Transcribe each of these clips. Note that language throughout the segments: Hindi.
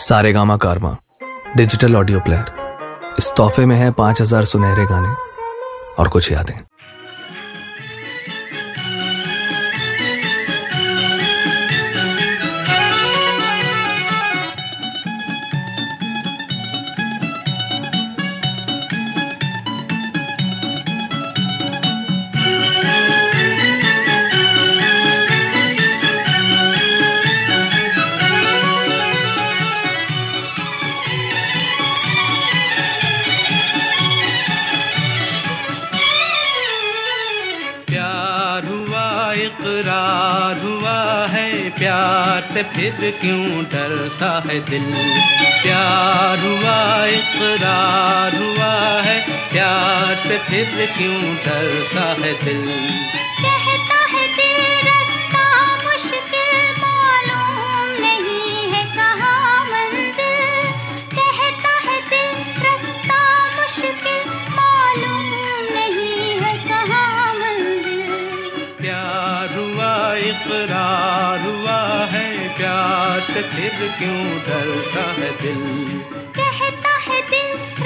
सारे गामा कारवा डिजिटल ऑडियो प्लेयर इस तोहफे में है पाँच हज़ार सुनहरे गाने और कुछ यादें। से क्यों डरता है दिल? प्यार हुआ, इकरार हुआ है। प्यार से फिर क्यों डरता है दिल? क्यों ढलता है दिल? कहता है दिल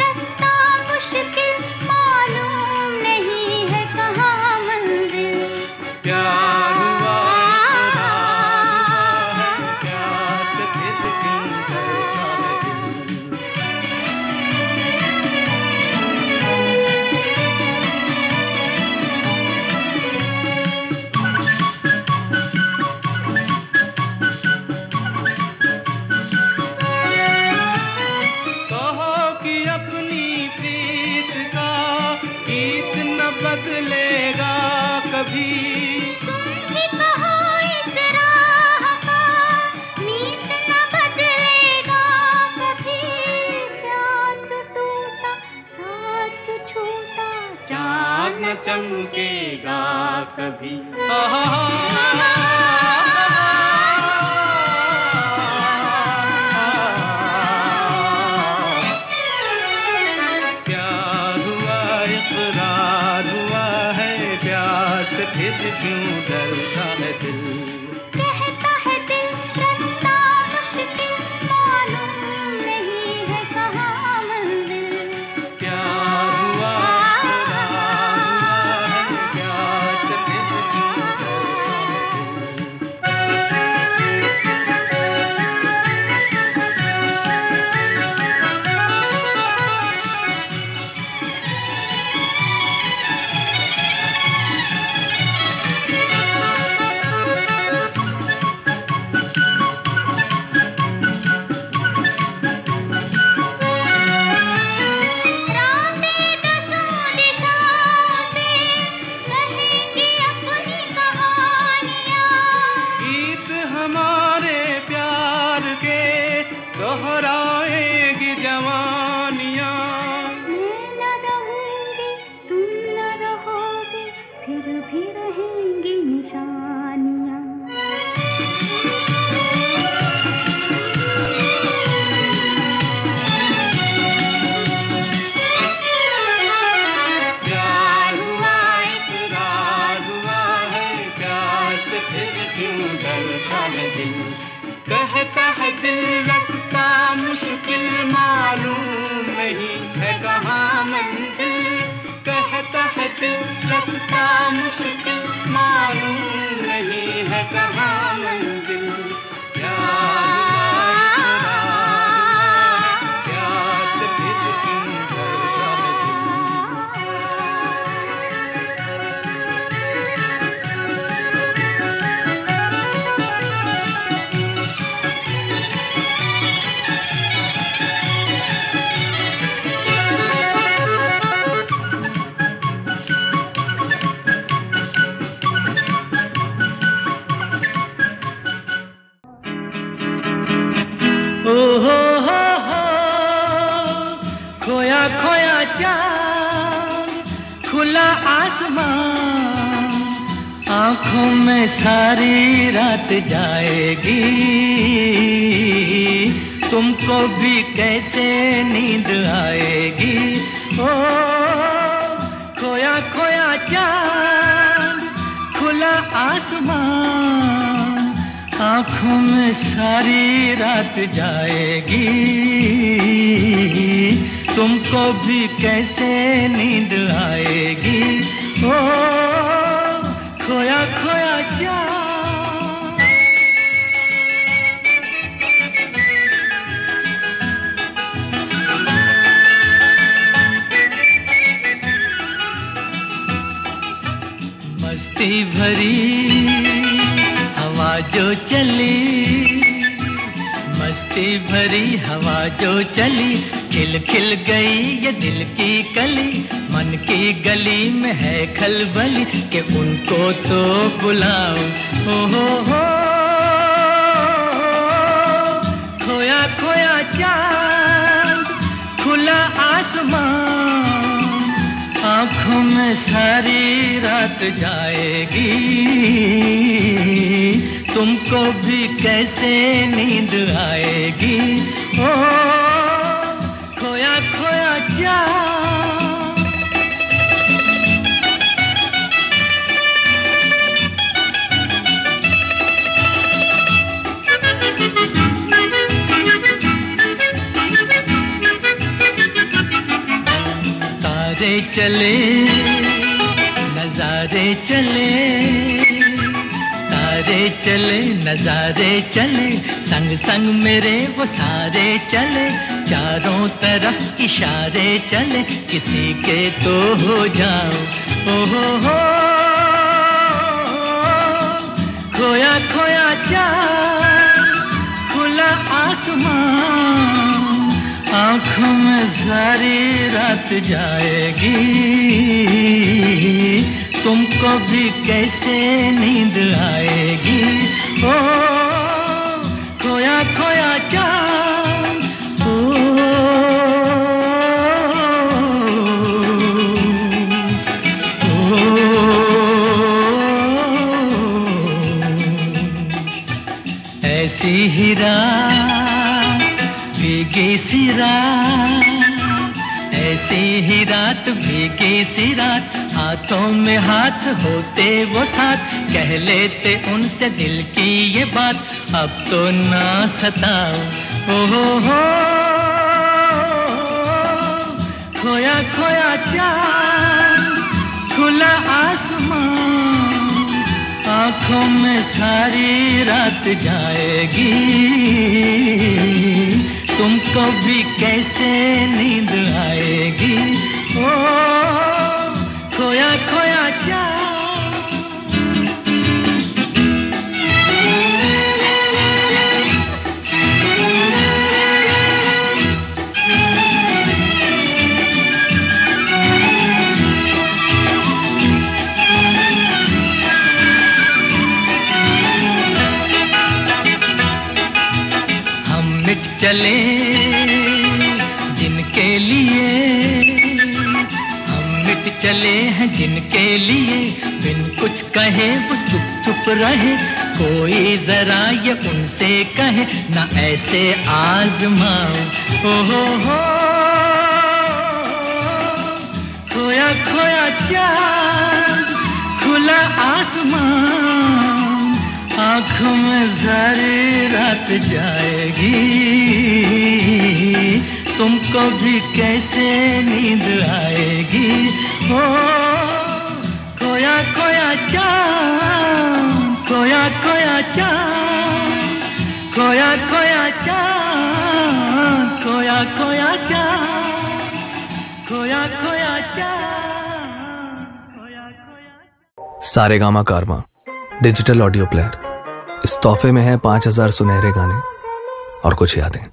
कैसे नींद आएगी। ओ, खोया खोया चाँद, खुला आसमान, आँखों में सारी रात जाएगी। तुमको भी कैसे नींद आएगी चली। मस्ती भरी हवा जो चली। खिल खिल गई ये दिल की कली। मन की गली में है खलबली के उनको तो बुलाओ हो हो हो। खोया खोया चाँद, खुला आसमान। आँखों में सारी रात जाएगी। तुमको भी कैसे नींद आएगी? ओ खोया खोया जा। तारे चले नजारे चले। तारे चले, नजारे चले, संग संग मेरे वो सारे चले, चारों तरफ़ इशारे चले, किसी के तो हो जाओ ओ हो हो खोया खोया चाँद खुला आसमान, आँखों में सारी रात जाएगी। तुमको भी कैसे नींद आएगी? ओ खोया खोया चाँद ओ, ऐसी ही रात भीगी सी रात ऐसी ही रात भीगी सी रात। हाथों में हाथ होते वो साथ। कह लेते उनसे दिल की ये बात। अब तो ना सताओ ओ हो हो। खोया खोया चाँद, खुला आसमान। आँखों में सारी रात जाएगी। तुमको भी कैसे नींद आएगी? ओ खोया खोया जा जिनके लिए बिन कुछ कहे, वो चुप चुप रहे। कोई जरा ये उनसे कहे, ना ऐसे आजमाओ ओ हो हो खोया खोया चाँद, खुला आसमान आँखों में सारी रात जाएगी। तुमको भी कैसे नींद आएगी? ओ खोया खोया चाँद, खोया खोया चाँद, खोया खोया चाँद, खोया खोया चाँद, खोया खोया खोया सारे गामा कारवा डिजिटल ऑडियो प्लेयर इस तोहफे में है पाँच हज़ार सुनहरे गाने और कुछ यादें।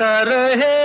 गाता रहे।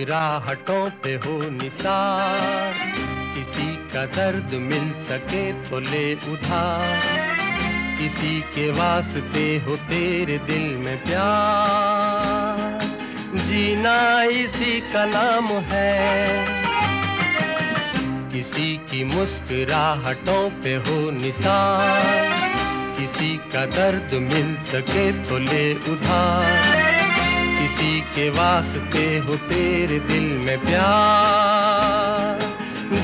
मुस्कुराहटों पे हो निसार। किसी का दर्द मिल सके तो ले उधार। किसी के वास्ते हो तेरे दिल में प्यार। जीना इसी का नाम है। किसी की मुस्कुराहटों पे हो निसार। किसी का दर्द मिल सके तो ले उधार। किसी के वास्ते हो तेरे दिल में प्यार।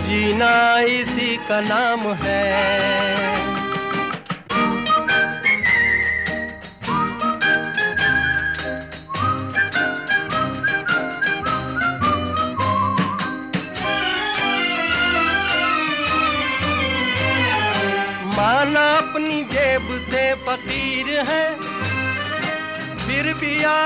जीना इसी का नाम है। माना अपनी जेब से फकीर है, फिर भी यारो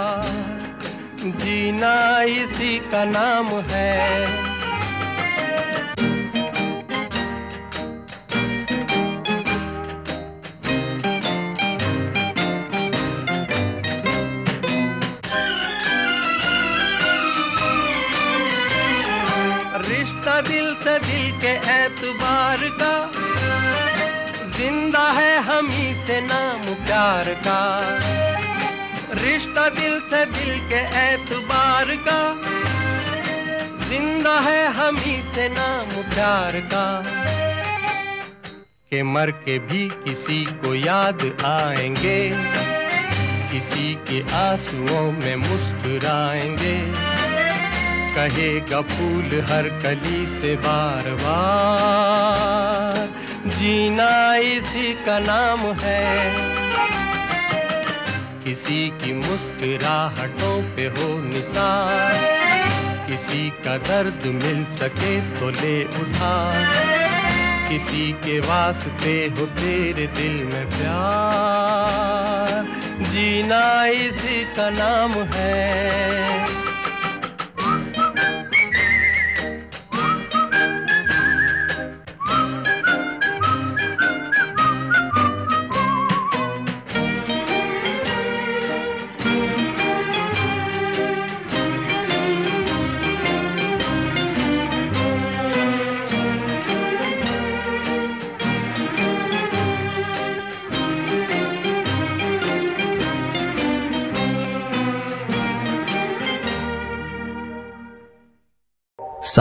जीना इसी का नाम है। रिश्ता दिल से दिल के एतबार का, ज़िंदा है हम ही से नाम प्यार का। से दिल के एतबार का। ज़िंदा है हम ही से नाम प्यार का। के मर के भी किसी को याद आएँगे। किसी के आंसुओं में मुस्कुराएँगे। कहेगा फूल हर कली से बार बार। जीना इसी का नाम है। किसी की मुस्कुराहटों पे हो निशान किसी का दर्द मिल सके तो ले उठा किसी के वास्ते हो तेरे दिल में प्यार। जीना इसी का नाम है।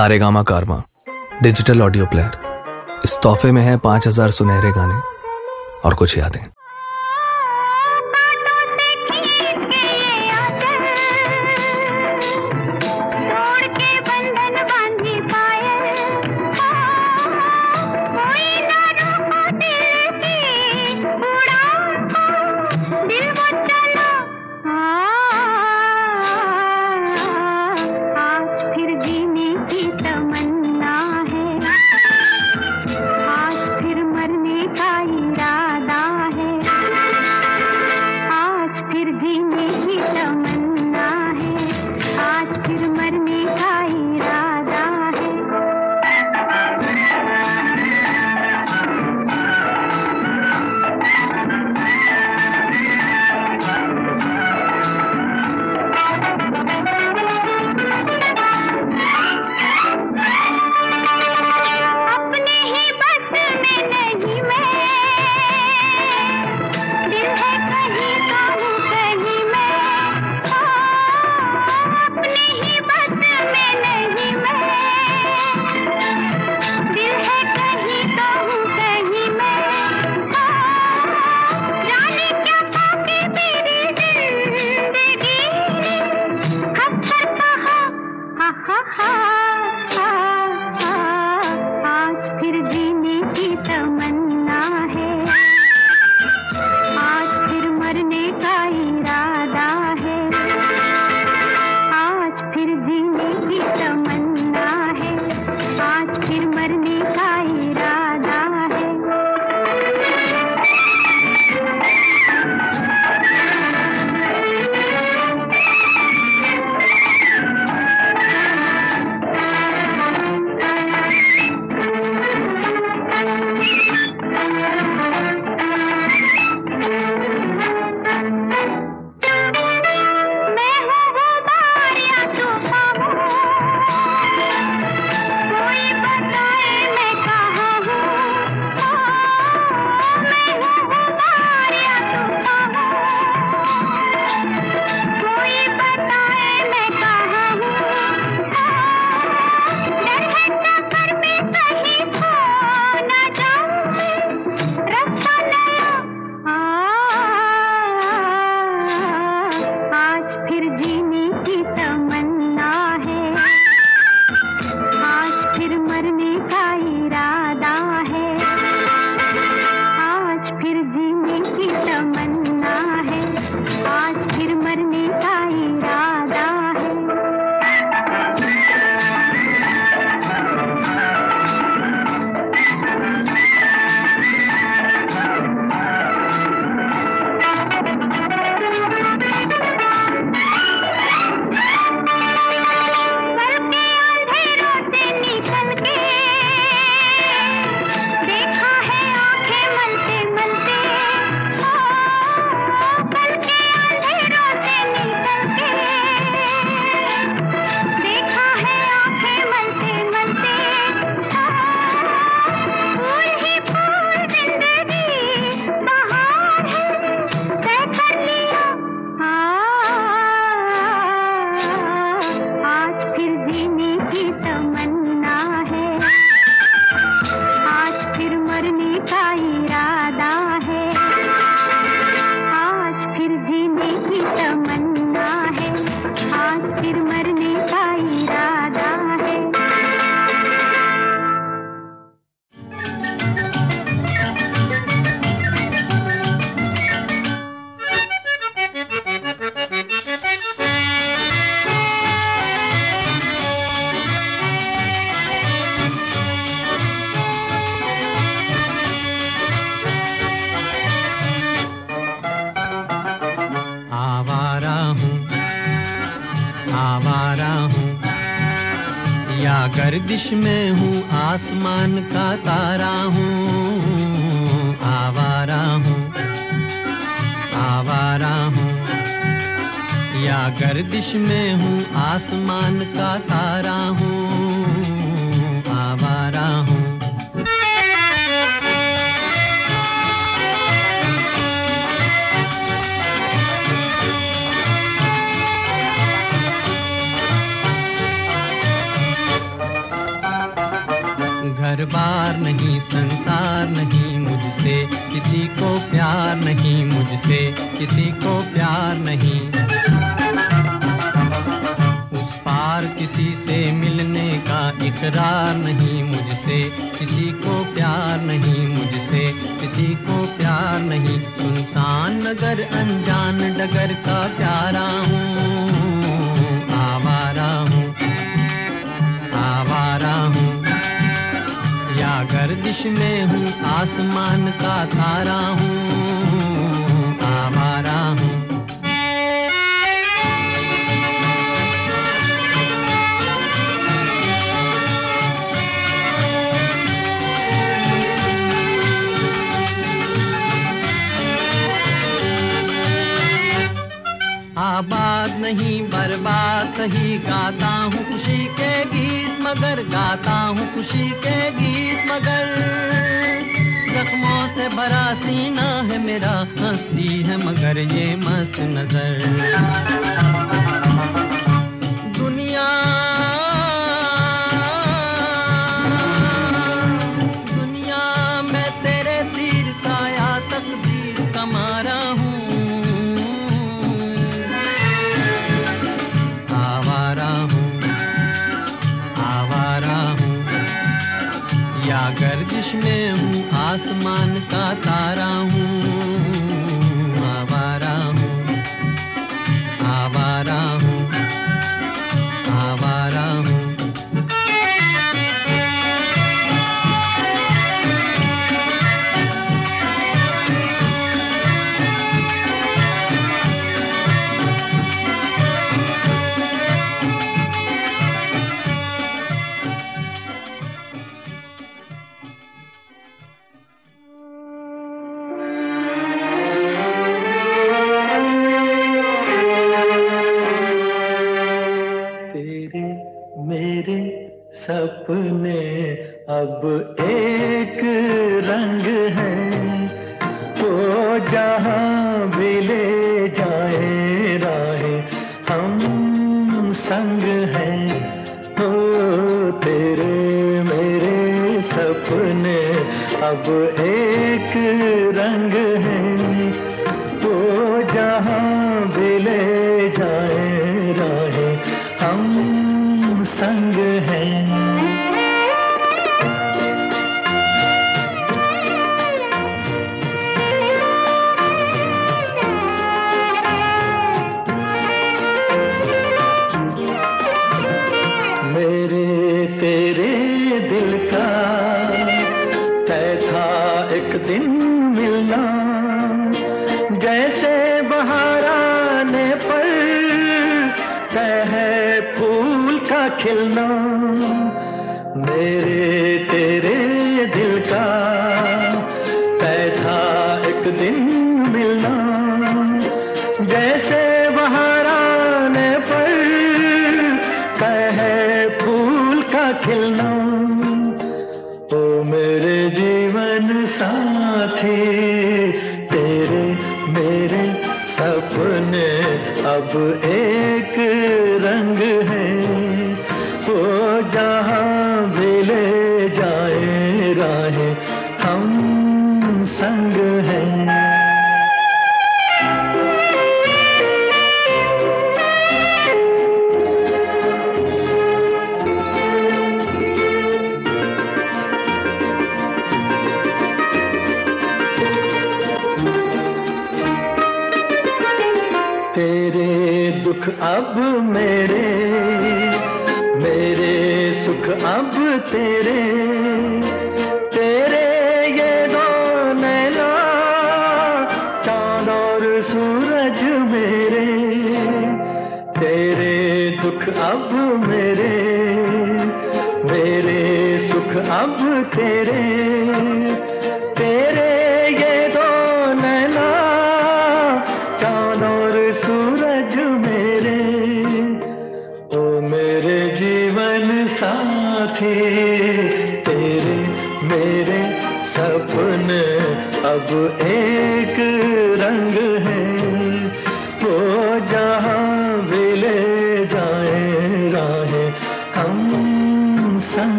सारे गामा कारवा डिजिटल ऑडियो प्लेयर इस तोहफे में है पाँच हज़ार सुनहरे गाने और कुछ यादें।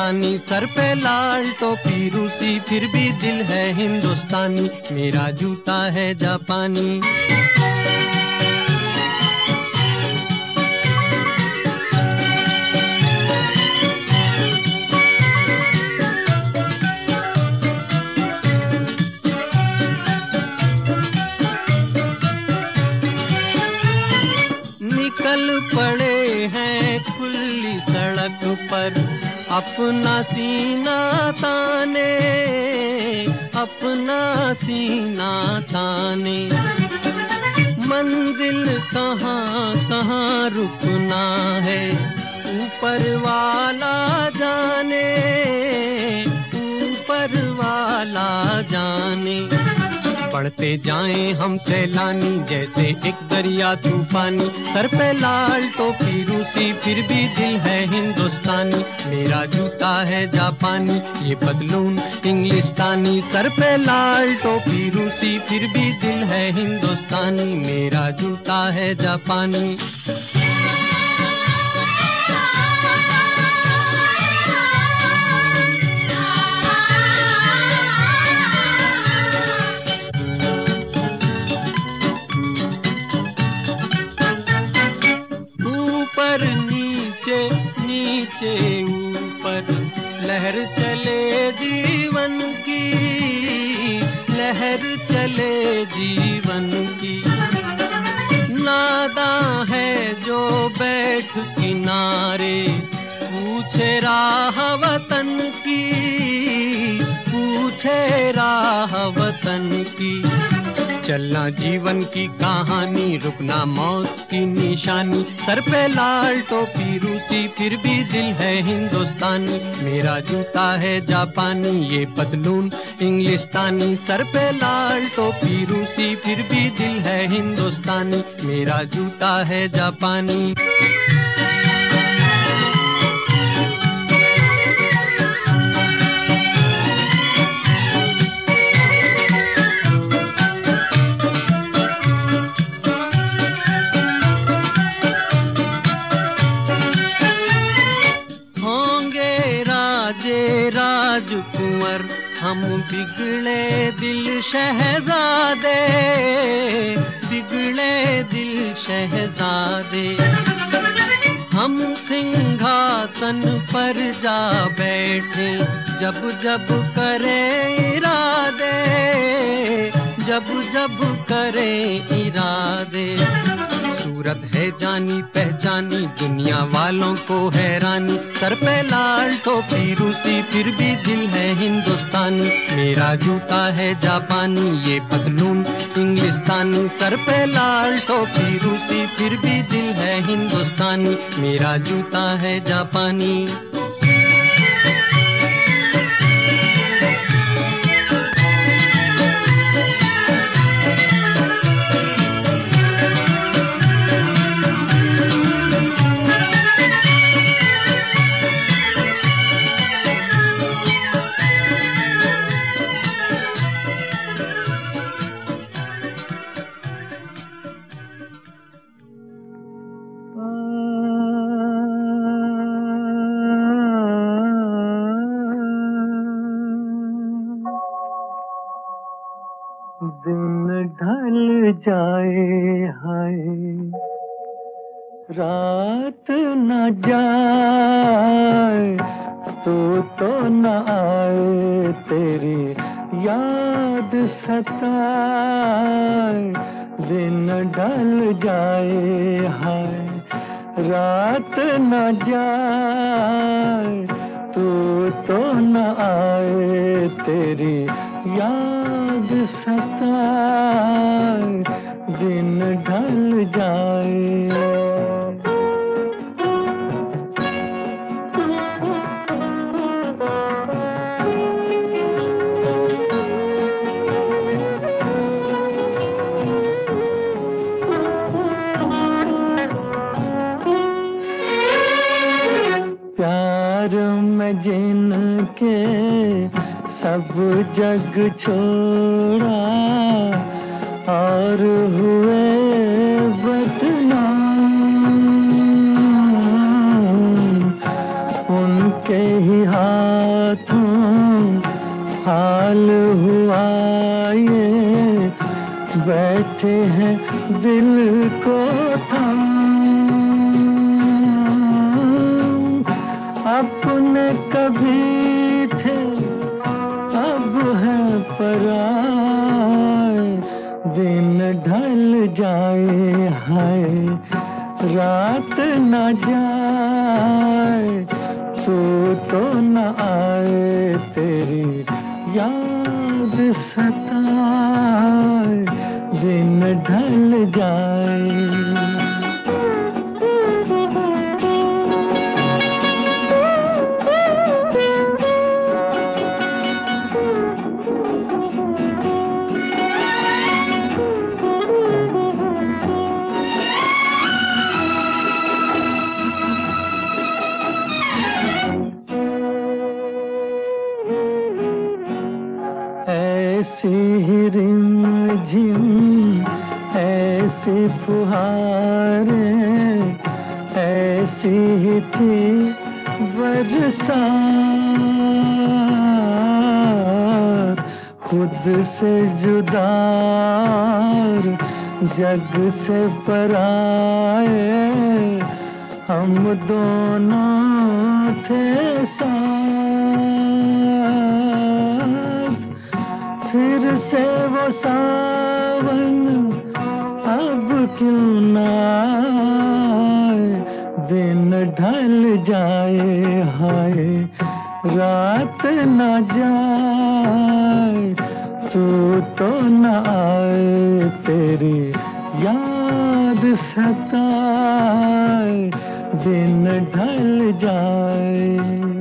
इंग्लिस्तानी सर पे लाल टोपी, रूसी, फिर भी दिल है हिंदुस्तानी। मेरा जूता है जापानी। है ऊपर वाला जाने, ऊपर वाला जाने। पढ़ते जाएँ हम सैलानी, जैसे एक दरिया तूफानी। सर पे लाल टोपी, रूसी, फिर भी दिल है हिंदुस्तानी। मेरा जूता है जापानी, ये पतलून इंग्लिस्तानी। सर पे लाल टोपी, रूसी, फिर भी दिल है हिंदुस्तानी। मेरा जूता है जापानी। किनारे, पूछे राह वतन की, पूछे राह वतन की। चलना जीवन की कहानी, रुकना मौत की निशानी। सर पे लाल टोपी, रूसी, फिर भी दिल है हिंदुस्तानी। मेरा जूता है जापानी, ये पतलून इंग्लिस्तानी। सर पे लाल टोपी, रूसी, फिर भी दिल है हिंदुस्तानी। मेरा जूता है जापानी। शहजादे, बिगड़े दिल शहजादे। हम सिंहासन पर जा बैठे, जब जब करें इरादे, जब जब करें इरादे। सूरत है जानी, पहचानी, दुनिया वालों को हैरानी। सर पे लाल टोपी, रूसी फिर भी दिल है हिंदुस्तानी। मेरा जूता है जापानी, ये पतलून इंग्लिस्तानी। सर पे लाल टोपी, रूसी फिर भी दिल है हिंदुस्तानी। मेरा जूता है जापानी। ढल जाए हाय। रात न जाए तू तो न आए तेरी याद सताए। दिन ढल जाए हाय, रात न जाए तू तो न आए तेरी याद सताए दिन ढल जाए। प्यार में जिनके सब जग छोड़ा, और हुए बदनाम। उनके ही हाथों हाल हुआ ये, बैठे हैं दिल को थाम। अपने कभी ढल जाए, हाय। रात न जाए तू तो न आए तेरी याद सताए। दिन ढल जाए। फुहारें ऐसी ही थी बरसात। खुद से जुदार, जग से पराए, हम दोनों थे साथ। फिर से वो सावन अब क्यों ना? दिन ढल जाए, हाय। रात न जाए, तू तो न आए, तेरी याद सताए। दिन ढल जाए।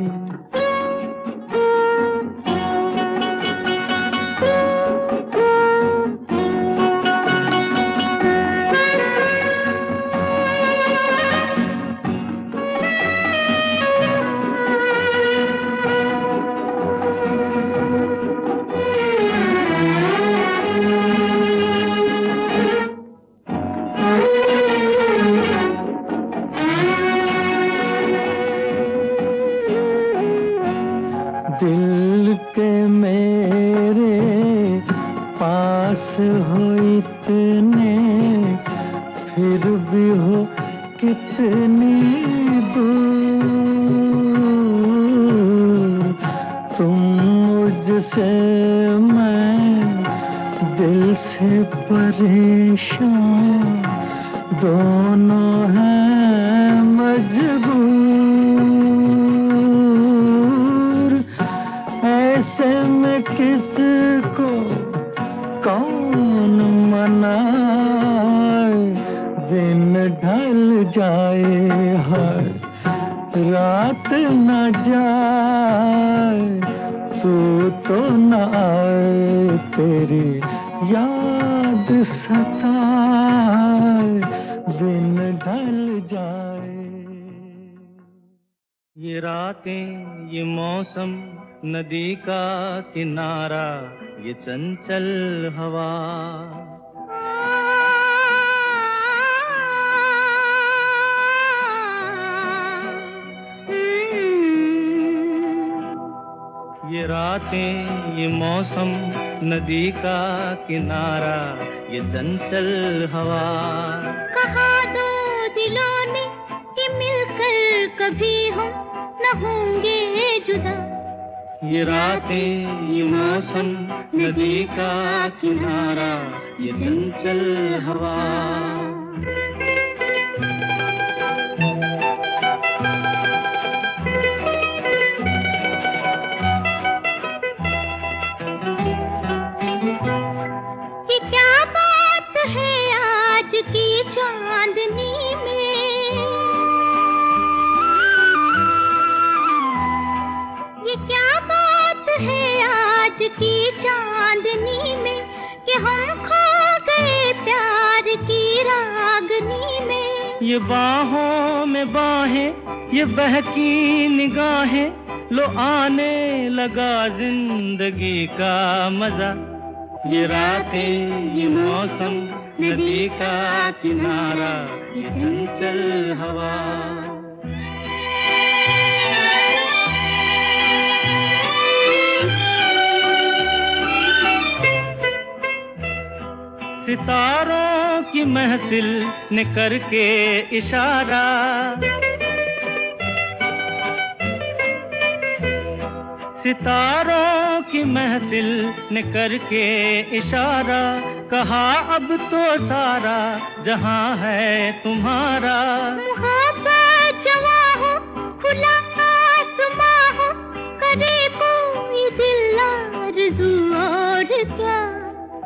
परेशान। दोनों हैं मजबूर। ऐसे में किसको कौन मनाए? दिन ढल जाए, हर रात न जाए। रातें, ये मौसम, नदी का किनारा, ये चंचल हवा। ये रातें, ये मौसम, नदी का किनारा, ये चंचल हवा। कहा दो दिलों ने कि मिलकर कभी हम न होंगे जुदा। ये रातें ये मौसम नदी का किनारा ये चंचल हवा। चांदनी में कि हम खो गए प्यार की रागनी में। ये बाहों में बाहें, ये बहकी निगाहें, लो आने लगा ज़िंदगी का मज़ा। ये रातें, ये मौसम, नदी का किनारा, ये चंचल हवा। सितारों की महफिल ने करके इशारा। सितारों की महफिल ने करके इशारा। कहा, अब तो सारा जहाँ है तुम्हारा। करे दिल और क्या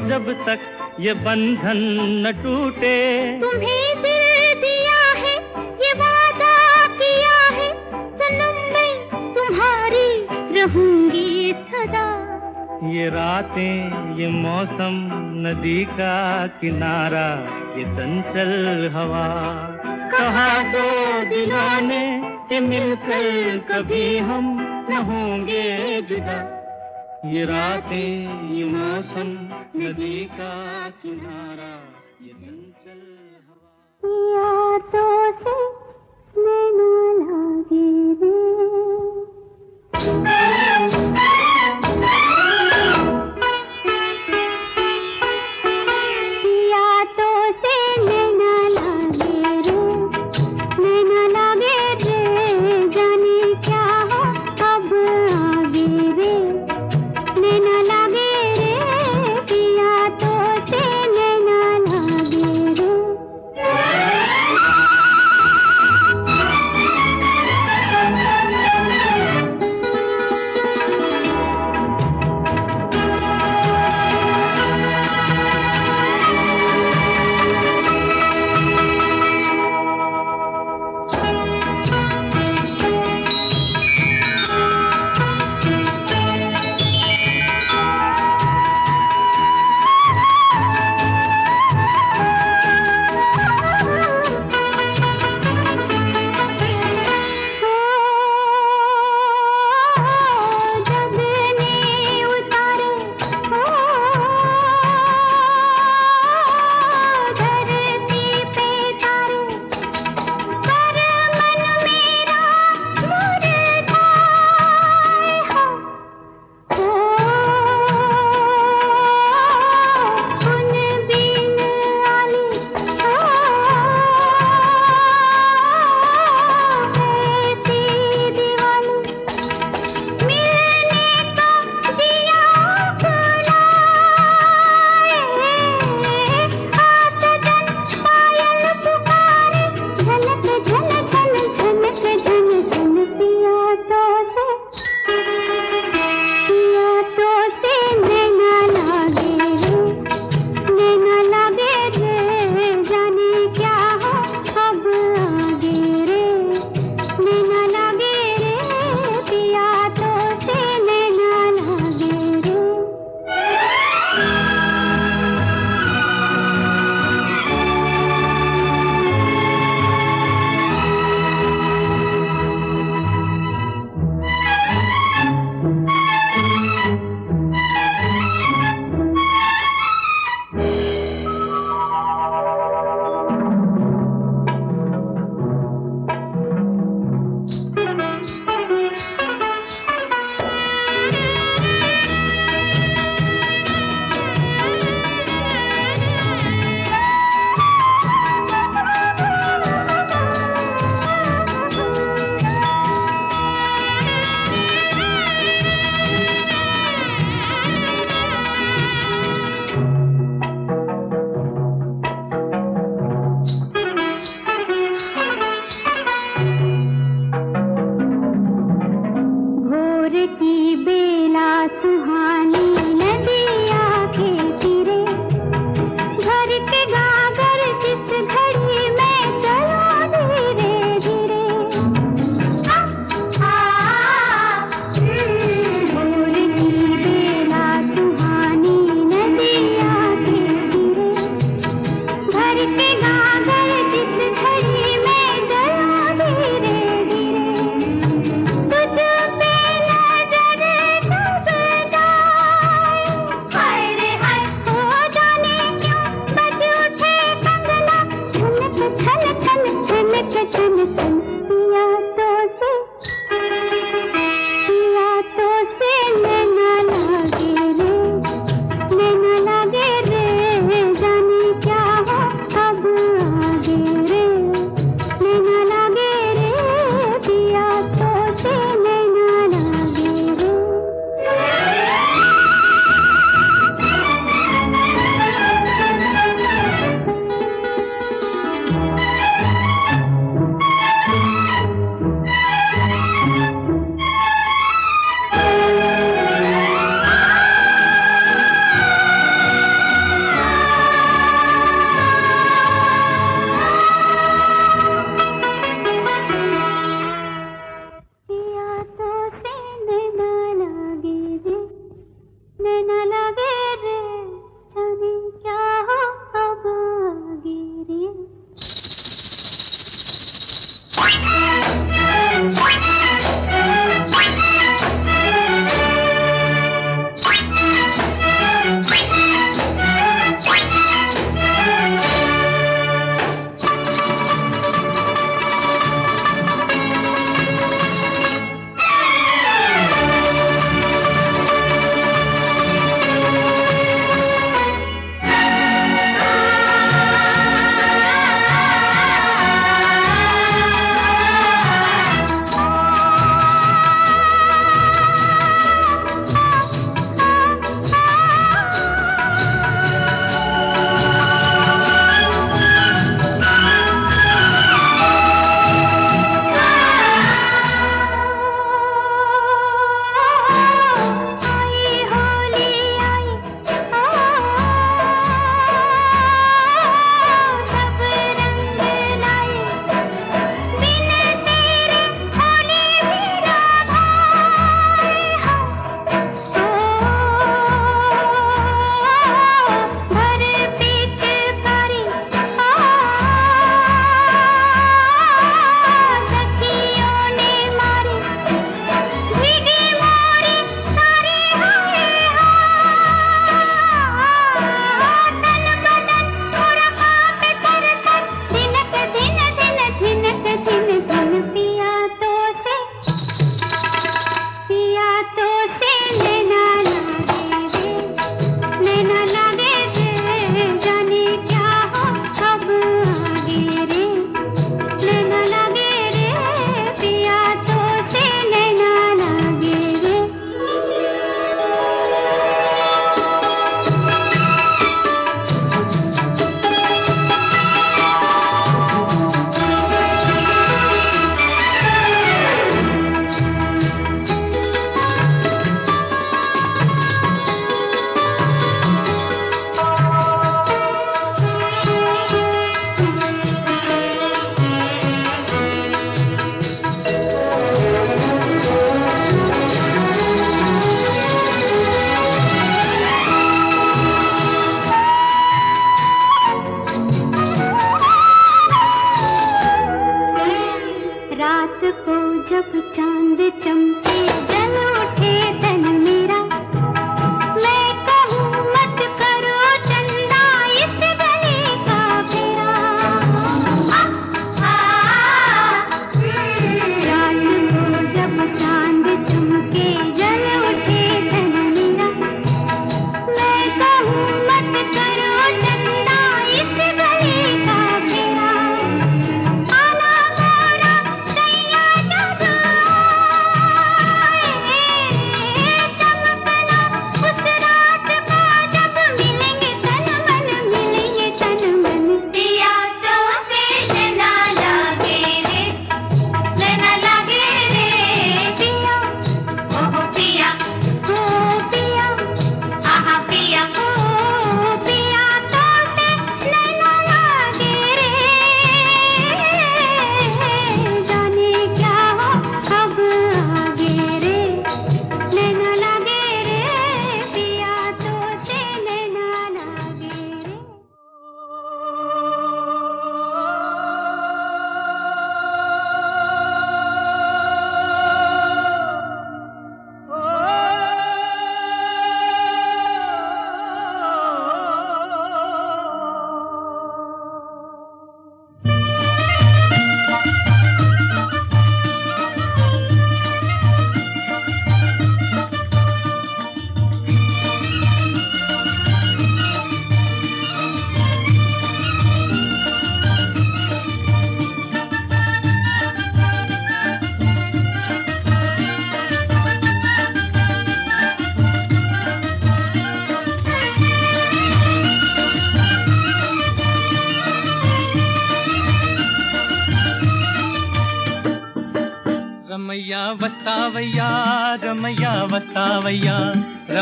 जब तक ये बंधन न टूटे। तुम्हें दिल दिया है ये वादा किया है सनम मैं तुम्हारी रहूँगी सदा। ये रातें ये मौसम नदी का किनारा ये चंचल हवा। कहा दो दिलों ने कि मिलकर कभी हम न होंगे जुदा। ये रातें ये मौसम नदी का किनारा ये चंचल हवा। यादों से नैना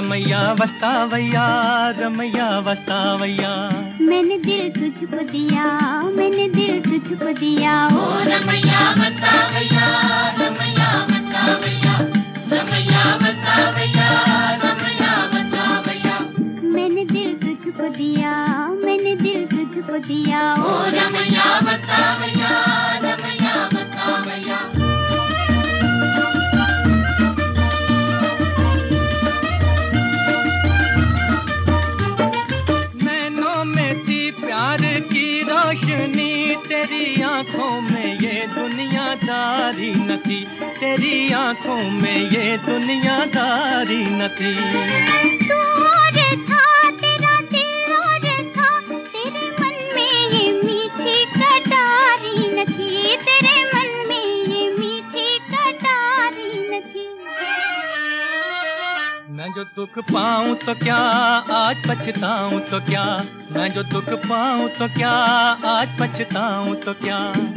रमैया वस्तावैया रमैया वस्तावैया मैंने दिल तुझको दिया मैंने दिल तुझको दिया। ओ रमैया वस्तावैया रमैया वस्तावैया रमैया वस्तावैया रमैया वस्तावैया मैंने दिल तुझको दिया मैंने दिल तुझको दिया। ओ रमैया वस्तावैया थी तेरी आँखों में ये दुनियादारी न थी। तू और था तेरा दिल और था तेरे मन में ये मीठी कटारी न थी। तेरे मन में ये मीठी कटारी न थी। मैं जो दुख पाऊँ तो क्या आज पछताऊं तो क्या? मैं जो दुख पाऊँ तो क्या आज पछताऊं तो क्या?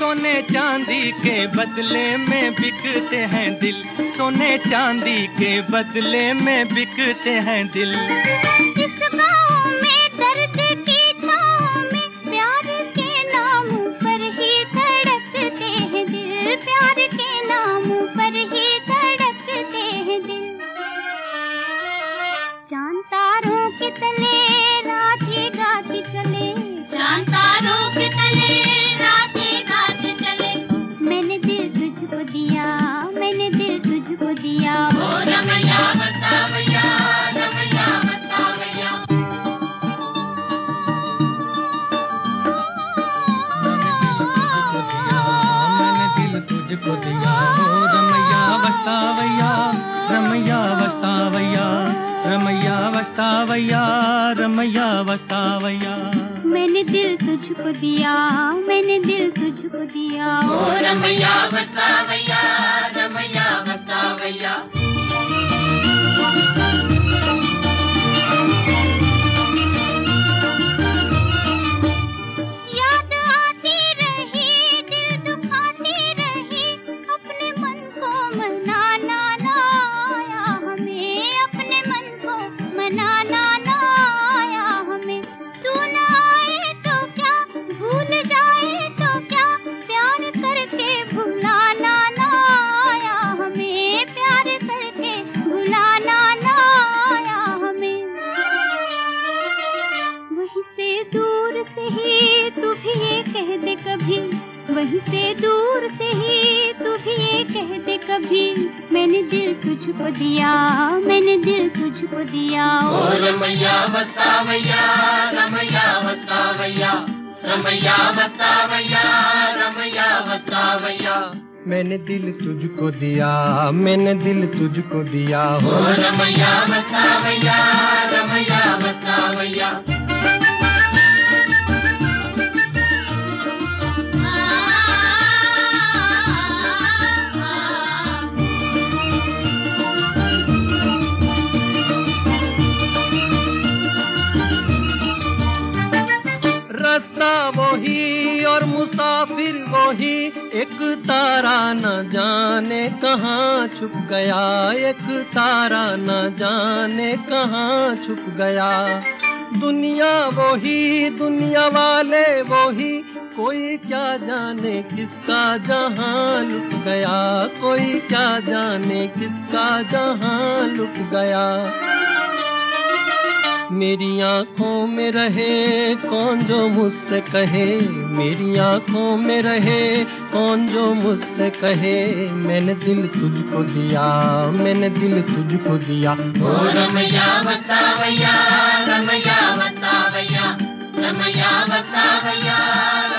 सोने चांदी के बदले में बिकते हैं दिल। सोने चांदी के बदले में बिकते हैं दिल। वस्तावैया रमैया वस्तावया रमैया वस्तावया रमैया वस्तावया। मैंने दिल तुझको दिया मैंने दिल तुझको दिया। ओ रमैया वस्तावया रमैया बसावैया वहीं से दूर से ही तू भी ये कह दे कभी मैंने दिल तुझको दिया मैंने दिल तुझको दिया। ओ रमैया बस्तावैया रमैया बस्तावैया रमैया बस्तावैया रमैया बस्तावैया मैंने दिल तुझको दिया मैंने दिल तुझको दिया। हो ओ रमैया बस्तावैया रमैया बस्तावैया रास्ता वही और मुसाफिर वही। एक तारा न जाने कहाँ छुप गया। एक तारा न जाने कहाँ छुप गया। दुनिया वही, दुनिया वाले वही। कोई क्या जाने किसका जहाँ लुट गया। कोई क्या जाने किसका जहाँ लुट गया। मेरी आँखों में रहे, कौन जो मुझसे कहे? मेरी आँखों में रहे, कौन जो मुझसे कहे? मैंने दिल तुझको दिया, मैंने दिल तुझको दिया। ओ रमैया रमैया रमैया रमैया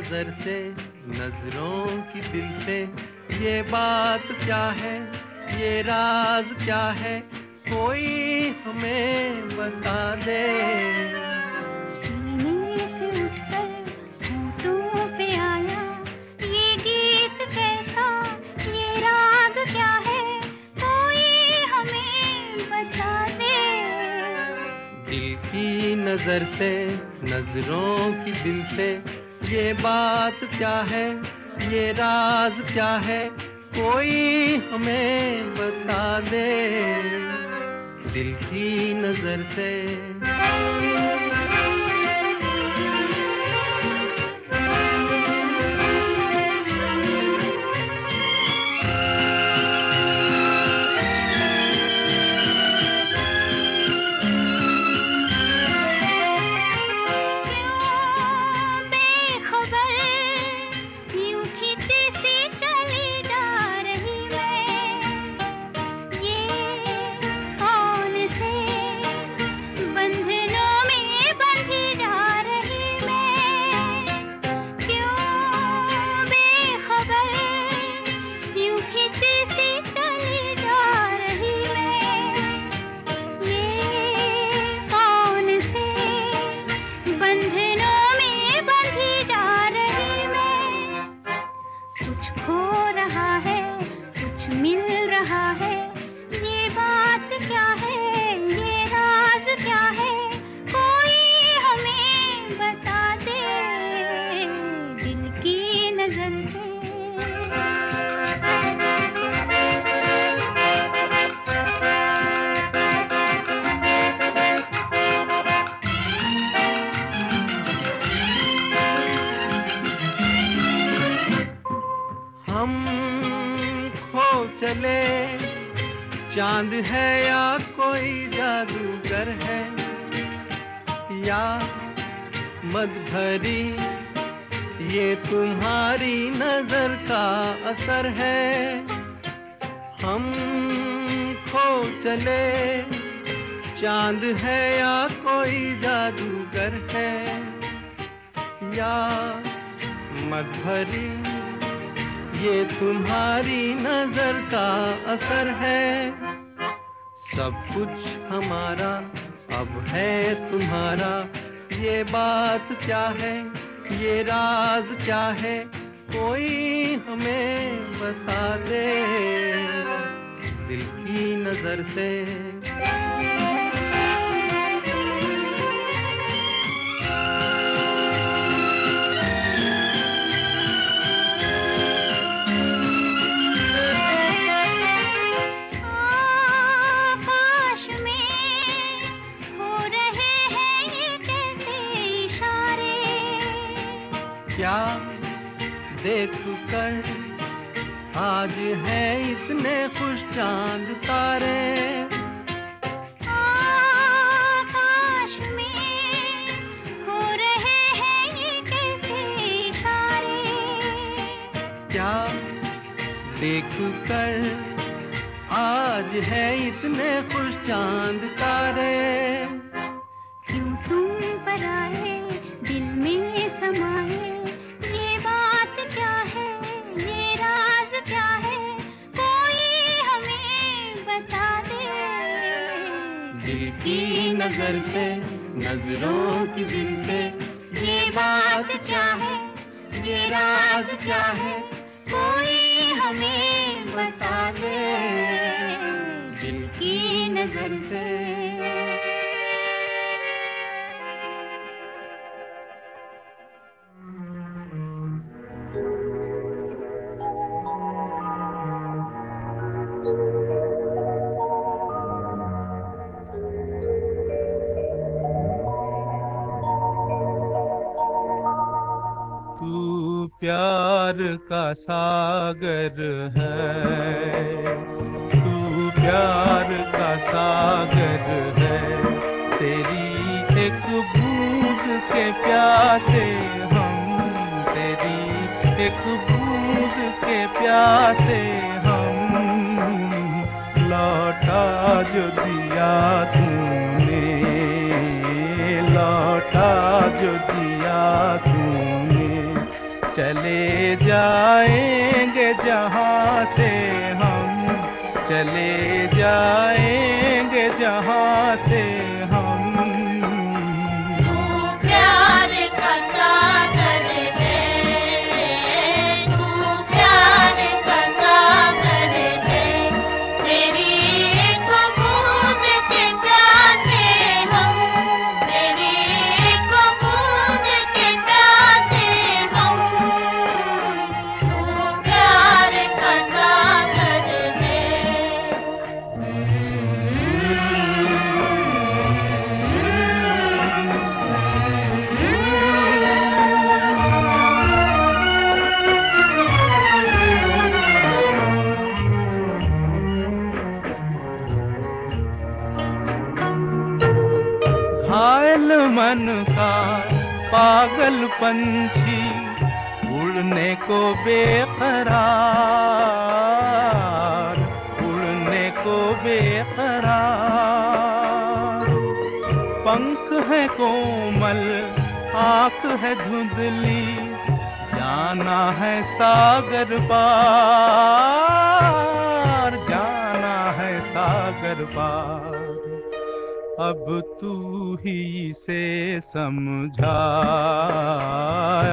नज़र से नज़रों की दिल से ये बात क्या है ये राज क्या है कोई हमें बता दे। सीने से उठकर होठों पे आया ये गीत कैसा ये राग क्या है कोई हमें बता दे। दिल की नज़र से नज़रों की दिल से ये बात क्या है? ये राज क्या है? कोई हमें बता दे। दिल की नज़र से। चाँद है या कोई जादूगर है? या मद भरी ये तुम्हारी नज़र का असर है? हम खो चले, चाँद है या कोई जादूगर है? या मद भरी ये तुम्हारी नज़र का असर है? सब कुछ हमारा। अब है तुम्हारा। ये बात क्या है? ये राज क्या है? कोई हमें बता दे। दिल की नज़र से। देख कर आज है इतने खुश चाँद तारे। आकाश में हो रहे हैं ये कैसे इशारे। क्या देख कर आज है इतने खुश चाँद तारे। क्यों तुम पर आए दिल में समाए नज़र से, नज़रों की दिल से। ये बात क्या है? ये राज क्या है? कोई हमें बता दे। दिल की नज़र से। प्यार का सागर है। तू प्यार का सागर है। तेरी एक बूंद के प्यासे हम, तेरी एक बूंद के प्यासे हम। लौटा जो दिया तूने, लौटा जो दिया तूने। चले जाएँगे जहाँ से हम। चले जाएँगे जहाँ से हम। प्यार का पागल पंछी उड़ने को बेकरार, उड़ने को बेकरार। पंख है कोमल, आँख है धुंधली, जाना है सागर पार, जाना है सागर पार। अब तू ही से समझा,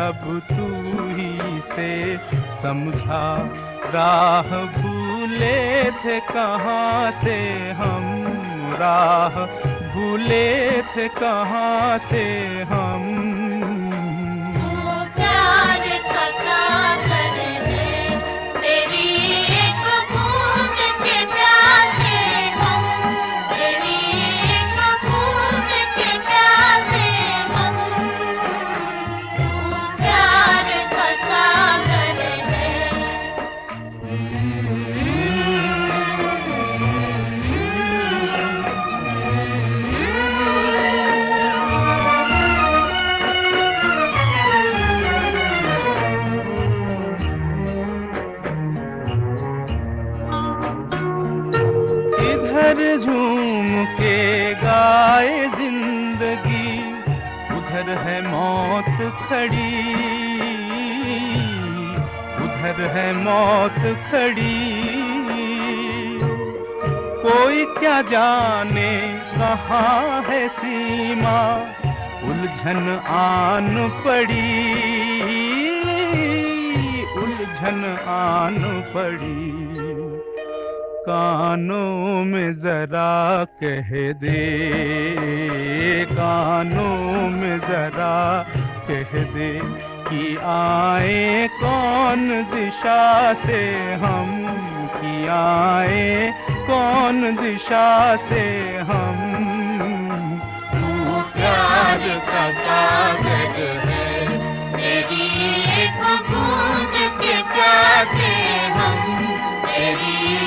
अब तू ही से समझा। राह भूले थे कहाँ से हम? राह भूले थे कहाँ से हम? मौत खड़ी। उधर है मौत खड़ी। कोई क्या जाने कहाँ है सीमा? उलझन आन पड़ी। उलझन आन पड़ी। कानों में जरा कह दे। कानों में जरा कह दे कि आए कौन दिशा से हम कि आए कौन दिशा से हम। तू प्यार का सागर है। तेरी एक बूंद के प्यासे हम तेरी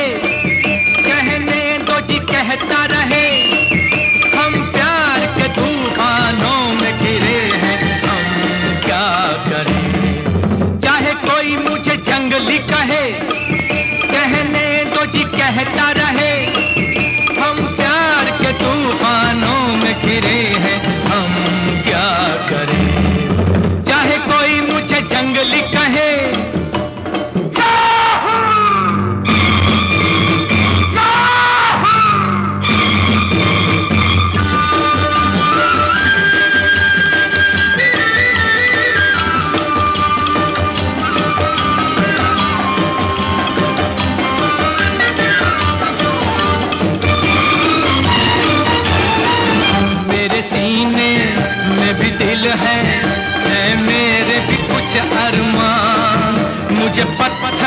जी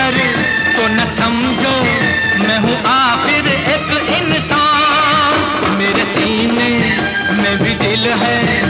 पत्थर तो न समझो, मैं हूँ आखिर एक इंसान। मेरे सीने में भी दिल है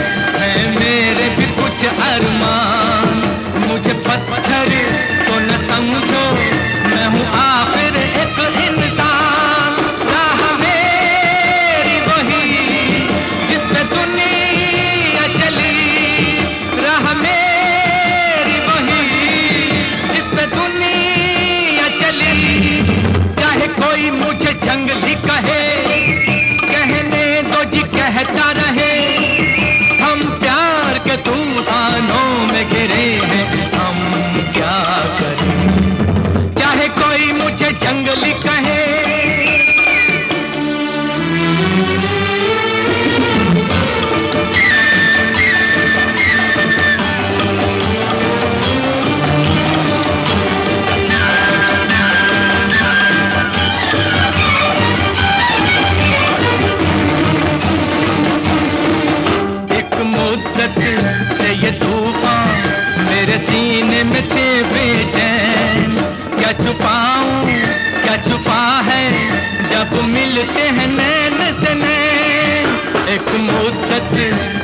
मिलते हैं नैन से नैन। एक मुद्दत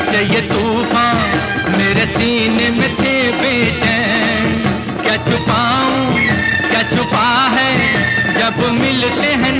से ये तूफ़ान मेरे सीने में थे बेचैन। क्या छुपाऊं, क्या छुपा है जब मिलते हैं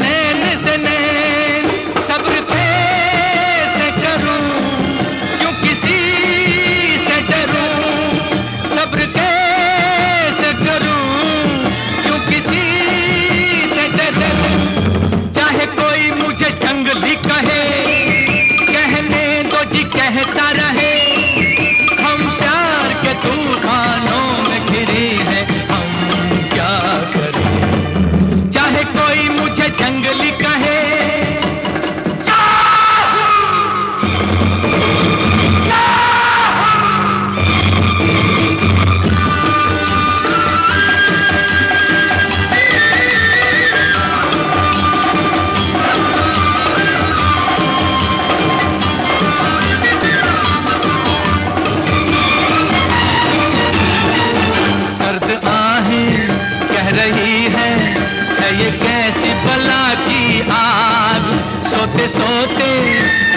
आग सोते सोते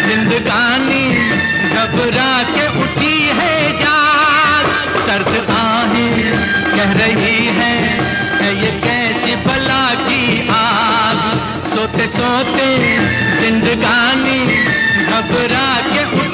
जिंदगानी घबरा के उठी है जाग। सर्द आहे कह रही है ये कैसी बला की आग। सोते सोते जिंदगानी घबरा के उठी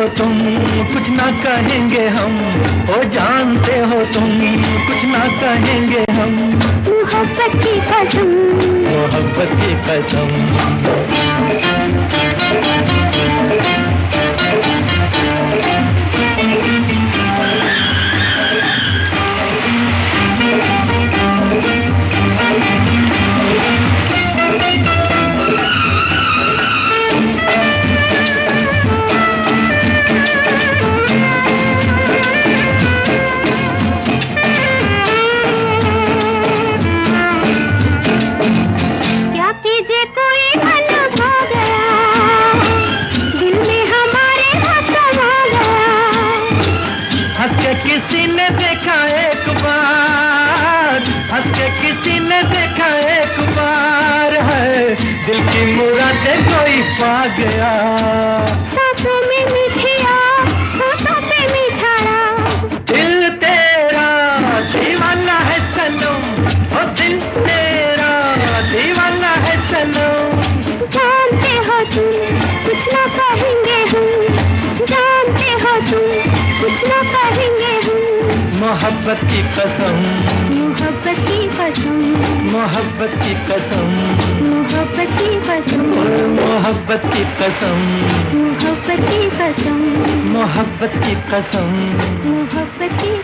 हो तुम कुछ ना कहेंगे हम। ओ जानते हो तुम कुछ ना कहेंगे हम। मोहब्बत की कसम। मोहब्बत की कसम। गया। मोहब्बत की कसम। मोहब्बत की कसम। मोहब्बत की कसम। मोहब्बत की कसम। मोहब्बत की कसम। मोहब्बत की कसम। मोहब्बत की कसम। मोहब्बत की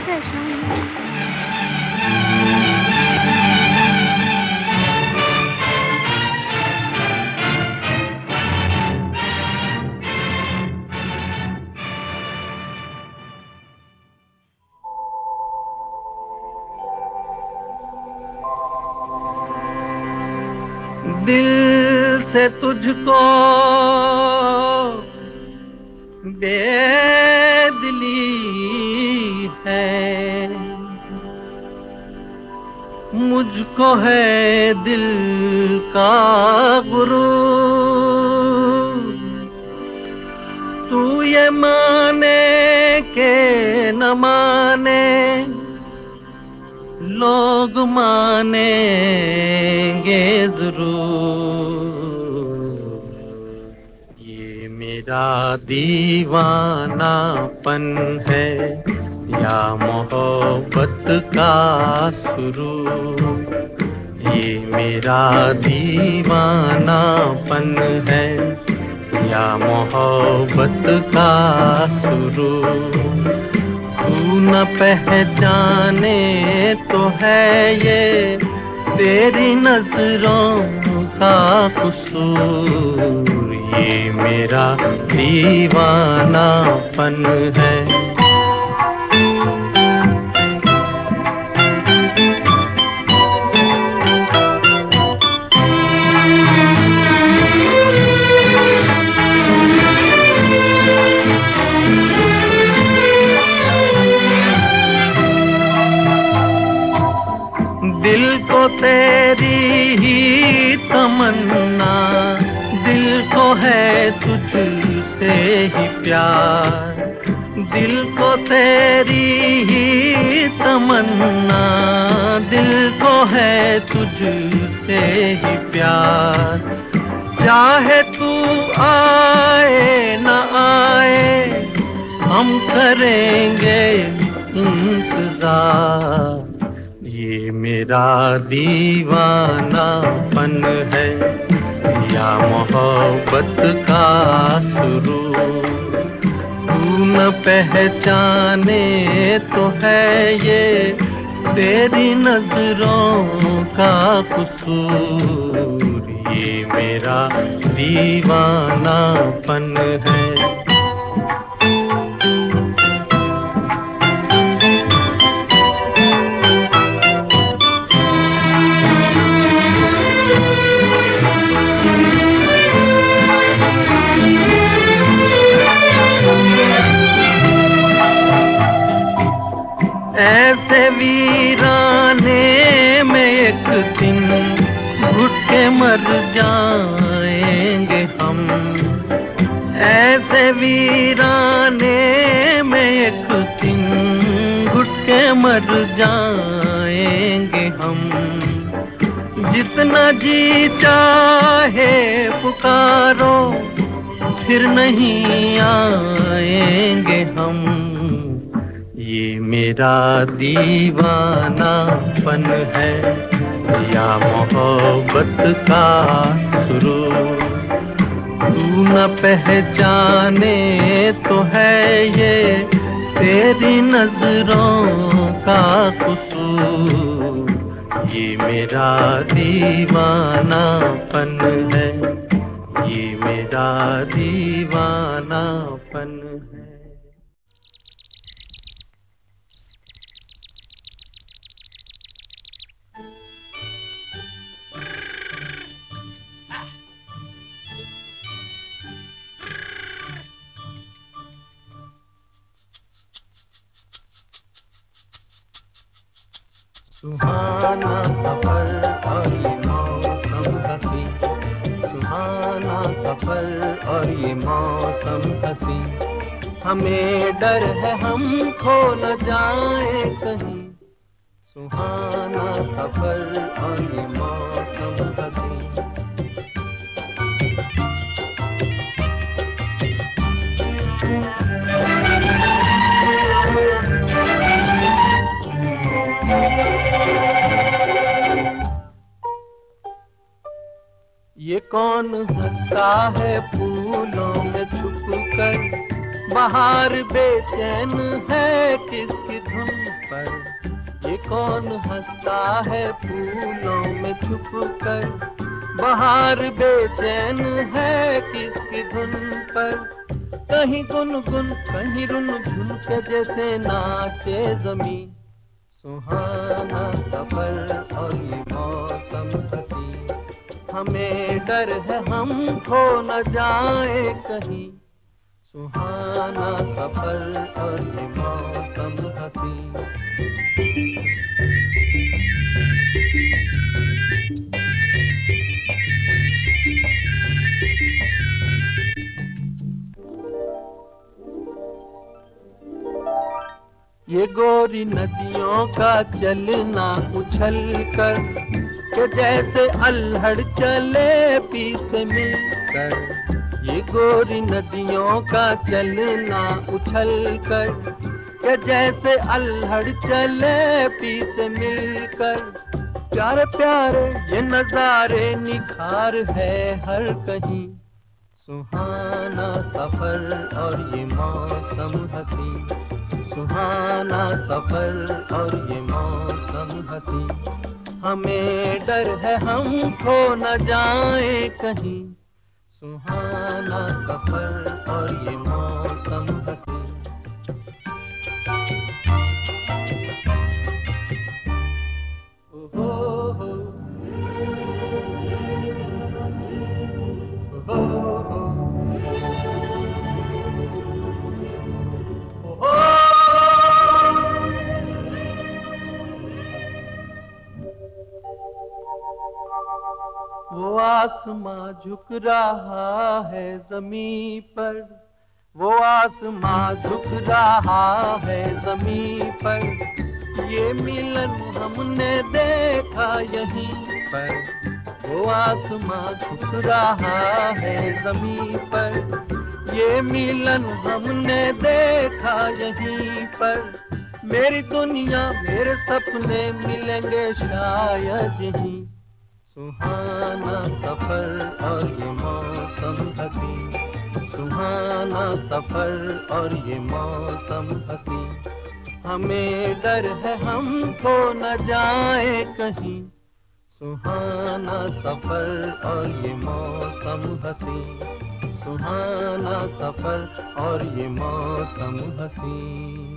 तुझको बेदिली है। मुझको है दिल का गुरु। तू ये माने के न माने, लोग मानेंगे ज़रूर। मेरा दीवानापन है। या मोहब्बत का शुरू। ये मेरा दीवानापन है। या मोहब्बत का शुरू। तू न पहचाने तो है ये। तेरी नज़रों का कसूर। ये मेरा दीवानापन है। दिल को तेरी ही तमन्ना है तुझसे ही प्यार। दिल को तेरी ही तमन्ना। दिल को है तुझसे ही प्यार। चाहे तू आए न आए, हम करेंगे इंतज़ार। ये मेरा दीवानापन है। या मोहब्बत का शुरू। तू न पहचाने तो है ये तेरी नज़रों का कसूर। ये मेरा दीवानापन है। ऐसे वीराने में एक दिन घुट के मर जाएँगे हम। ऐसे वीराने में एक दिन घुट मर जाएँगे हम। जितना जी चाहे पुकारो, फिर नहीं आएँगे हम। ये मेरा दीवानापन है। या मोहब्बत का शुरू। तू न पहचाने तो है ये तेरी नज़रों का कसूर। ये मेरा दीवानापन है। ये मेरा दीवानापन है। सुहाना सफ़र और ये मौसम हसी। सुहाना सफ़र और ये मौसम हसी। हमें डर है हम खो न जाए कहीं। सुहाना सफ़र और ये मौसम हसी। ये कौन हंसता है फूलों में छुप कर बाहर बेचैन है किसकी धुन पर? ये कौन हंसता है फूलों में छुप कर बाहर बेचैन है किसकी धुन पर? कहीं गुन गुन कहीं रुन झुन के जैसे नाचे जमी सुहाना सफ़र और ये मौसम हसी। हमें डर है, हम खो न जाए कहीं। सुहाना सफ़र और मौसम हसी। ये गोरी नदियों का चलना उछल कर के जैसे अल्हड़ चले पीछे मिलकर, ये गोरी नदियों का चलना उछल कर के जैसे अल्हड़ चले पीछे मिलकर। प्यारे प्यारे, ये नजारे निखार है हर कहीं। सुहाना सफ़र और ये मौसम हसी सुहाना सफ़र और ये मौसम हसी हमें डर है हम खो न जाए कहीं। सुहाना सफ़र और ये मौसम वो आसमां झुक रहा है जमी पर। वो आसमां झुक रहा है जमी पर। ये मिलन हमने देखा यहीं पर। वो आसमां झुक रहा है जमी पर। ये मिलन हमने देखा यहीं पर। मेरी दुनिया मेरे सपने मिलेंगे शायद यहीं। सुहाना सफ़र और ये मौसम हसी। सुहाना सफ़र और ये मौसम हसी। हमें डर है हम तो न जाए कहीं। सुहाना सफ़र और ये मौसम हसी। सुहाना सफ़र और ये मौसम हसी।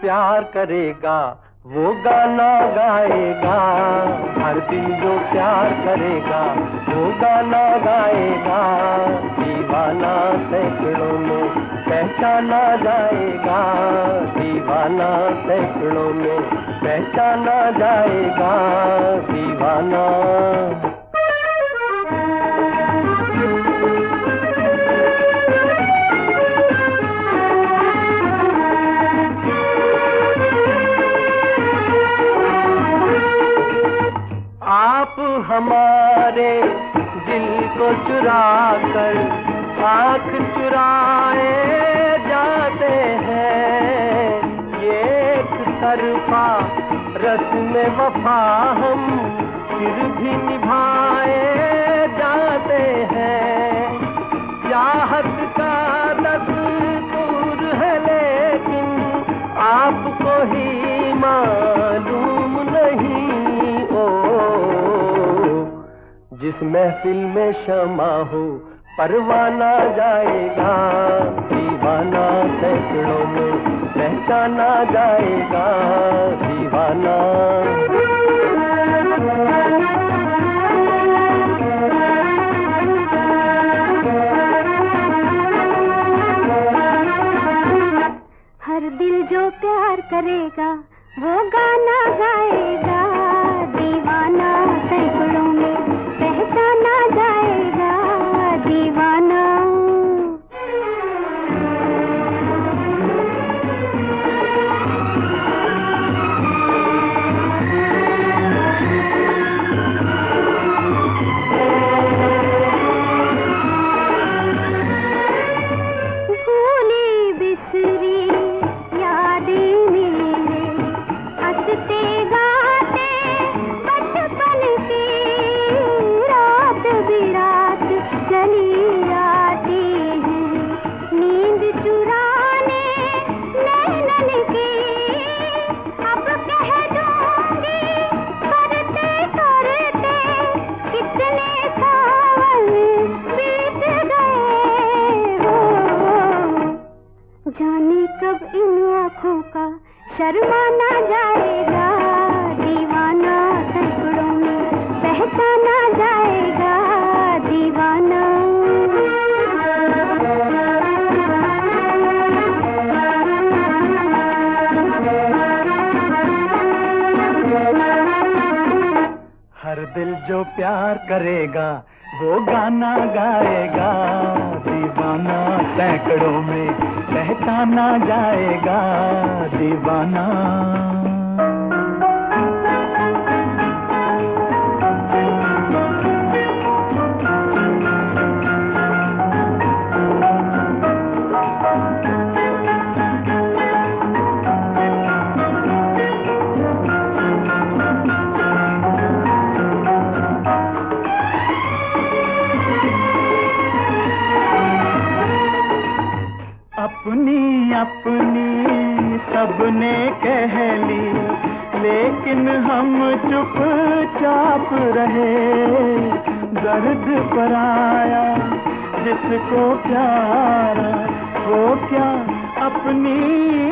प्यार करेगा, वो गाना गाएगा। हर दिल जो प्यार करेगा, वो गाना गाएगा। दीवाना सैकड़ों में पहचाना जाएगा। दीवाना सैकड़ों में पहचाना जाएगा। दीवाना हमारे दिल को चुरा कर आँख चुराए जाते हैं। ये एक तरफा रस्म वफा हम फिर भी निभाए जिस महफिल में शमा हो, परवाना जाएगा। दीवाना सैकड़ों में पहचाना जाएगा। दीवाना। हर दिल जो प्यार करेगा, वो गाना गाएगा। दीवाना सैकड़ों का शर्माना जाएगा, दीवाना सैकड़ों में पहचाना जाएगा, दीवाना। हर दिल जो प्यार करेगा, वो गाना गाएगा, दीवाना सैकड़ों में पहचाना जाएगा दीवाना। अपनी अपनी सबने कह ली। लेकिन हम चुप चाप रहे। दर्द पर आया जिसको प्यारा, वो क्या अपनी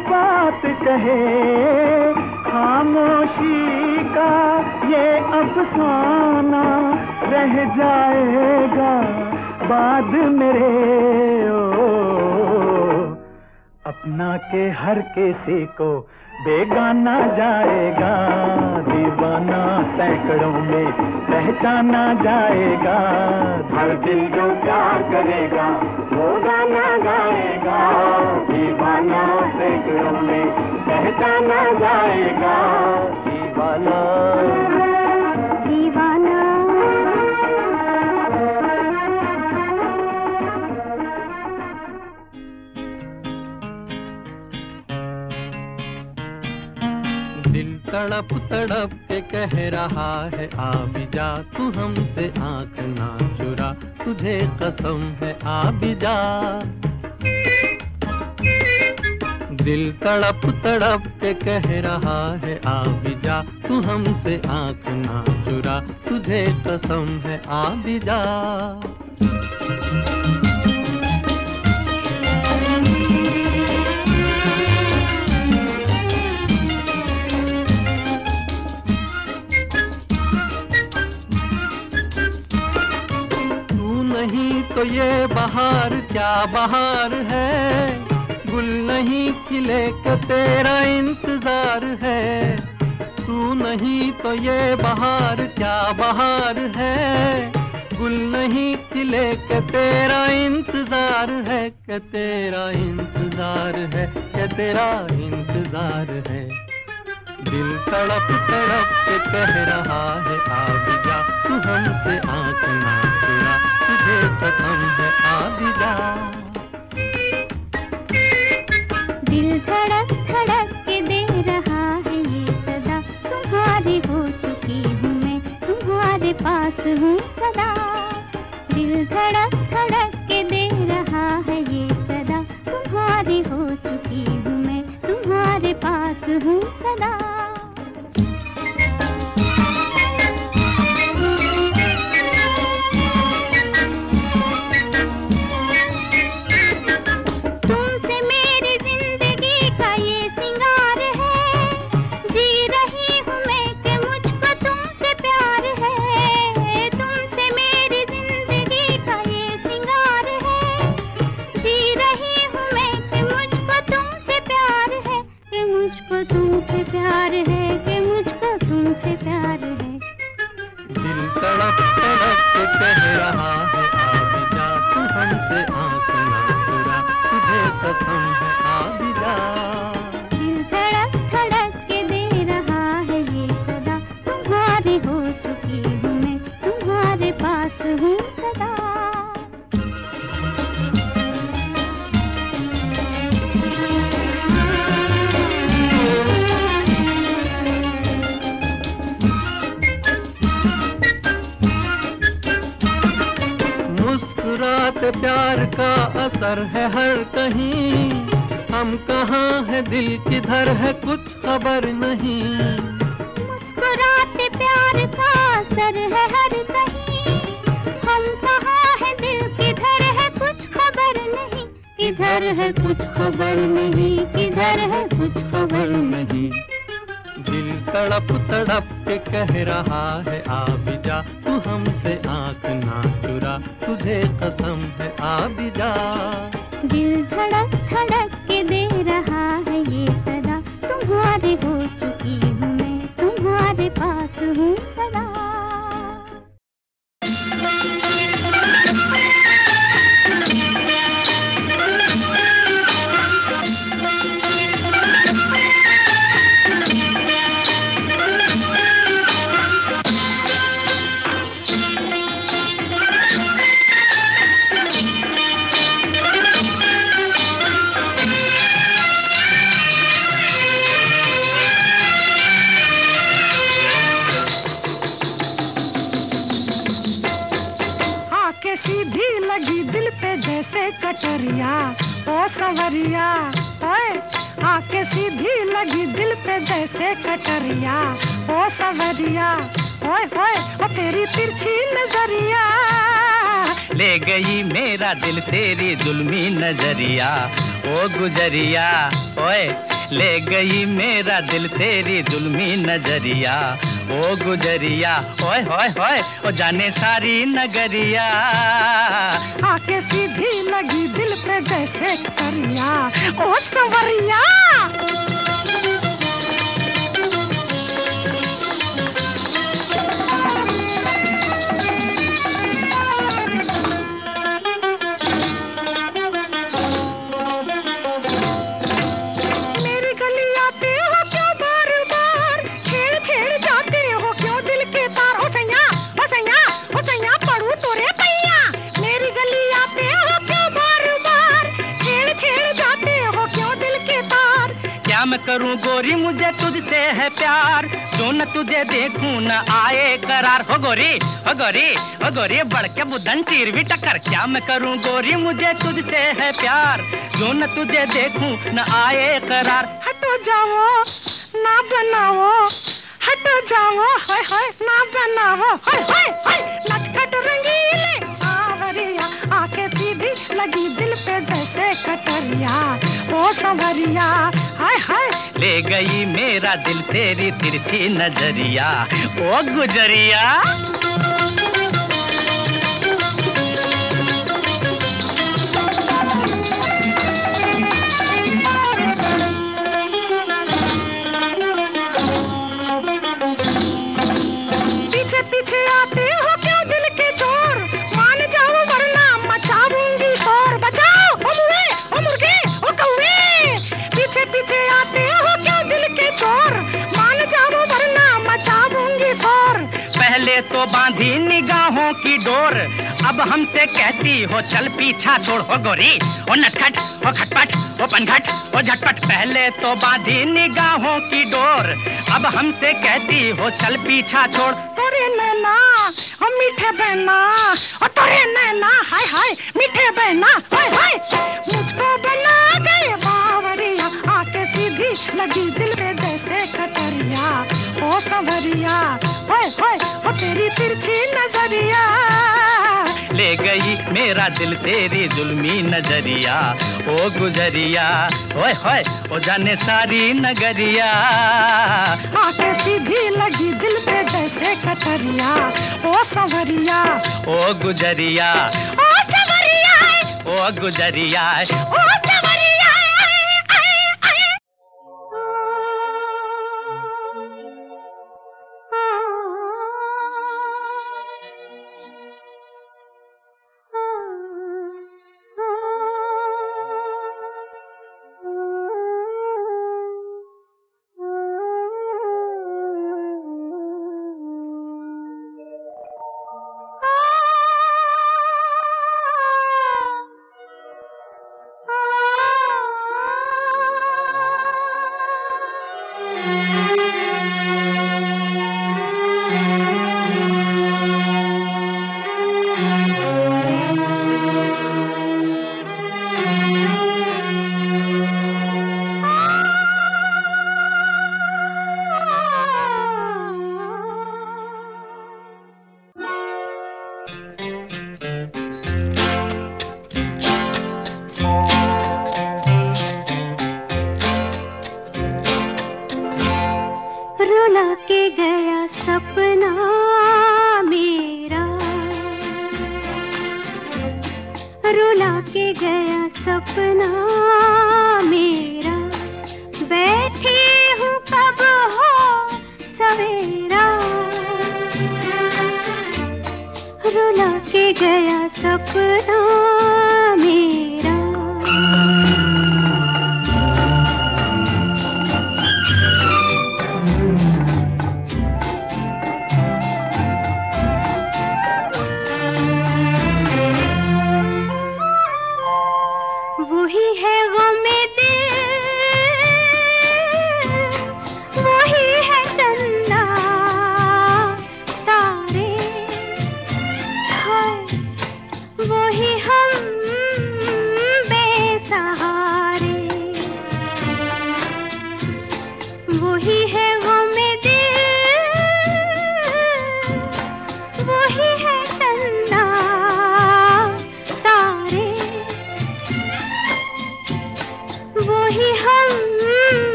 बात कहे? खामोशी का ये अफसाना रह जाएगा बाद मेरे, ओ अपना के हर किसी को बेगाना जाएगा, दीवाना सैकड़ों में पहचाना जाएगा। हर दिल जो प्यार करेगा, वो गाना गाएगा, दीवाना सैकड़ों में पहचाना जाएगा, दीवाना। तड़प तड़प के कह रहा है आ भी जा तू हमसे आँख ना चुरा, तुझे कसम है आ भी जा दिल तड़प तड़प के कह रहा है आ भी जा तू हमसे आँख ना चुरा, तुझे कसम है आ भी जा तो ये बहार, क्या बहार है? गुल नहीं खिले के तेरा इंतज़ार है। तू नहीं तो ये बहार, क्या बहार है? गुल नहीं खिले के तेरा इंतज़ार है। के तेरा इंतज़ार है, के तेरा इंतज़ार है। दिल तड़प तड़प के कह रहा है, आज जा तू हमसे आँख ना कसम है जा दिल धड़क धड़क के दे रहा है ये सदा। तुम्हारी हो चुकी हूँ मैं, तुम्हारे पास हूँ सदा। दिल धड़क धड़क के दे रहा है ये सदा। तुम्हारी हो चुकी हूँ मैं, तुम्हारे पास हूँ सदा। प्यार प्यार का असर है हर कहीं। हम कहाँ है, दिल किधर है, कुछ खबर नहीं। मुस्कुराते प्यार का असर है हर कहीं। हम कहाँ है, दिल किधर है, कुछ खबर नहीं। किधर है, कुछ खबर नहीं, किधर है, कुछ खबर नहीं। दिल तड़प तड़प के कह रहा है आ भी जा तू हमसे आँख ना चुरा, तुझे कसम है आ भी जा दिल धड़क धड़क के दे रहा है ये सदा तुम्हारे हो चुकी हूँ मैं, तुम्हारे पास हूँ सदा कटरिया ओ सवरिया, ओए आके सीधी लगी दिल पे जैसे कटरिया। ओ सवरिया, ओए ओए, ओ तेरी तिरछी नज़रिया। ले गई मेरा दिल तेरी जुल्मी नज़रिया, ओ गुजरिया, ओए। ले गई मेरा दिल तेरी जुल्मी नज़रिया। ओ गुजरिया, ओए होए होए ओ जाने सारी नगरिया। आके सीधी लगी दिल पे जैसे करिया। ओ सवरिया! मैं करूँ गोरी, मुझे तुझसे है प्यार। जो न तुझे देखूँ, न आए करार। हो गोरी हो गोरी हो गोरी बढ़ के बुधन चीर भी टक्कर। क्या मैं करूँ गोरी, मुझे तुझसे है प्यार। जो न तुझे देखूँ, न आए करार। हटो जाओ, ना बनाओ। हटो जाओ, हाय हाय, ना बनाओ। हाय हाय हाय, नटखट रंगीले सावरिया। आके सीधी लगी दिल पे जैसे कटरिया। को संवरिया। हाय हाय। ले गई मेरा दिल तेरी तिरछी नज़रिया। ओ गुजरिया। पीछे पीछे आप पहले तो बांधी निगाहों की डोर। अब हमसे कहती हो, चल पीछा छोड़, हो गोरी। ओ नटखट ओ खटपट ओ पनघट ओ झटपट। पहले तो बांधी निगाहों की डोर। अब हमसे कहती हो, चल पीछा छोड़। तोरे नैना हम मीठे बहना और तोरे नैना, हाय हाय, मीठे बहना, हाय हाय। मुझको बना गए बावरिया, आके सीधी लगी दिल पे जैसे कटरिया, ओ संवरिया, होय होय। ओ तेरी तिरछी नज़रिया। ले गई मेरा दिल तेरी जुल्मी नज़रिया। ओ गुजरिया ओए होए ओ जाने सारी नगरिया। आके सीधी लगी दिल पे जैसे कटरिया ओ सवरिया। ओ गुजरिया ओ संवरिया। ओ गुजरिया। ओ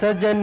सजन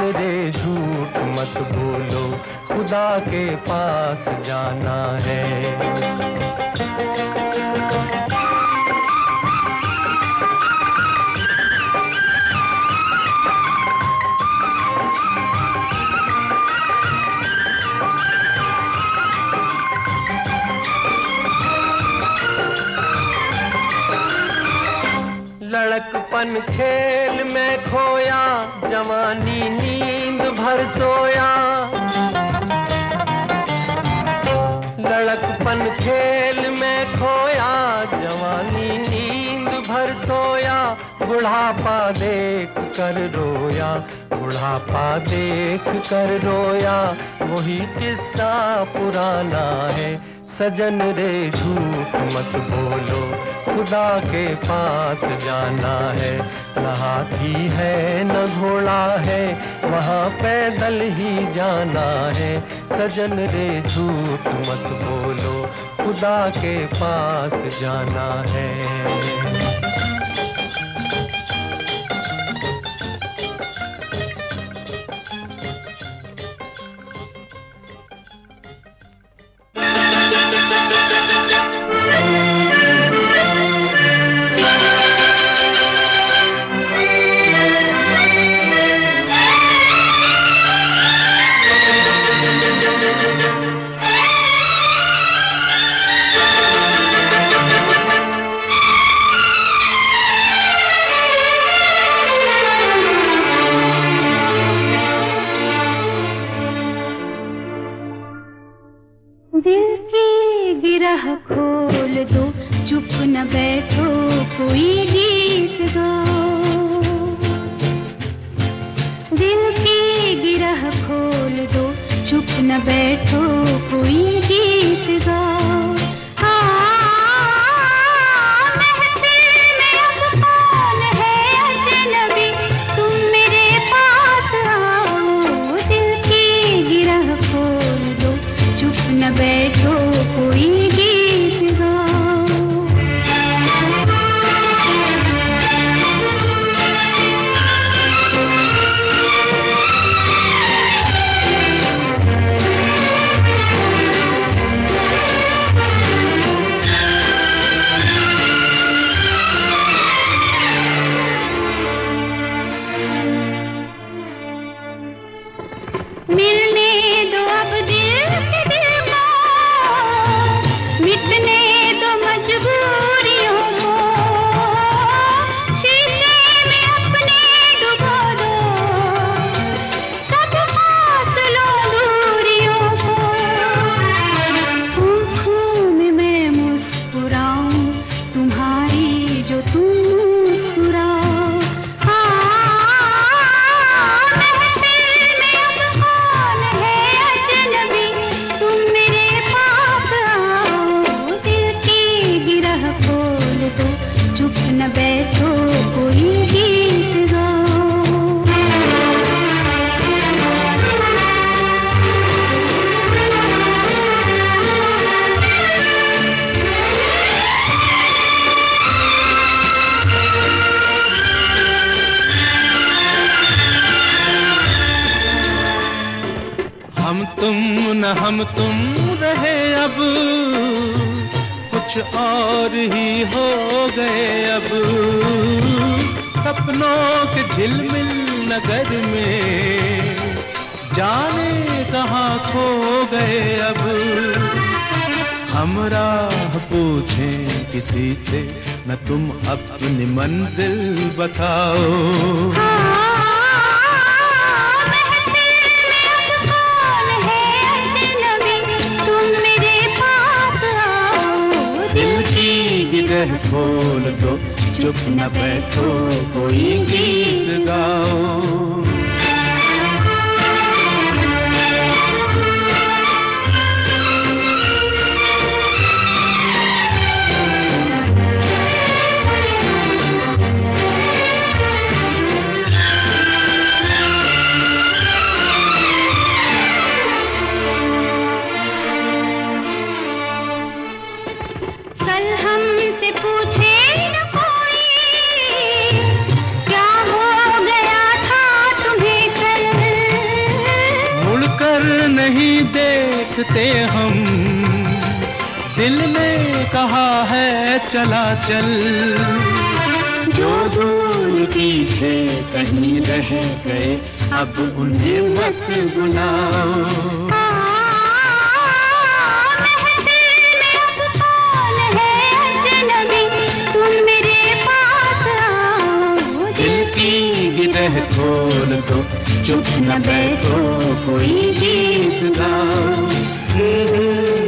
के पास जाना है। खोल दो चुप न बैठो कोई गीत गाओ।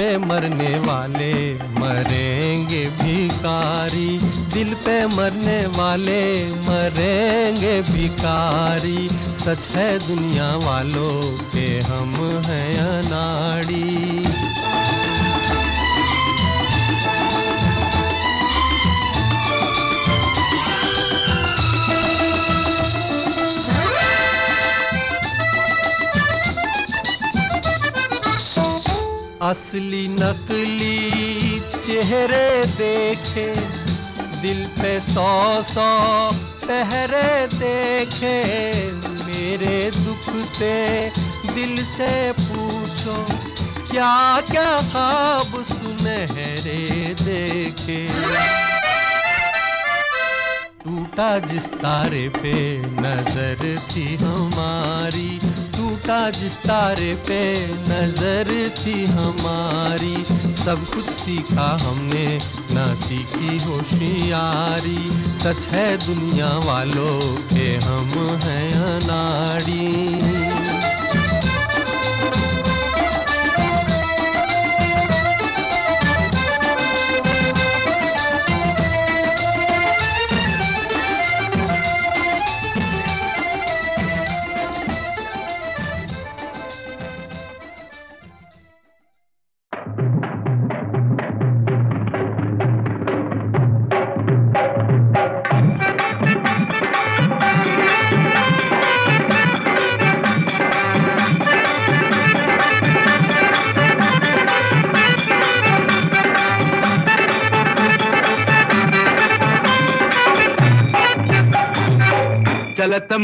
पे मरने वाले मरेंगे भिकारी दिल पे मरने वाले मरेंगे भिकारी सच है दुनिया वालों के हम हैं अनाड़ी। असली नकली चेहरे देखे, दिल पे सौ सौ पहरे देखे। मेरे दुखते दिल से पूछो क्या क्या ख्वाब सुनहरे देखे? टूटा जिस तारे पे नज़र थी हमारी जिस तारे पे नज़र थी हमारी। सब कुछ सीखा हमने, ना सीखी होशियारी। सच है दुनिया वालों के हम हैं अनाड़ी।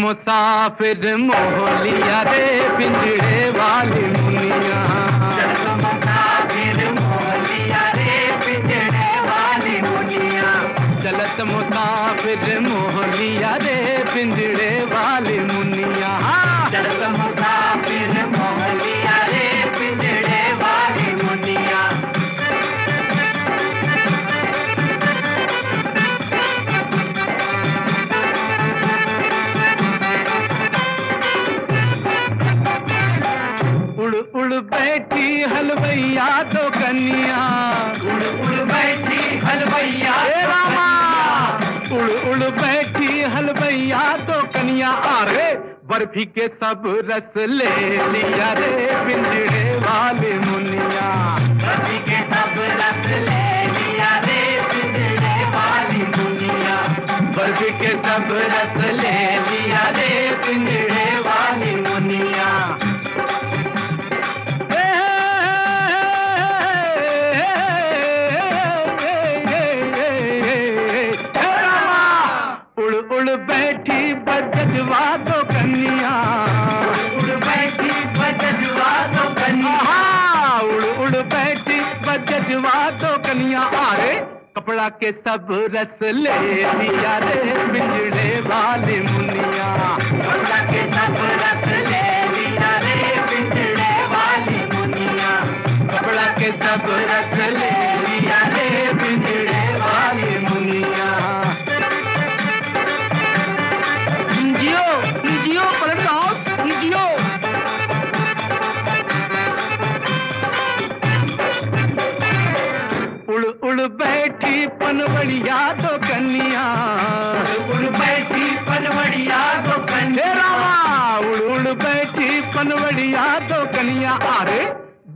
मुसाफिर मोहलिया रे पिंजरे वाली मुनिया। चलत मुसाफिर मोहलिया रे पिंजरे हलवैया तो कन्या। उड़ उड़ बैठी हलवैया रामा। उड़ उड़ बैठी हलवैया तो कन्या। अरे बर्फ़ी के सब रस ले लिया रे पिंजड़े वाले मुनिया। बर्फ़ी के सब रस ले लिया रे पिंजड़े वाली मुनिया। बर्फ़ी के सब रस ले लिया रे पिंजड़े कपड़ा के सब रस ले लिया रे बिजड़े वाली मुनिया। छोड़ा के सब रस ले लिया रे बिजड़े वाली मुनिया। छोड़ा के सब रस ले पनवड़िया दो कन्या उड़ बैठी पनवड़िया तो कन्या उड़ उड़ बैठी पनवड़िया तो कन्या अरे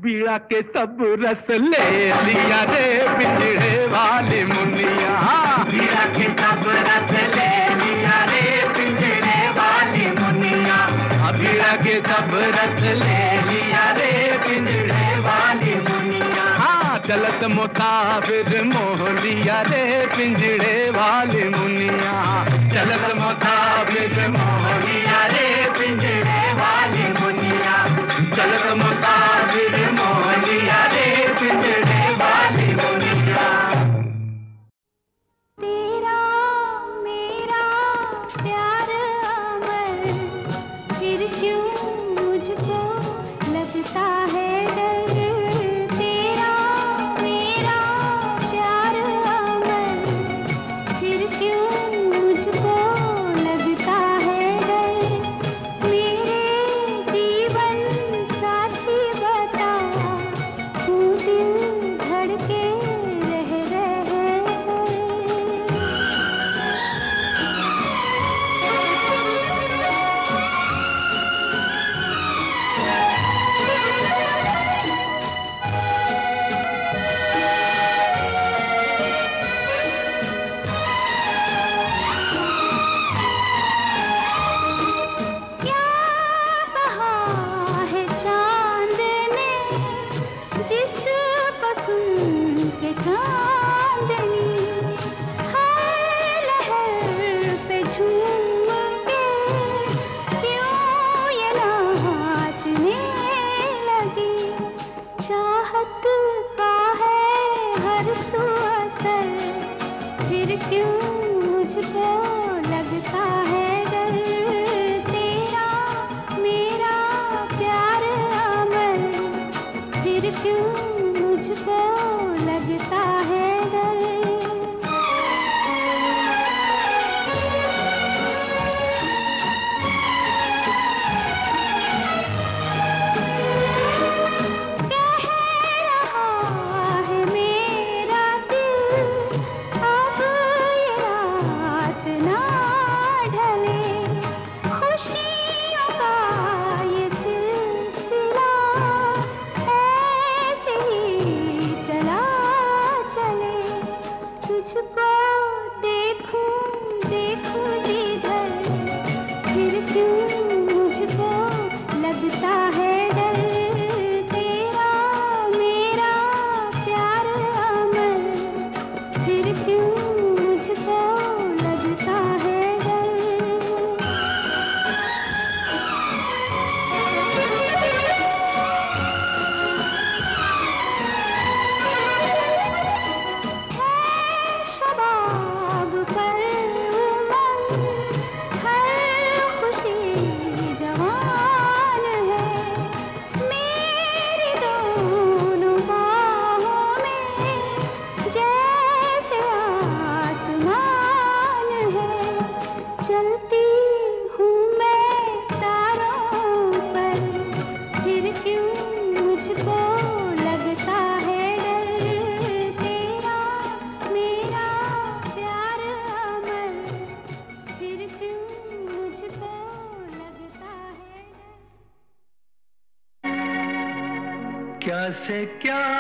बीड़ा के सब रस ले लिया रे पिंजड़े वाली मुनिया। बीड़ा के सब रस ले लिया रे पिंजड़े वाली मुनिया। बीड़ा के सब रस ले लिया रे पिंजड़े वाली हाँ चलत मुसाफिर मोहलिया रे पिंजड़े वाले मुनिया। चलत मुसाफिर मोहलिया रे पिंजड़े वाले मुनिया। चलत मुसाफिर मोहलिया रे पिंजड़े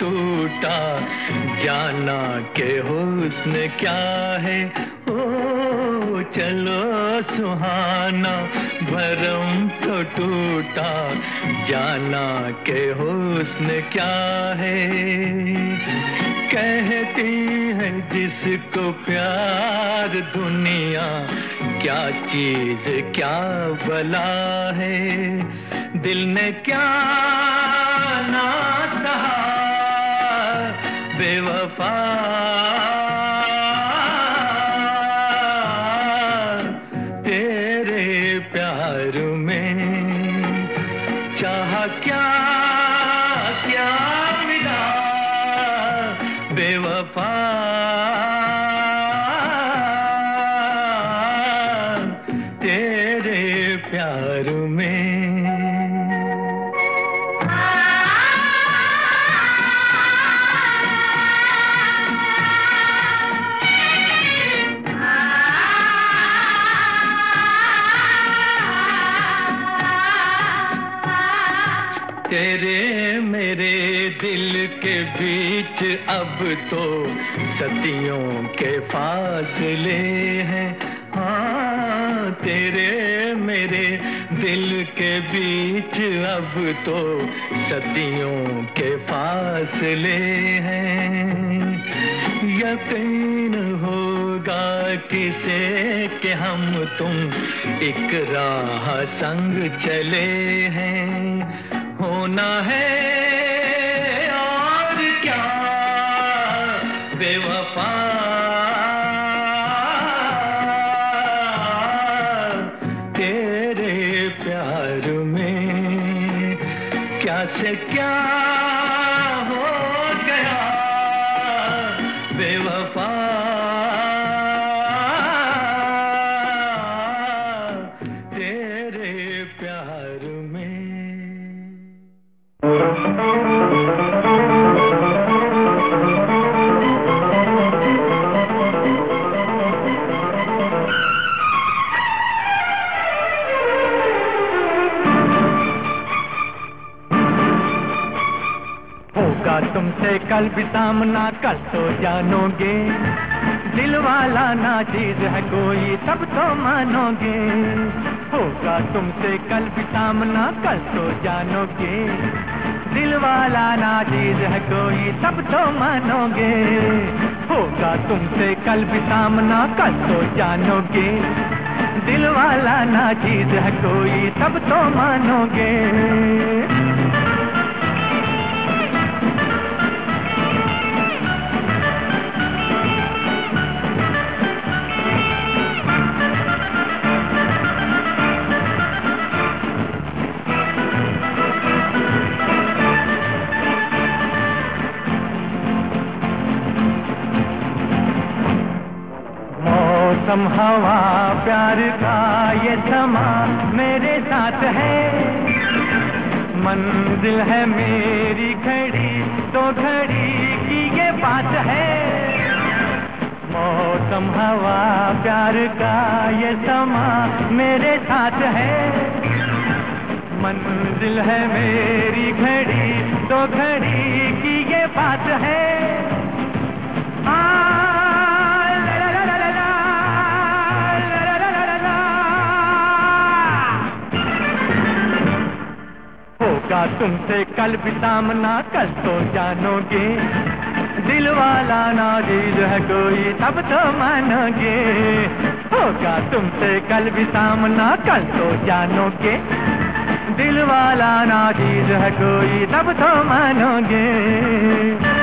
टूटा। जाना के हुस्न क्या है? ओ, चलो सुहाना, भरम तो टूटा। जाना के हुस्न क्या है? कहती है जिसको प्यार दुनिया, क्या चीज़, क्या बला है? दिल ने क्या बेवफा तो सदियों के फासले हैं। हाँ तेरे मेरे दिल के बीच अब तो सदियों के फासले हैं। यकीन होगा किसे कि हम तुम एक राह संग चले हैं। होना है बेवफा कल भी सामना कल तो जानोगे। दिल वाला ना चीज़ है कोई, तब तो मानोगे। होगा तुमसे कल भी सामना, कल तो जानोगे। दिल वाला ना चीज़ है कोई, तब तो मानोगे। होगा तुमसे कल भी सामना, कल तो जानोगे। दिल वाला ना चीज़ है कोई, तब तो मानोगे। मौसम हवा, प्यार का ये समा मेरे साथ है। मंजिल है मेरी घड़ी तो घड़ी की ये बात है। मौसम, हवा, प्यार का ये समा मेरे साथ है। मंजिल है मेरी घड़ी तो घड़ी की ये बात है। होगा तुमसे कल भी सामना, कल तो जानोगे। दिल वाला नाजीज है कोई, तब तो मानोगे। होगा तुमसे कल भी सामना, कल तो जानोगे। दिल वाला नाजीज है कोई, तब तो मानोगे।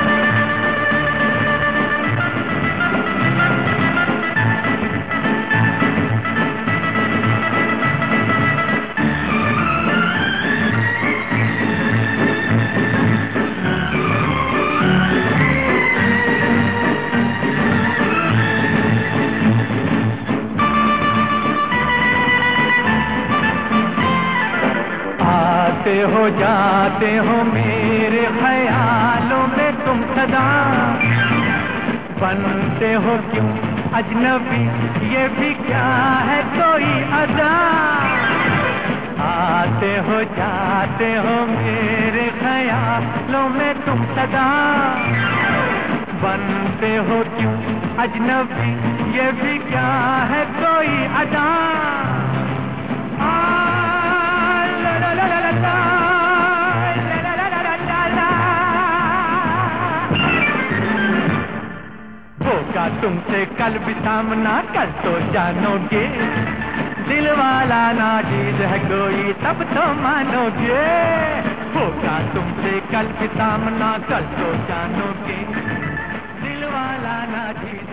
जाते हो मेरे ख्यालों में तुम सदा बनते हो क्यों अजनबी ये भी क्या है कोई अदा आते हो जाते हो मेरे ख्यालों में तुम सदा बनते हो क्यों अजनबी ये भी क्या है कोई अदा आ, ला, ला, ला, ला, ला, ला, तुमसे कल भी सामना कर तो जानोगे। दिल वाला नाजीज है कोई, तब तो मानोगे। होगा तुमसे कल भी सामना कर तो जानोगे। दिल वाला ना नाजीज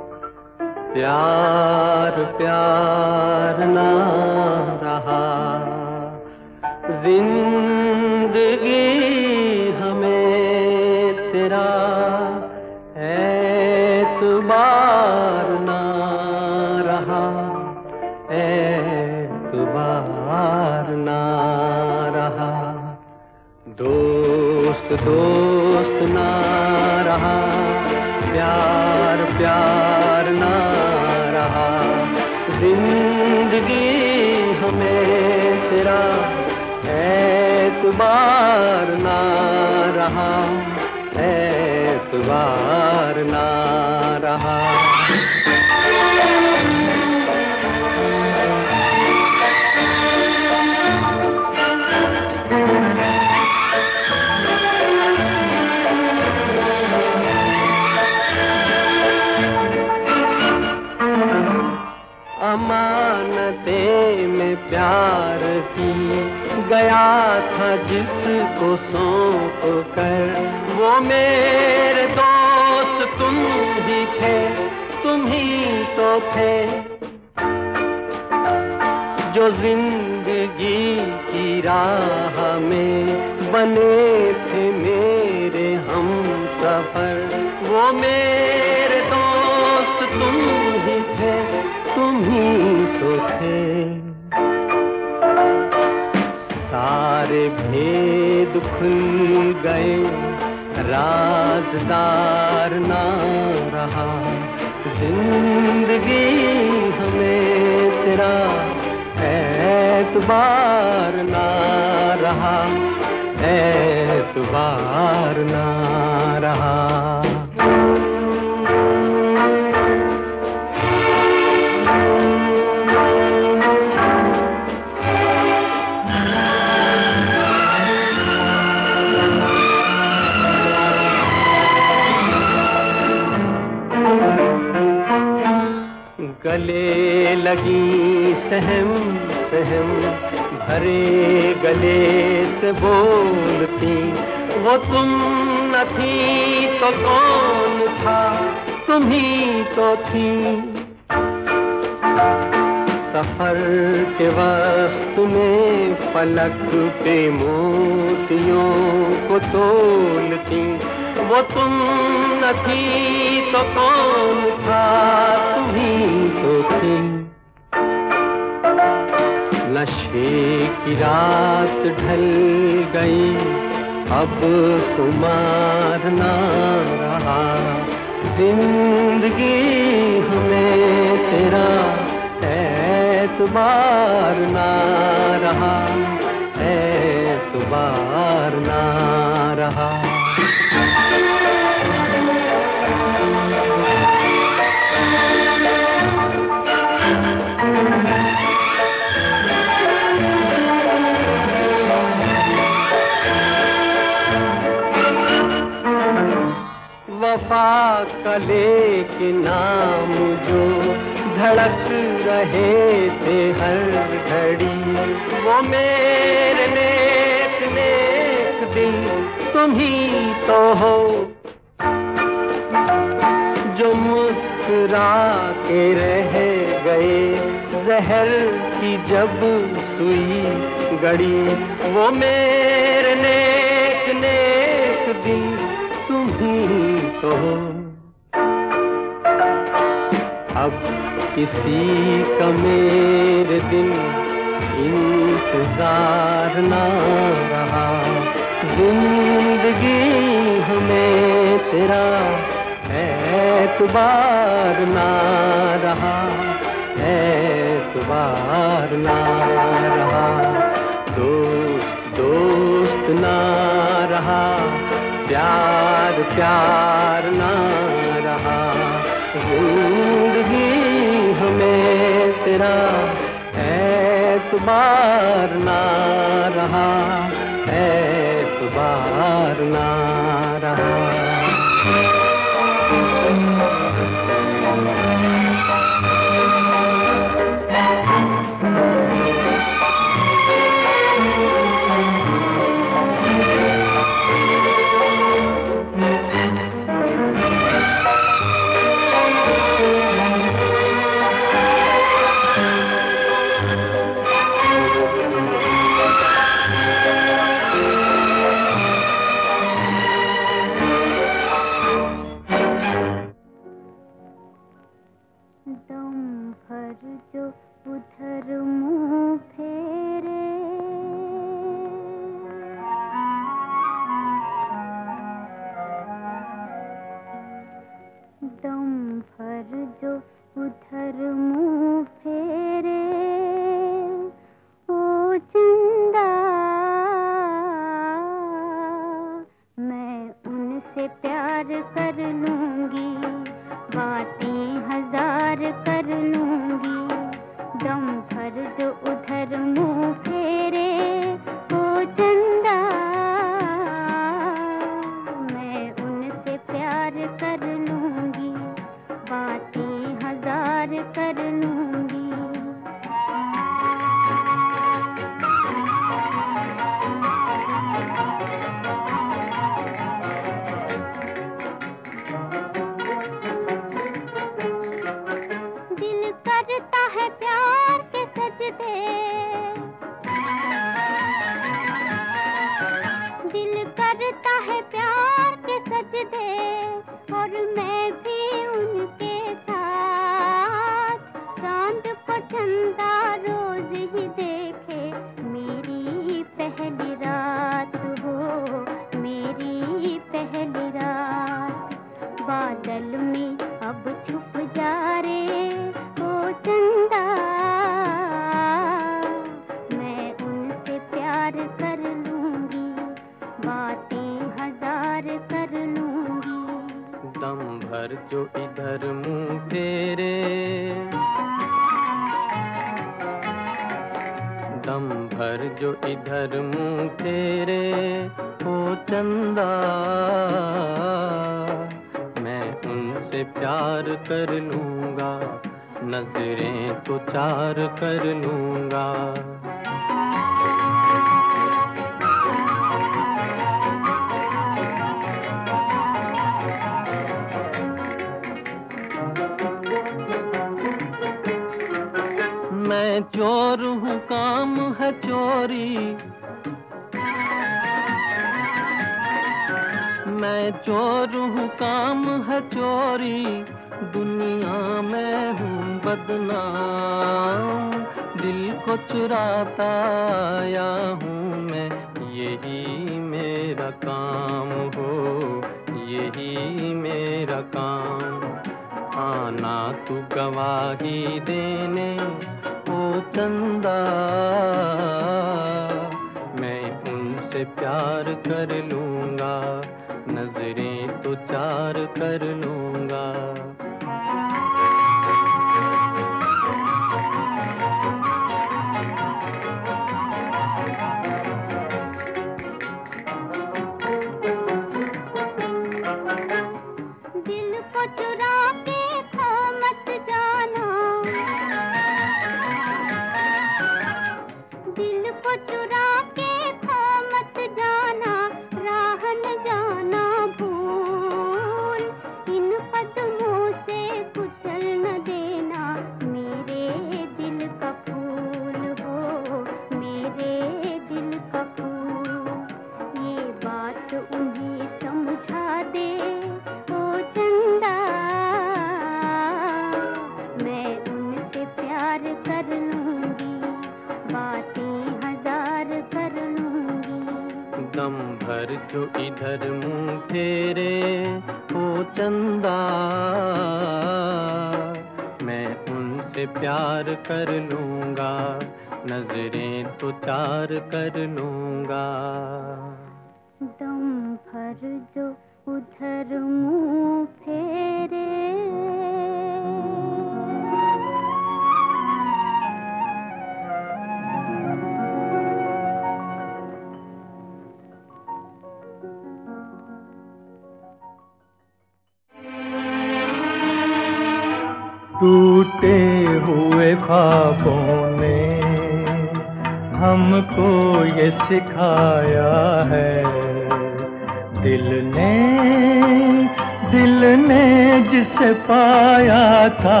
था,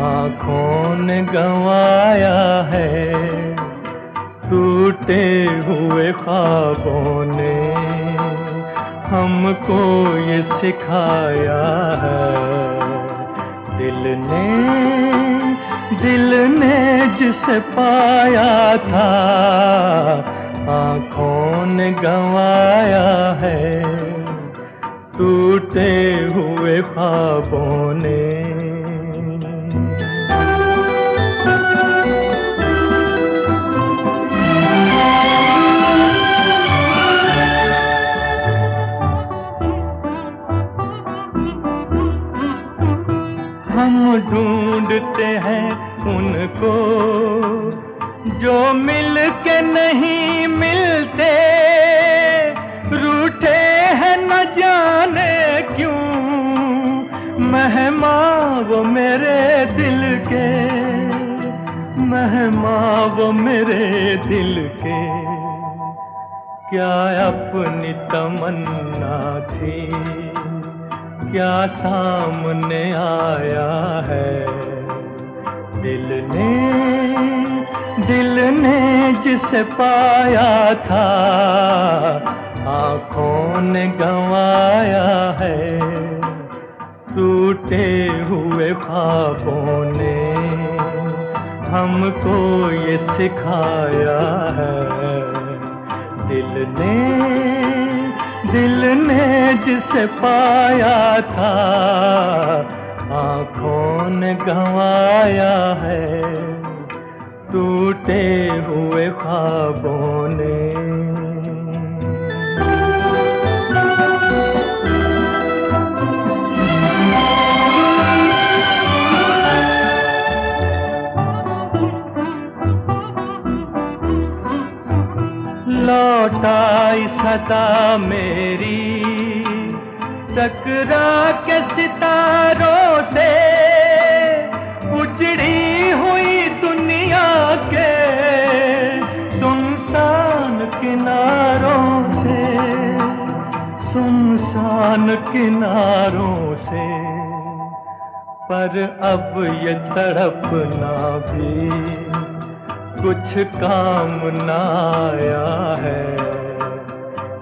आँखों ने गंवाया है। टूटे हुए ख्वाबों ने हमको ये सिखाया है। दिल ने दिल ने जिसे पाया था, आँखों ने गंवाया है। टूटे हुए ख्वाबों ने। हम ढूंढते हैं उनको जो मिल के नहीं मिलते मेहमा वो मेरे दिल के मेहमा वो मेरे दिल के। क्या अपनी तमन्ना थी, क्या सामने आया है? दिल ने दिल ने जिसे पाया था, आँखों ने गंवाया है। टूटे हुए ख्वाबों ने हमको ये सिखाया है। दिल ने दिल ने जिसे पाया था, आँखों ने गंवाया है। टूटे हुए ख्वाबों ने लौटाई सदा मेरी। टकरा के सितारों से उजड़ी हुई दुनिया के सुनसान किनारों से, सुनसान किनारों से। पर अब ये तड़पना भी। कुछ काम ना आया है।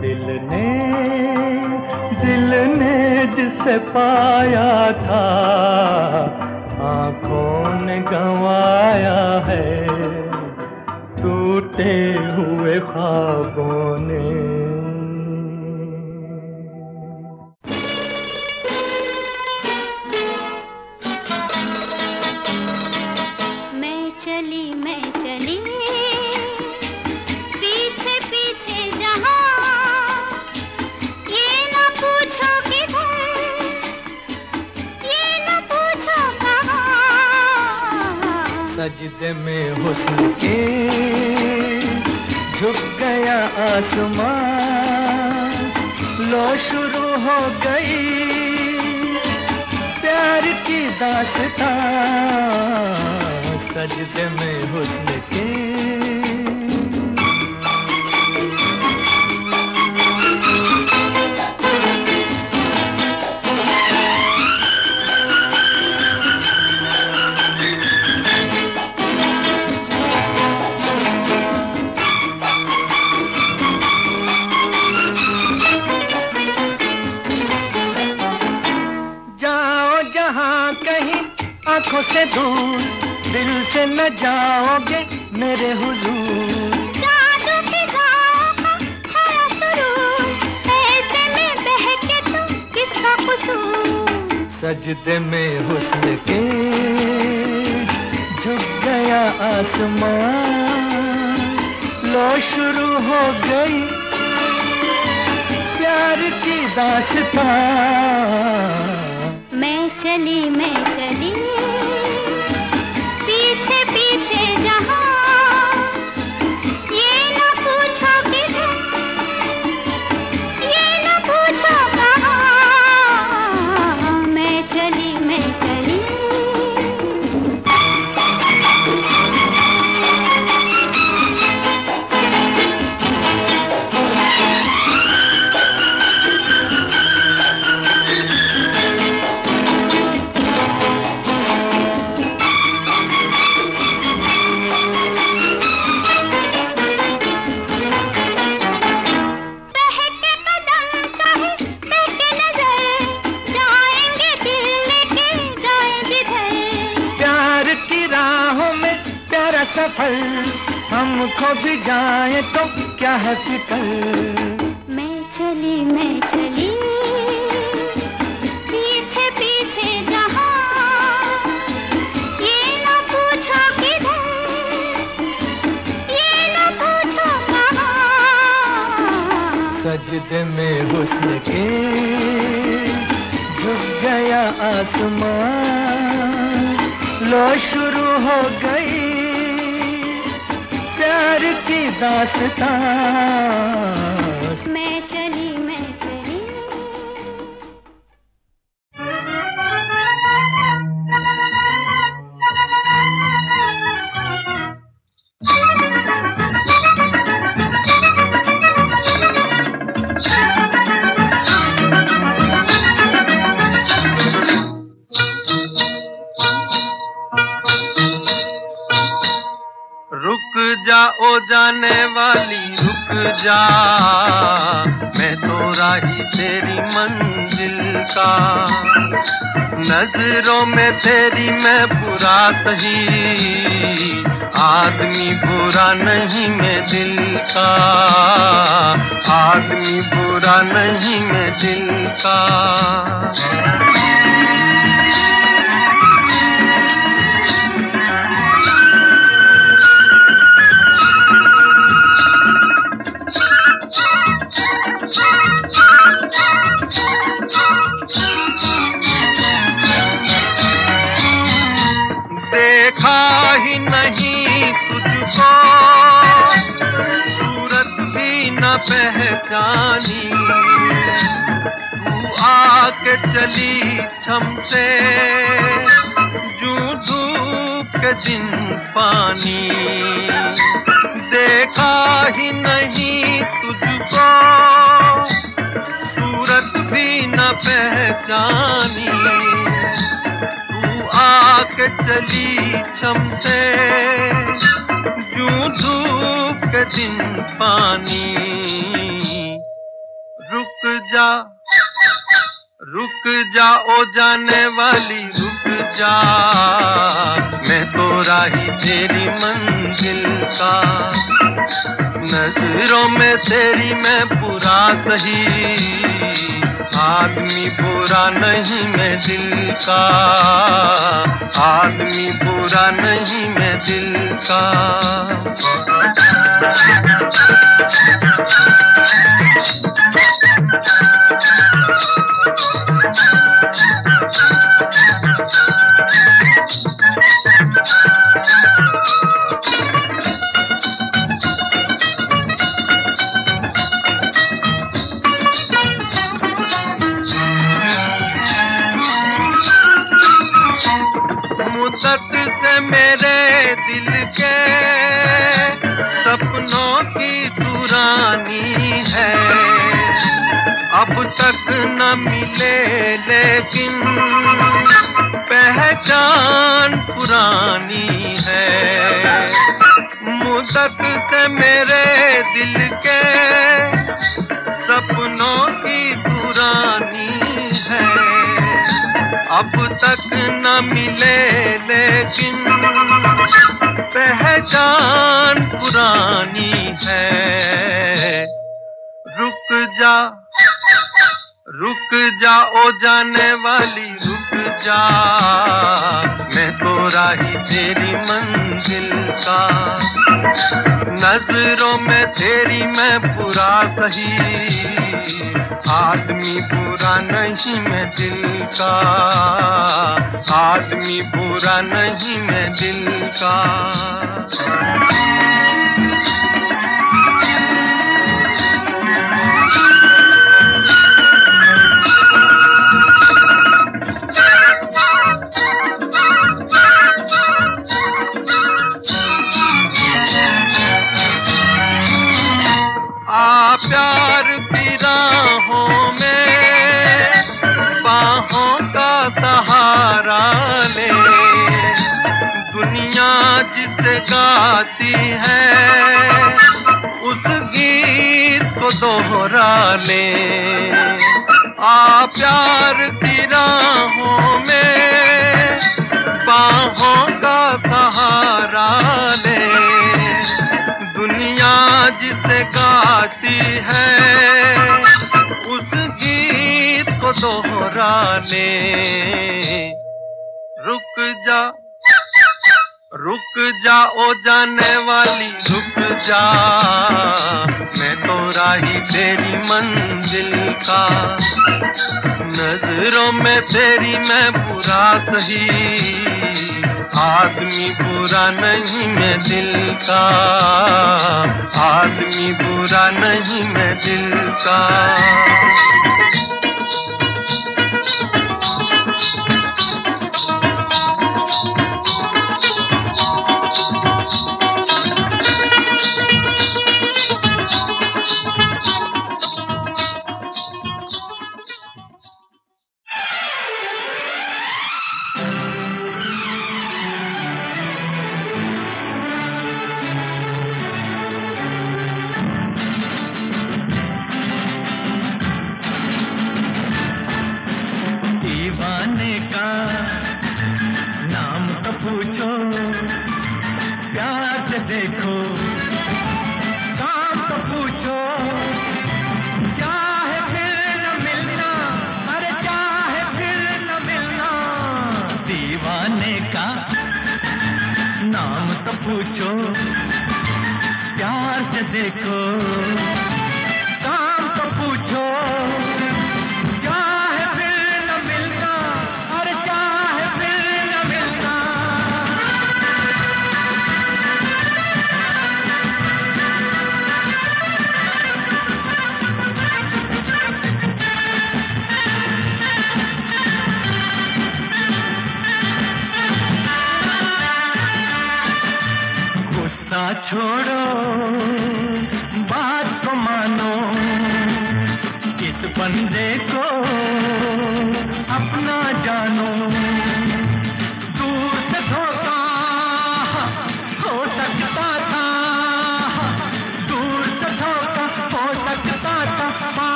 दिल ने दिल ने जिसे पाया था, आँखों ने गंवाया है। टूटे हुए ख्वाबों ने सजदे में हुस्न के झुक गया आसमान लो शुरू हो गई प्यार की दास्तां। सजदे में हुस्न के आँखों से दूर दिल से न जाओगे मेरे हुजूर। सजदे में हुस्न के झुक गया आसमान लो शुरू हो गई प्यार की दास्तां मैं चली मैं चली जाए तो क्या है फ़िक्र? मैं चली मैं चली। पीछे पीछे जहाँ। ये न पूछो किधर ये न पूछो कहाँ। सजदे में हुस्न के झुक गया आसमान। लो शुरू हो गई प्यार दास्तां। जाने वाली रुक जा। मैं तो राही तेरी मंजिल का। नज़रों में तेरी मैं बुरा सही। आदमी बुरा नहीं मैं दिल का। आदमी बुरा नहीं मैं दिल का। पहचानी। तू आके चली छम से। जू धूप के दिन पानी। देखा ही नहीं तुझको। सूरत भी न पहचानी। तू आके चली छम से। जू धूप के दिन पानी। रुक जा रुक जा ओ जाने वाली, रुक जा। मैं तो राही तेरी मंजिल का। नज़रों में तेरी मैं बुरा सही। आदमी बुरा नहीं मैं दिल का। आदमी बुरा नहीं मैं दिल का। मुद्दत से मेरे दिल के सपनों की दुरानी है अब तक न मिले, लेकिन पहचान पुरानी है। मुद्दत से मेरे दिल के सपनों की पुरानी है। अब तक न मिले, लेकिन पहचान पुरानी है। रुक जा। रुक जा ओ जाने वाली, रुक जा। मैं तो राही तेरी मंजिल का। नज़रों में तेरी मैं बुरा सही। आदमी बुरा नहीं मैं दिल का। आदमी बुरा नहीं मैं दिल का। प्यार पीरा हो में, बाहों का सहारा ले। दुनिया जिसे गाती है, उस गीत को दोहरा ले। आ प्यार की राहों में, बाहों का सहारा ले। जिसे गाती है। उस गीत को दोहराने। रुक जा रुक जा ओ जाने वाली, रुक जा। मैं तो राही तेरी मंजिल का। नज़रों में तेरी मैं बुरा सही। आदमी बुरा नहीं मैं दिल का। आदमी बुरा नहीं मैं दिल का।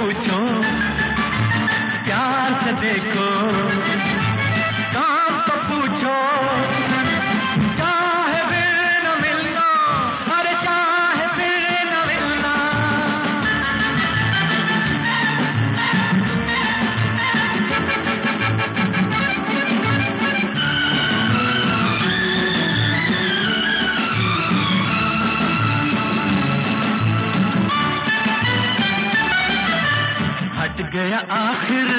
हो जाऊं आखिर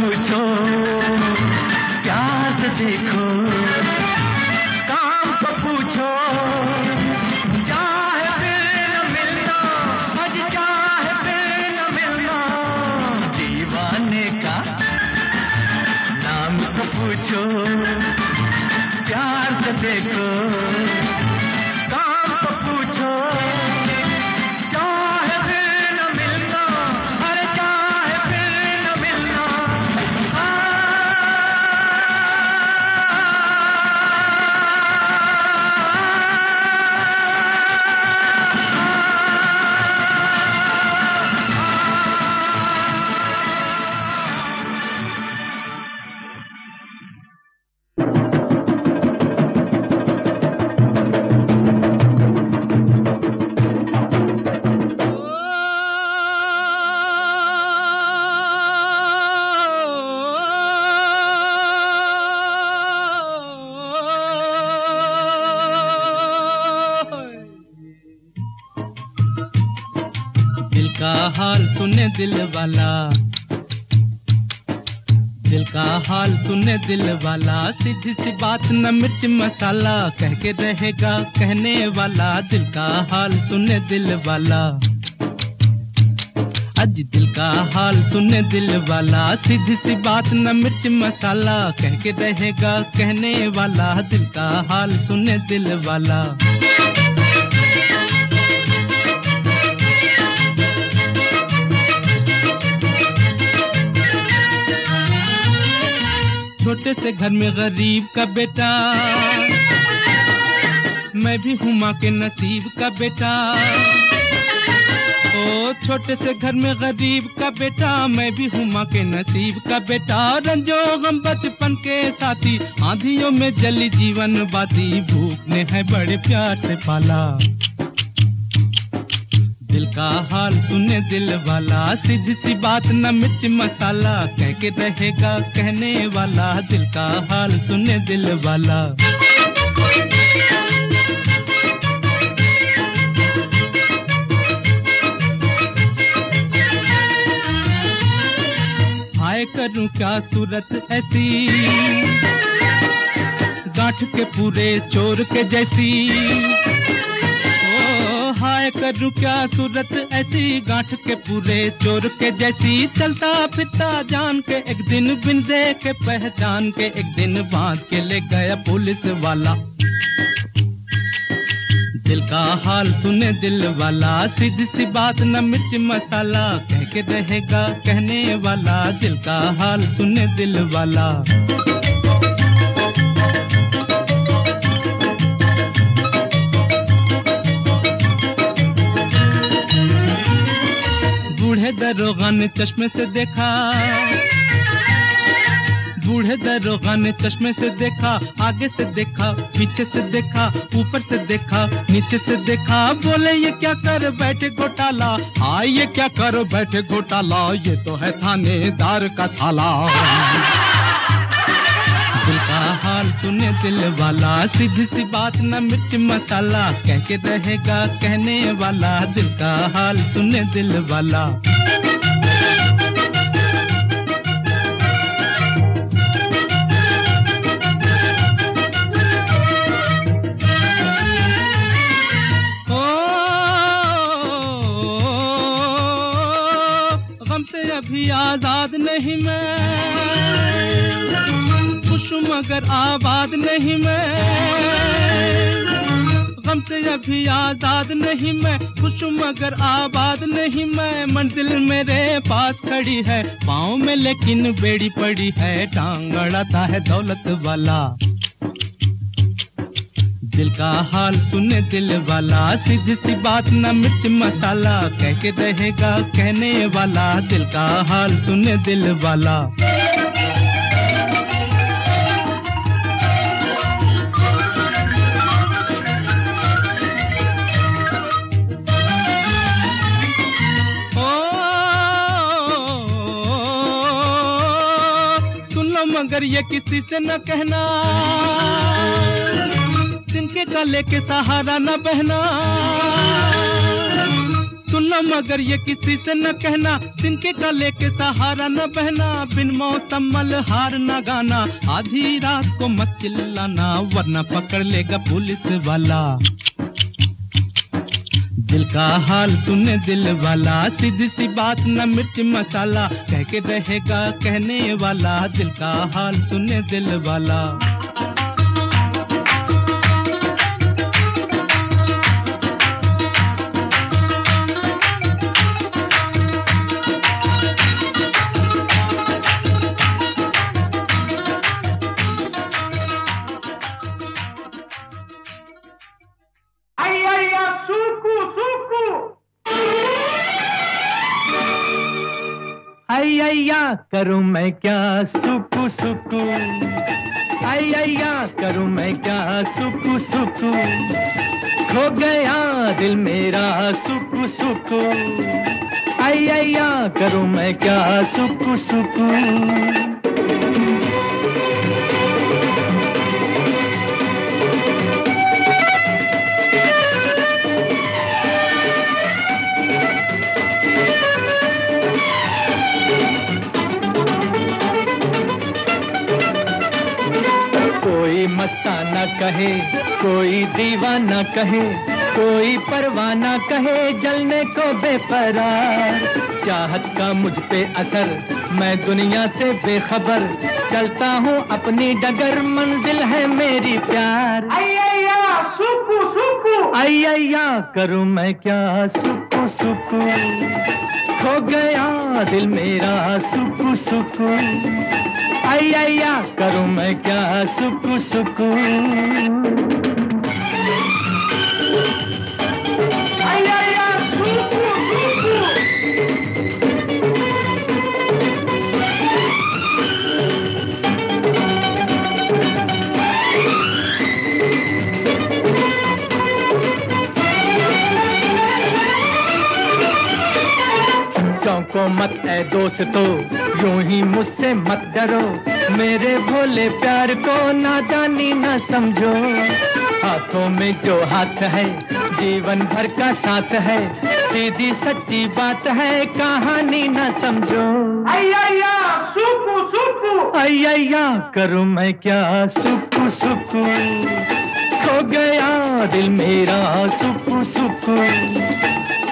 पूछो प्यार से देखो। काम को पूछो चाहे पे को पूछो प्यार से देखो। सुने दिल वाला। दिल का हाल सुने दिल वाला। सीधी सी बात न मिर्च मसाला। कह के रहेगा कहने वाला। दिल का हाल सुने दिल वाला। अज दिल का हाल सुने दिल वाला। सीधी सी बात न मिर्च मसाला। कह के रहेगा कहने वाला। दिल का हाल सुने दिल वाला। छोटे से घर में गरीब का बेटा। मैं भी हूँ माँ के नसीब का बेटा। ओ, छोटे से घर में गरीब का बेटा, मैं भी हूँ माँ के नसीब का बेटा। रंजो गम बचपन के साथी, आंधियों में जली जीवन बाती। भूख ने है बड़े प्यार से पाला। दिल का हाल सुने दिल वाला, सीधी सी बात न मिर्च मसाला, कह के रहेगा कहने वाला, दिल का हाल सुने दिल वाला। हाय करूँ क्या सूरत ऐसी? गांठ के पूरे चोर के जैसी। हाय करूँ क्या सूरत? ऐसी गांठ के पूरे चोर के जैसी चलता फिरता जान के एक दिन बिन देखे पहचान के एक दिन बाँध के ले गया पुलिस वाला। दिल का हाल सुने दिल वाला, सीधी सी बात न मिर्च मसाला, कह के रहेगा कहने वाला। दिल का हाल सुने दिल वाला। दरोगा ने चश्मे से देखा। बूढ़े दरोगा ने चश्मे से देखा, आगे से देखा, पीछे से देखा, ऊपर से देखा, नीचे से देखा। बोले, ये क्या कर बैठे घोटाला? हाँ ये क्या कर बैठे घोटाला? ये तो है थानेदार का साला। दिल का हाल सुने दिल वाला, सीधी सी बात न मिर्च मसाला, कह के रहेगा कहने वाला, दिल का हाल सुने दिल वाला। से अभी आज़ाद नहीं मैं। खुश मगर आबाद नहीं मैं। गम से अभी आज़ाद नहीं मैं। खुश मगर आबाद नहीं मैं। मंजिल मेरे पास खड़ी है, पाँव में लेकिन बेड़ी पड़ी है। टांग अड़ाता है दौलत वाला। दिल का हाल सुने दिल वाला। सीधी सी बात, न मिर्च मसाला। कह के रहेगा कहने वाला। दिल का हाल सुने दिल वाला। मगर ये किसी से न कहना। तिनके गले के सहारा न बहना। सुन लो मगर ये किसी से न कहना। तिनके गले के सहारा न बहना। बिन मौसम हार न गाना। आधी रात को मत चिल्लाना, वरना पकड़ लेगा पुलिस वाला। दिल का हाल सुन दिल वाला, सीधी सी बात न मिर्च मसाला, कह के रहेगा कहने वाला, दिल का हाल सुने दिल वाला। अय्या करूँ मैं क्या सुकू सुकू? अय्या करूँ मैं क्या सुकू सुकू? खो गया दिल मेरा सुकू सुकू। अय्या करूँ मैं क्या सुकू सुकू? मस्ताना कहे कोई दीवाना कहे कोई परवाना कहे जलने को बेपरार चाहत का मुझ पे असर मैं दुनिया से बेखबर। चलता हूँ अपनी डगर मंजिल है मेरी प्यार। सुकू सुकू। अय्या करूँ मैं क्या? सुकू सुकू। खो गया दिल मेरा सुकू सुकू। अय्या करूँ मैं क्या? सुकू सुकू सुकू मत ए दोस्तों यूँ ही मुझसे मत डरो। मेरे भोले प्यार को ना जानी ना समझो। हाथों में जो हाथ है जीवन भर का साथ है। सीधी सच्ची बात है कहानी ना समझो। अय्या सुकू सुकू। अय्या करूँ मैं क्या? सुकू सुकू। खो गया दिल मेरा सुकू सुकू।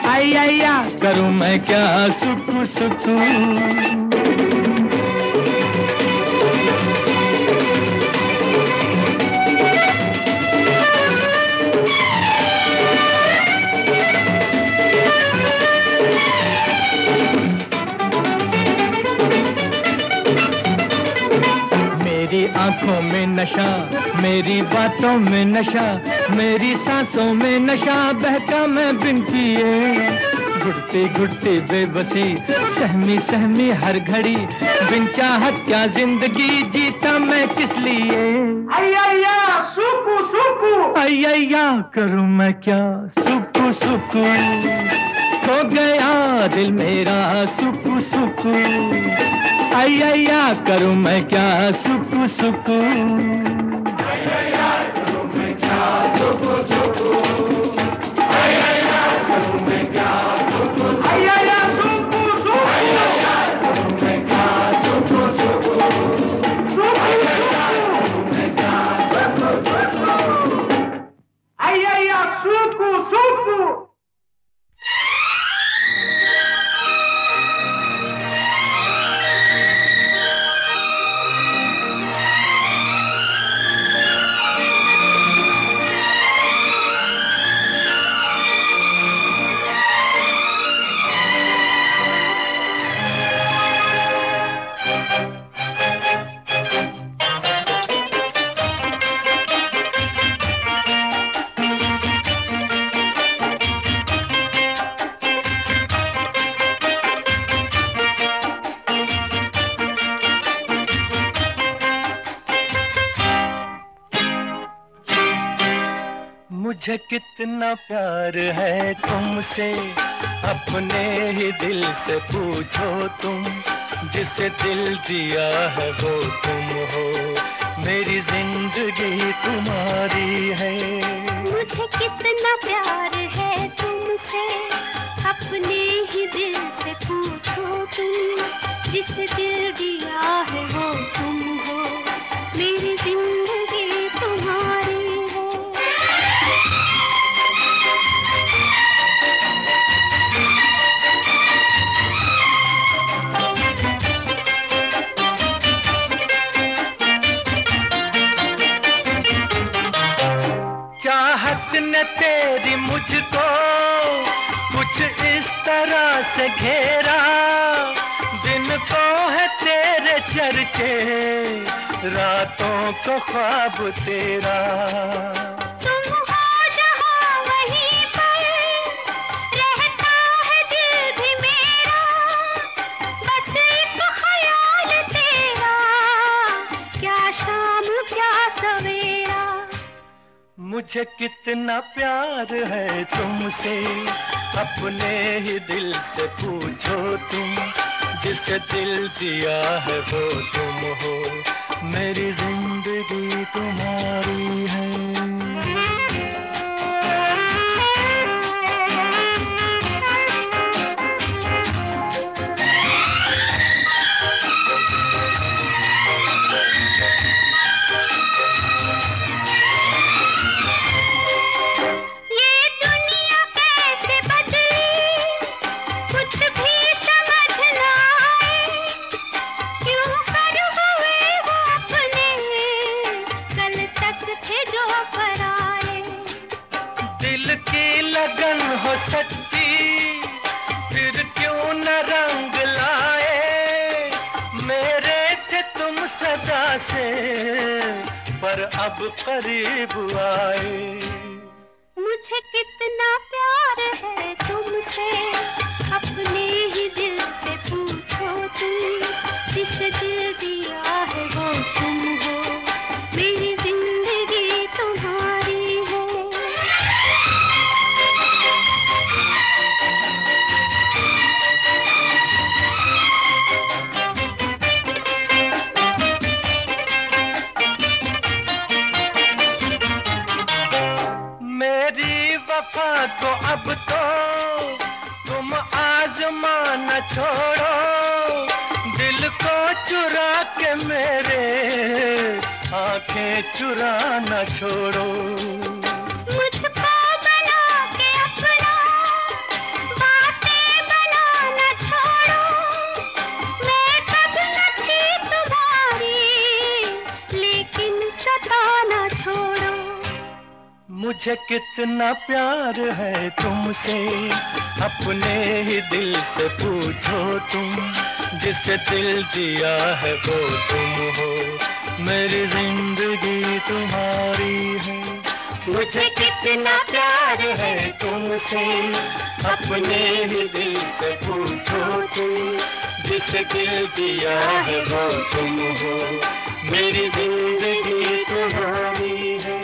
अय्या करूँ मैं क्या सुकू सुकू आँखों में नशा मेरी बातों में नशा मेरी सांसों में नशा बहका मैं बिन पिए घुटती घुटती बेबसी सहमी सहमी हर घड़ी बिन चाहत क्या ज़िंदगी जीता मैं किस लिए? अय्या सुकू सुकू। अय्या करूँ मैं क्या? सुकू सुकू। खो गया दिल मेरा सुकू सुकू। अय्या करूँ मैं क्या? सुख सुकू मुझे कितना प्यार है तुमसे। अपने ही दिल से पूछो तुम, जिसे दिल दिया है वो तुम हो। मेरी ज़िंदगी तुम्हारी है। मुझे कितना प्यार है तुमसे, अपने ही दिल से पूछो तुम, जिसे दिल दिया है वो तुम हो। मेरी ज़िंदगी घेरा दिन को है तेरे चर्चे रातों को ख्वाब तेरा। मुझे कितना प्यार है तुमसे। अपने ही दिल से पूछो तुम, जिसे दिल दिया है वो तुम हो। मेरी ज़िंदगी तुम्हारी है। करीब आए। मुझे कितना प्यार है तुमसे। आँखें चुरा न छोड़ो। मुझको बना के अपना बातें बनाना छोड़ो। मैं कब न थी तुम्हारी लेकिन सताना छोड़ो। मुझे कितना प्यार है तुमसे अपने ही दिल से पूछो तुम जिससे दिल दिया है वो तुम हो। मेरी ज़िंदगी तुम्हारी है। मुझे कितना प्यार है तुमसे, अपने ही दिल से पूछो तुम जिससे दिल दिया है वो तुम हो। मेरी ज़िंदगी तुम्हारी है।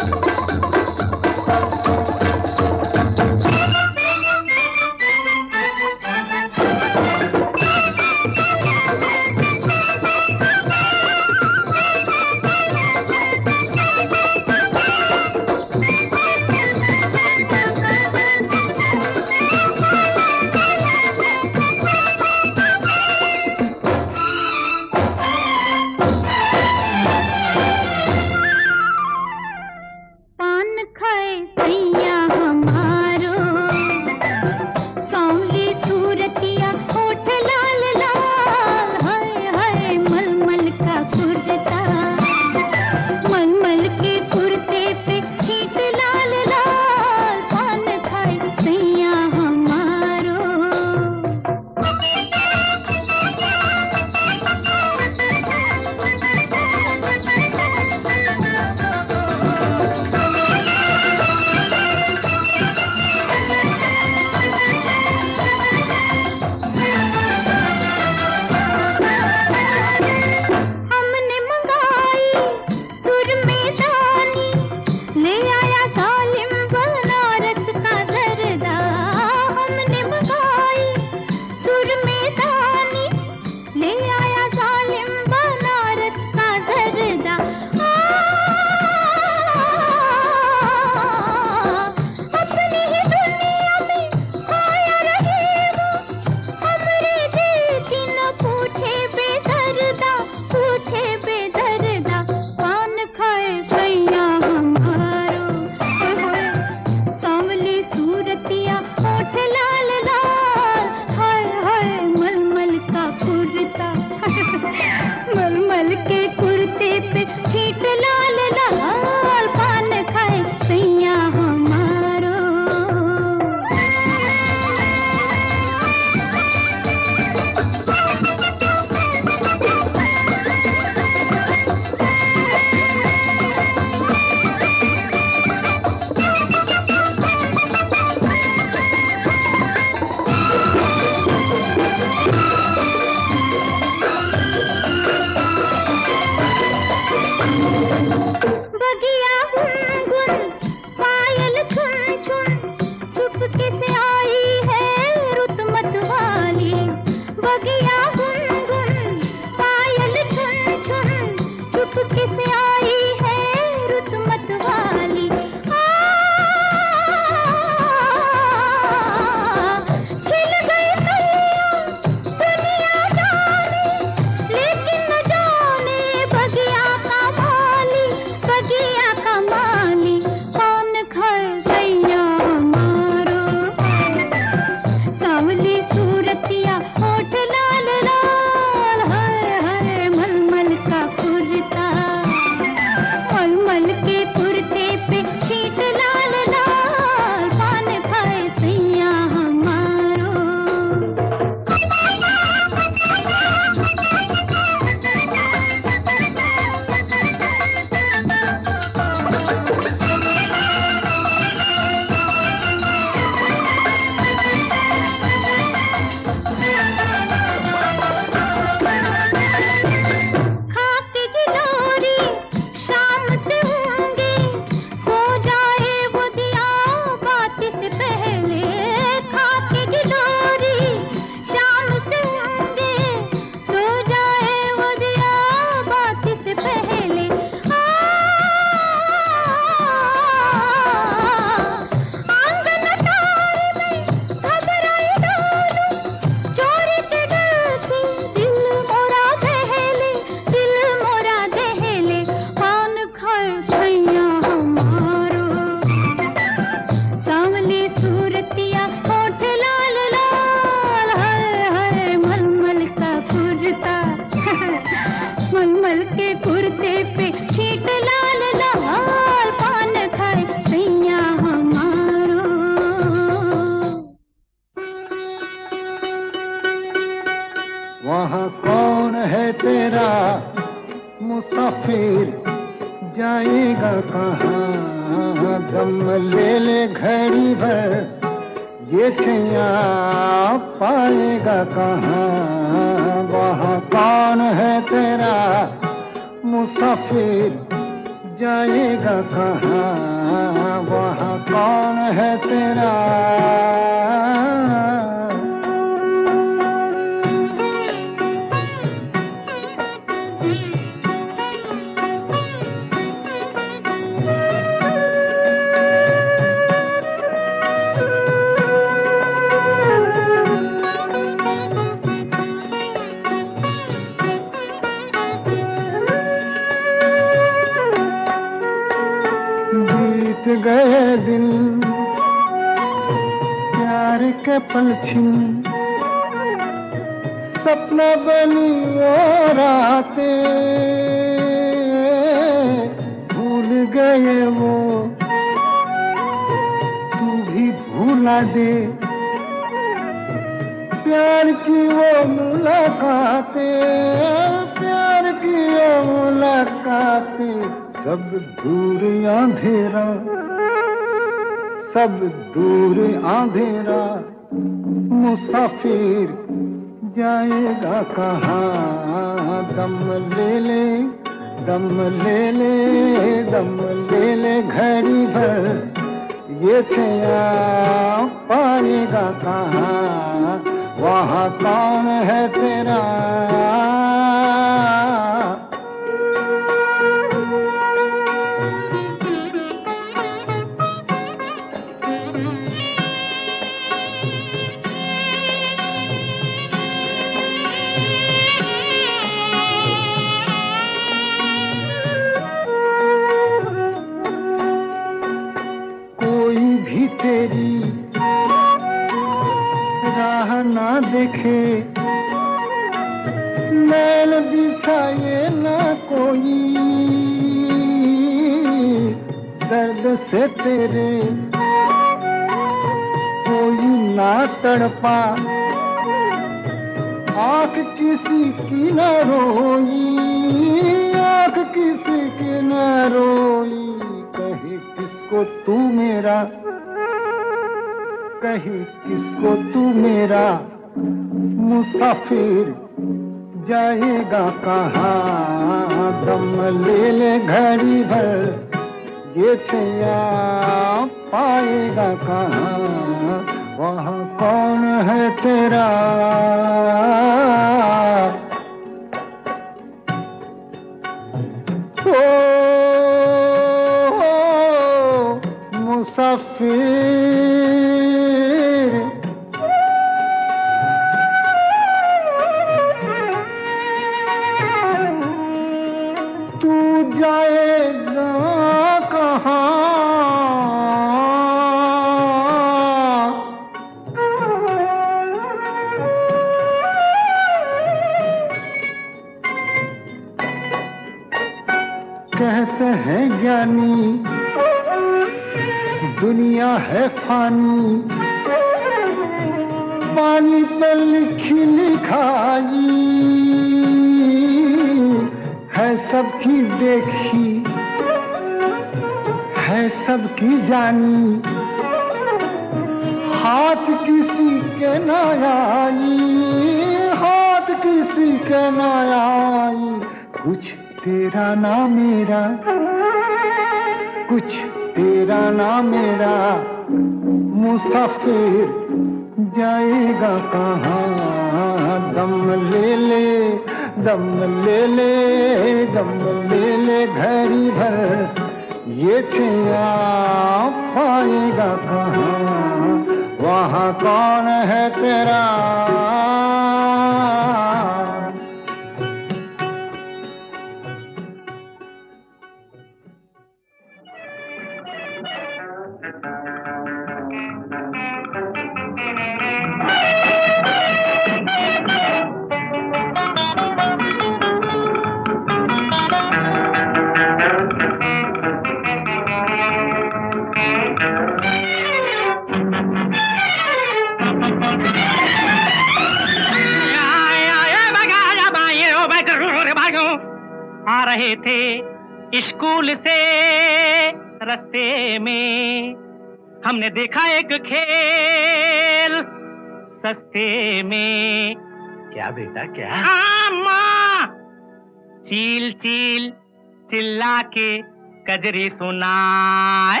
सुनाए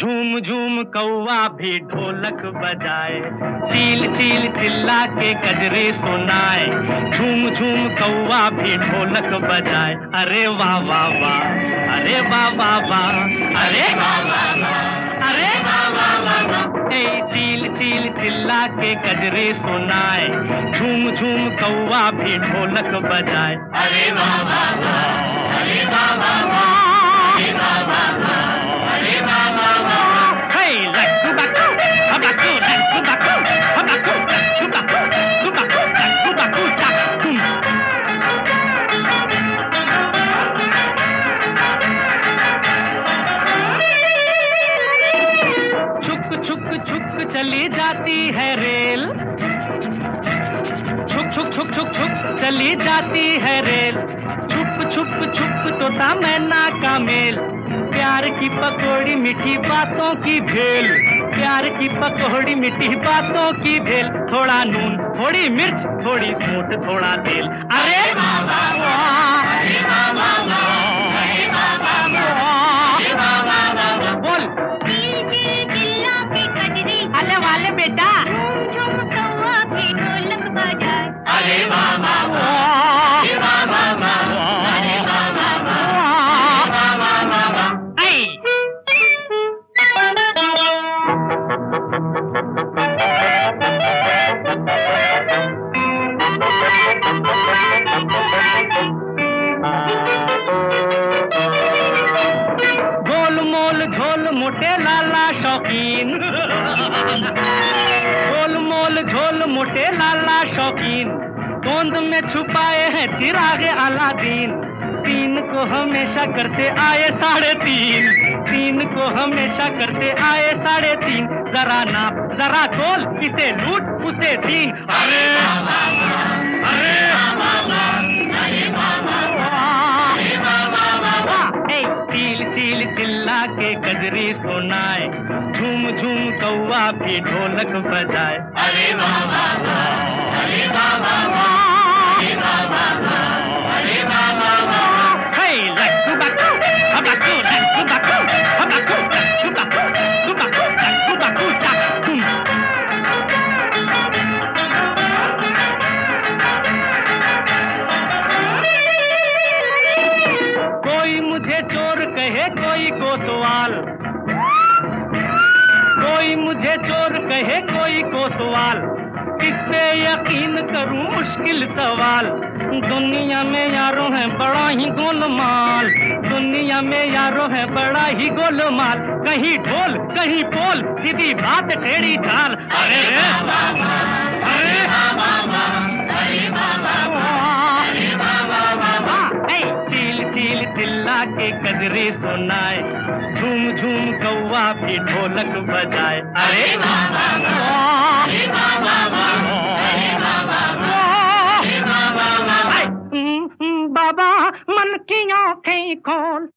झूम झूम कौवा भी ढोलक बजाए चील चील चिल्ला के कजरे सुनाए झूम झूम कौवा भी ढोलक बजाए अरे वाह वाह वाह अरे वाह वाह वाह अरे अरे वाह चील चील चिल्ला के कजरे सुनाए झूम झूम कौआ भी ढोलक बजाए अरे वाह वाह वाह अरे वाह वाह वाह चली जाती है रेल छुक छुक छुक छुक चली जाती है रेल छुप छुप छुप तोता मैना का मेल प्यार की पकौड़ी, मीठी बातों की भेल। प्यार की पकौड़ी, मीठी बातों की भेल। थोड़ा नून, थोड़ी मिर्च, थोड़ी सूट, थोड़ा तेल। अरे बोल में छुपाए हैं चिराग अलादीन। तीन को हमेशा करते आए साढ़े तीन। तीन को हमेशा करते आए साढ़े तीन। जरा नाप, जरा तोल इसे लूट, उसे छीन। अरे अरे चील चील, चिल्ला के कजरी सुनाए। झूम झूम कौवा भी ढोलक बजाए। अरे वाह अरे वाह कोई मुझे चोर कहे कोई कोतवाल। किस पे यकीन करूँ मुश्किल सवाल। दुनिया में यारों है बड़ा ही गोलमाल। दुनिया में यारों है बड़ा ही गोलमाल। कहीं ढोल कहीं पोल सीधी बात टेढ़ी चाल। अरे रे! अरे चील चील चिल्ला के कजरे सुनाए। झूम झूम कौआ भी ढोलक बजाए। अरे बाबा मन की आँखें खोल।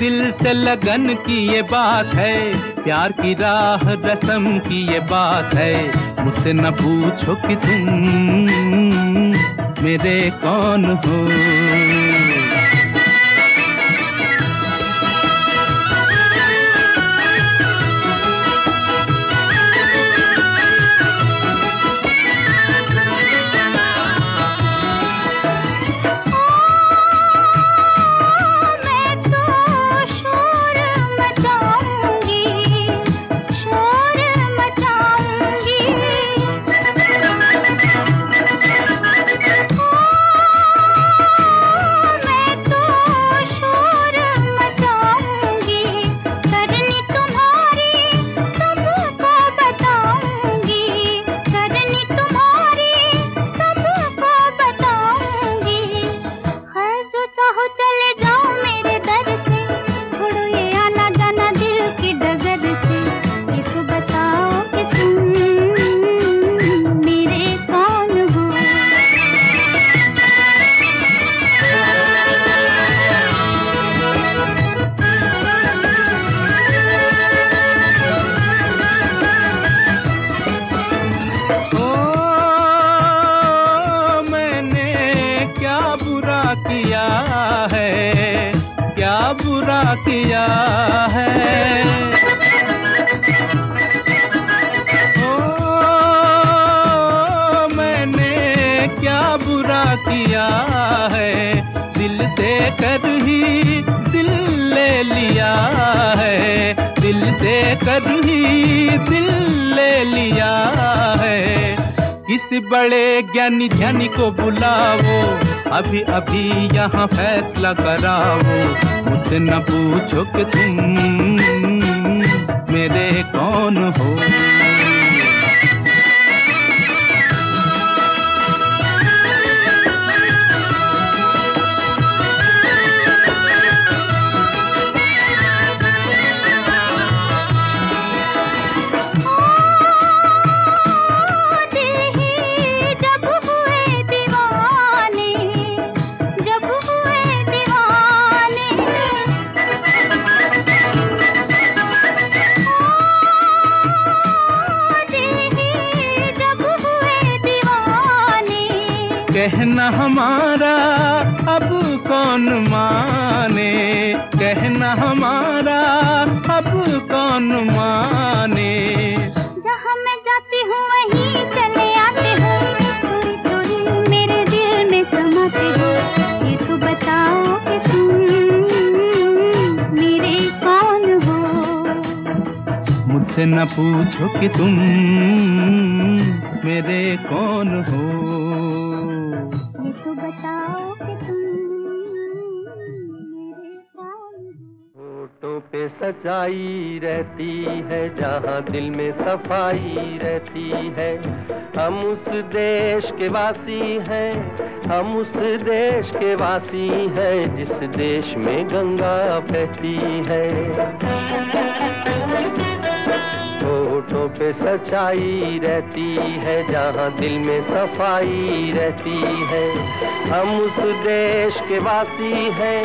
दिल से लगन की ये बात है, प्यार की राह, रसम की ये बात है। मुझसे न पूछो कि तुम मेरे कौन हो? बड़े ज्ञानी ज्ञानी को बुलाओ। अभी अभी यहाँ फैसला कराओ। मुझसे न पूछो कि तुम मेरे कौन हो? हमारा अब कौन माने? कहना हमारा अब कौन माने? जहाँ मैं जाती हूँ वहीं चले आते हो। चोरी चोरी मेरे दिल में समाते हो। ये तो बताओ कि तुम मेरे कौन हो? मुझसे न पूछो कि तुम मेरे कौन हो? सच्चाई रहती है, जहाँ दिल में सफ़ाई रहती है। हम उस देश के वासी हैं, हम उस देश के वासी हैं, जिस देश में गंगा बहती है। पे सच्चाई रहती है, जहाँ दिल में सफ़ाई रहती है। हम उस देश के वासी हैं,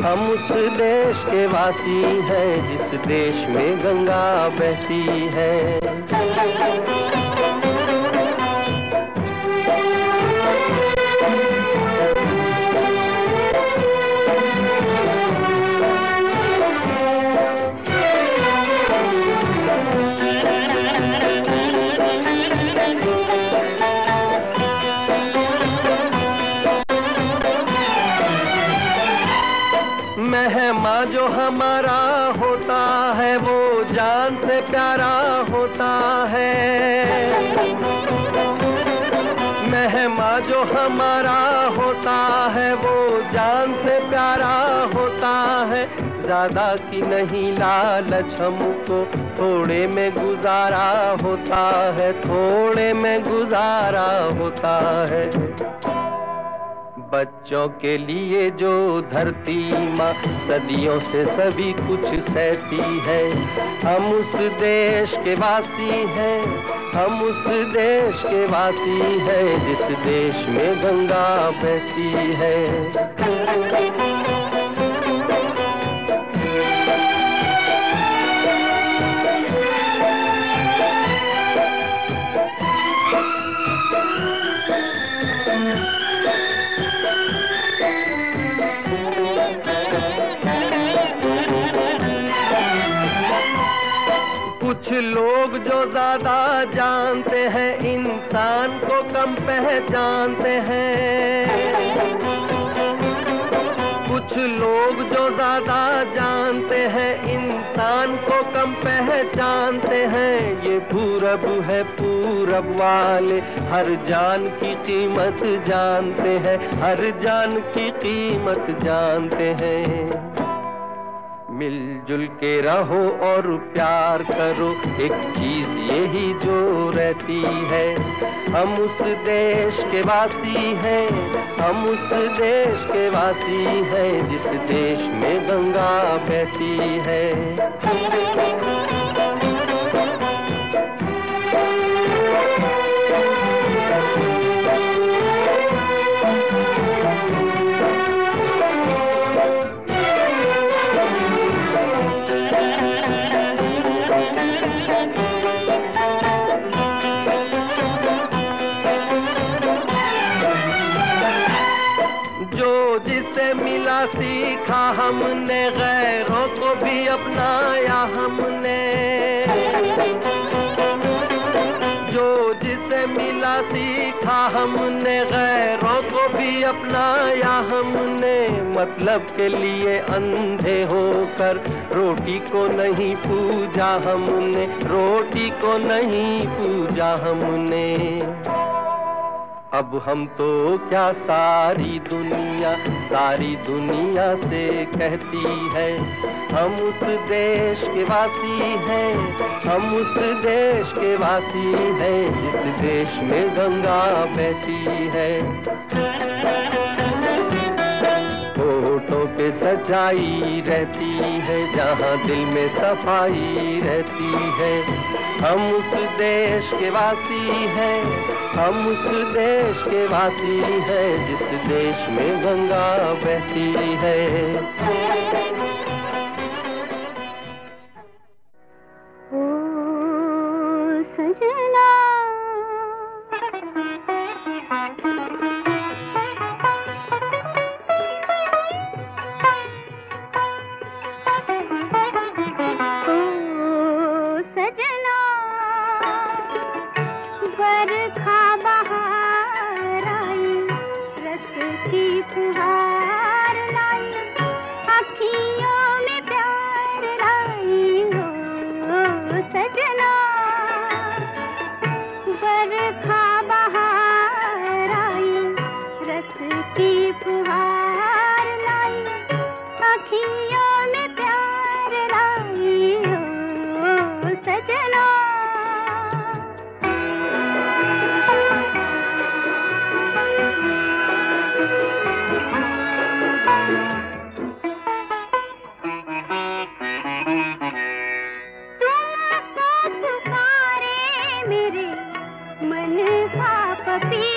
हम उस देश के वासी हैं, जिस देश में गंगा बहती है। हमारा होता है, वो जान से प्यारा होता है। मेहमा जो हमारा होता है, वो जान से प्यारा होता है। ज़्यादा की नहीं, लालच हमको थोड़े में गुजारा होता है, थोड़े में गुजारा होता है। बच्चों के लिए जो धरती माँ, सदियों से सभी कुछ सहती है। हम उस देश के वासी हैं, हम उस देश के वासी हैं, जिस देश में गंगा बहती है। लोग जो ज़्यादा जानते हैं, इंसान को कम पहचानते हैं। कुछ लोग जो ज़्यादा जानते हैं, इंसान को कम पहचानते हैं। ये पूरब है, पूरब वाले, हर जान की कीमत जानते हैं, हर जान की कीमत जानते हैं। मिलजुल के रहो और प्यार करो। एक चीज़ यही जो रहती है, हम उस देश के वासी हैं, हम उस देश के वासी हैं, जिस देश में गंगा बहती है। हमने गैरों को भी अपनाया हमने। जो जिसे मिला सीखा हमने, गैरों को भी अपनाया हमने। मतलब के लिए अंधे होकर रोटी को नहीं पूजा हमने, रोटी को नहीं पूजा हमने। अब हम तो क्या सारी दुनिया सारी दुनिया से कहती है। हम उस देश के वासी हैं, हम उस देश के वासी हैं, जिस देश में गंगा बहती है। पे सच्चाई रहती है, जहाँ दिल में सफ़ाई रहती है। हम उस देश के वासी हैं हम उस देश के वासी हैं जिस देश में गंगा बहती है। का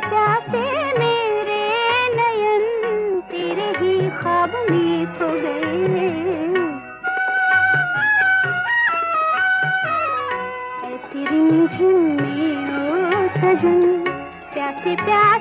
प्यासे मेरे नयन, तेरे ही ख्वाब में खो गए। ऐसी रिमझिम में ओ सजन, प्यासे प्यासे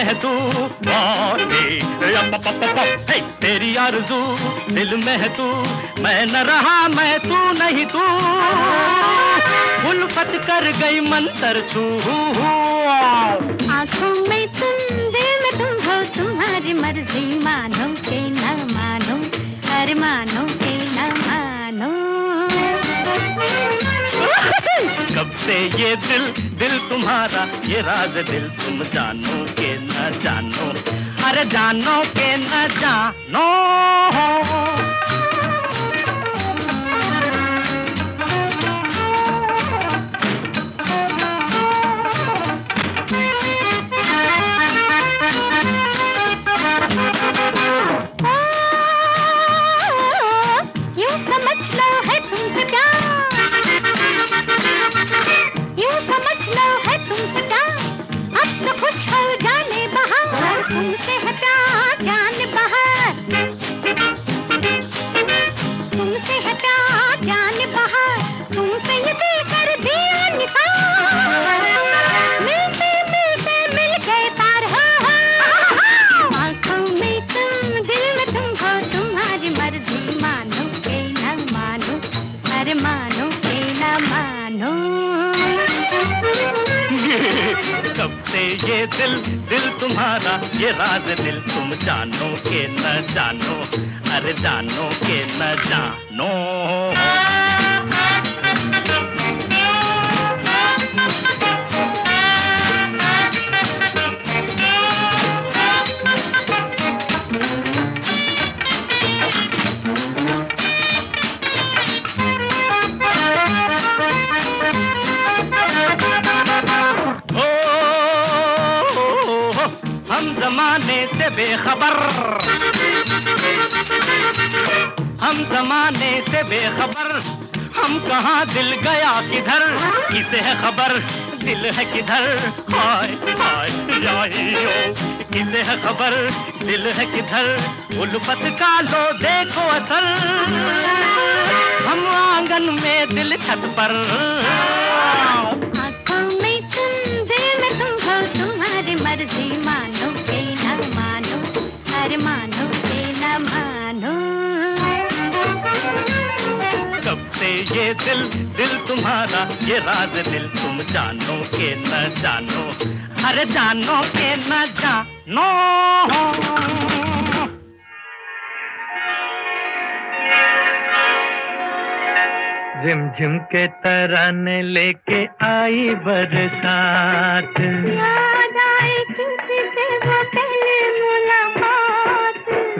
में है तू? हे, तेरी आरज़ू दिल में है तू? मैं न रहा मैं तू नहीं तू। उल्फत कर गई मंतर छू। आँखों में तुम दिल में तुम हो तुम्हारी मर्ज़ी। मानो के न मानो अरे मानो के न मानो। कब से ये दिल दिल तुम्हारा ये राज दिल जानो के न जानो। अरे जानो के न जानो। कब से ये दिल दिल तुम्हारा, ये राज दिल तुम जानो के न जानो, अरे जानो के न जानो। बेखबर। हम जमाने से बेखबर। हम कहाँ दिल गया किधर? किसे है खबर? दिल है किधर? हाय हाय याइयो किसे है खबर? दिल है किधर? उल्फत का लो देखो असर हम आँगन में दिल छत पर। आँखों में तुम में तुम हो, तुम्हारी मर्ज़ी मानो। मानो के न मानो। कब से ये दिल दिल तुम्हारा ये राज दिल तुम जानो के न जानो। अरे जानो के न जानो। झिमझिम के तराने लेके आई बरसात। याद आए किसी से वो पहली मुलाकात।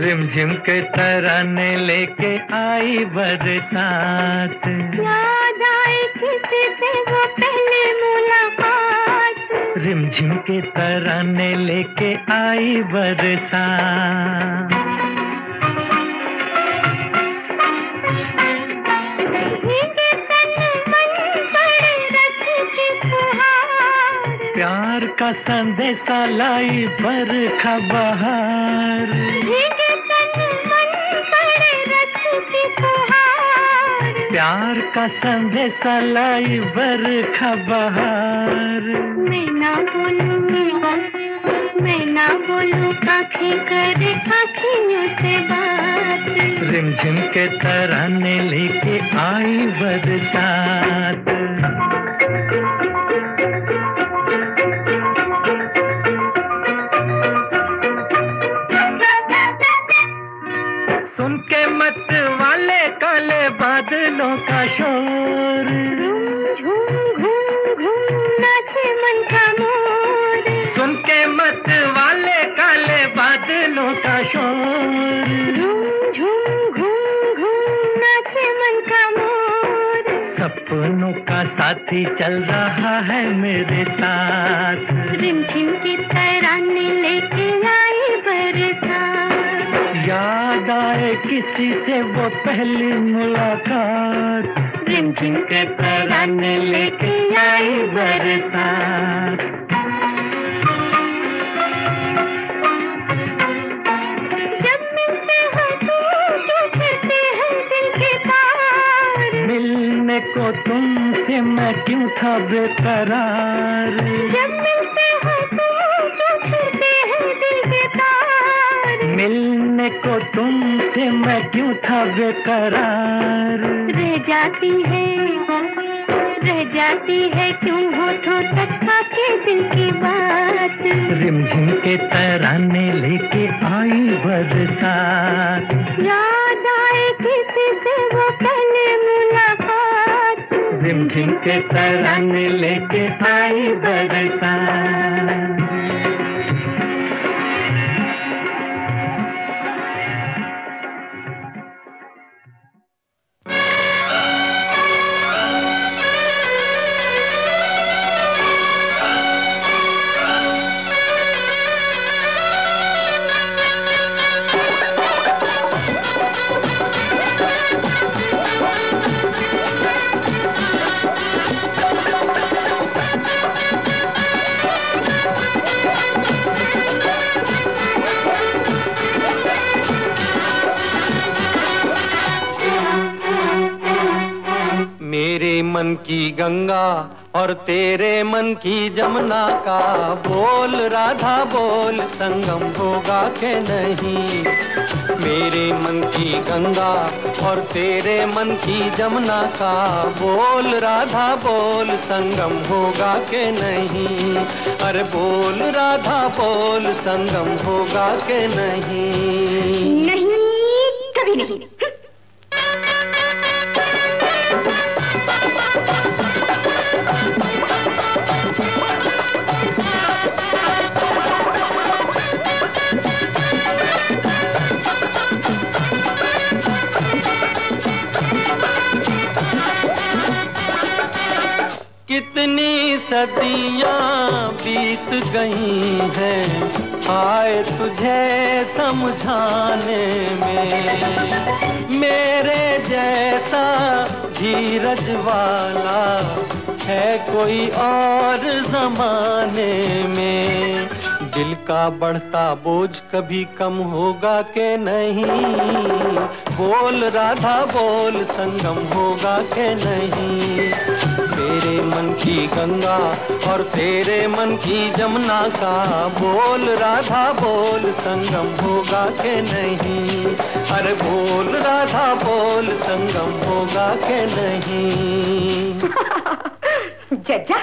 रिमझिम के तराने लेके आई बरसात। याद आए किसी से वो पहले मुलाकात? रिमझिम के तराने लेके आई बरसात। प्यार का संदेशा लाई की फुहार प्यार का संदेशा लाई बरखा बहार मैं ना बोलूँ मैं ना बोलूँ आँखें करे आँखियों से बात। रिमझिम के तराने लेके आई बरसात के मत वाले काले बादलों का शोर। झूम घूम घूम नाचे मन का मोर सुन के मत वाले काले बादल का शोर। झूम घूम घूम नाचे मन का मोर सपनों का साथी चल रहा है मेरे साथ। रिमझिम की तराने लेके आई बरसात याद आए किसी से वो पहली मुलाकात? रिमझिम के तराने लेके आई बरसात। जब मिलते हैं तो हैं के तार। मिलने को तुमसे मैं क्यों था बेकरार? जब मिलते हैं तो टूटते हैं दिल के तार। मिलने को तुमसे मैं क्यों था बेकरार? रह जाती है रह जाती है क्यों होठों तक आके दिल की बात? रिमझिम के तराने लेके आई बरसात। याद आए किसी से वो पहले मुलाकात? रिमझिम के तराने लेके आई बरसात। मन की गंगा और तेरे मन की जमुना का बोल, राधा बोल, संगम होगा के नहीं? मेरे मन की गंगा और तेरे मन की जमुना का बोल, राधा बोल, संगम होगा के नहीं? अरे बोल, राधा बोल, संगम होगा के नहीं? नहीं, कभी नहीं। कितनी सदियाँ बीत गई हैं, आए तुझे समझाने में। मेरे जैसा धीरज वाला है कोई और जमाने में। दिल का बढ़ता बोझ कभी कम होगा के नहीं? बोल राधा, बोल संगम होगा के नहीं? तेरे मन की गंगा और तेरे मन की जमुना का बोल, राधा बोल, संगम होगा के नहीं? अरे बोल, राधा बोल, संगम होगा के नहीं? जज्जा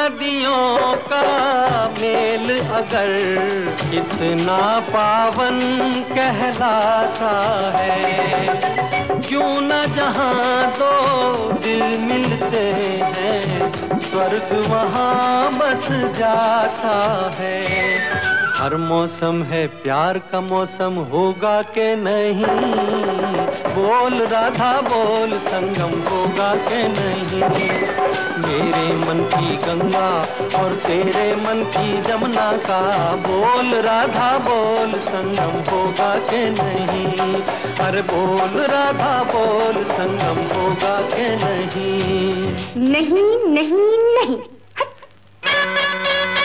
नदियों का मेल अगर कितना पावन कहलाता है। क्यों न जहाँ दो दिल मिलते हैं, स्वर्ग वहाँ बस जाता है। हर मौसम है प्यार का मौसम, होगा के नहीं? बोल राधा, बोल संगम, होगा के नहीं? मेरे मन की गंगा और तेरे मन की जमुना का, बोल राधा, बोल संगम, होगा के नहीं? अरे बोल राधा, बोल संगम, होगा के नहीं? नहीं नहीं नहीं। तेरी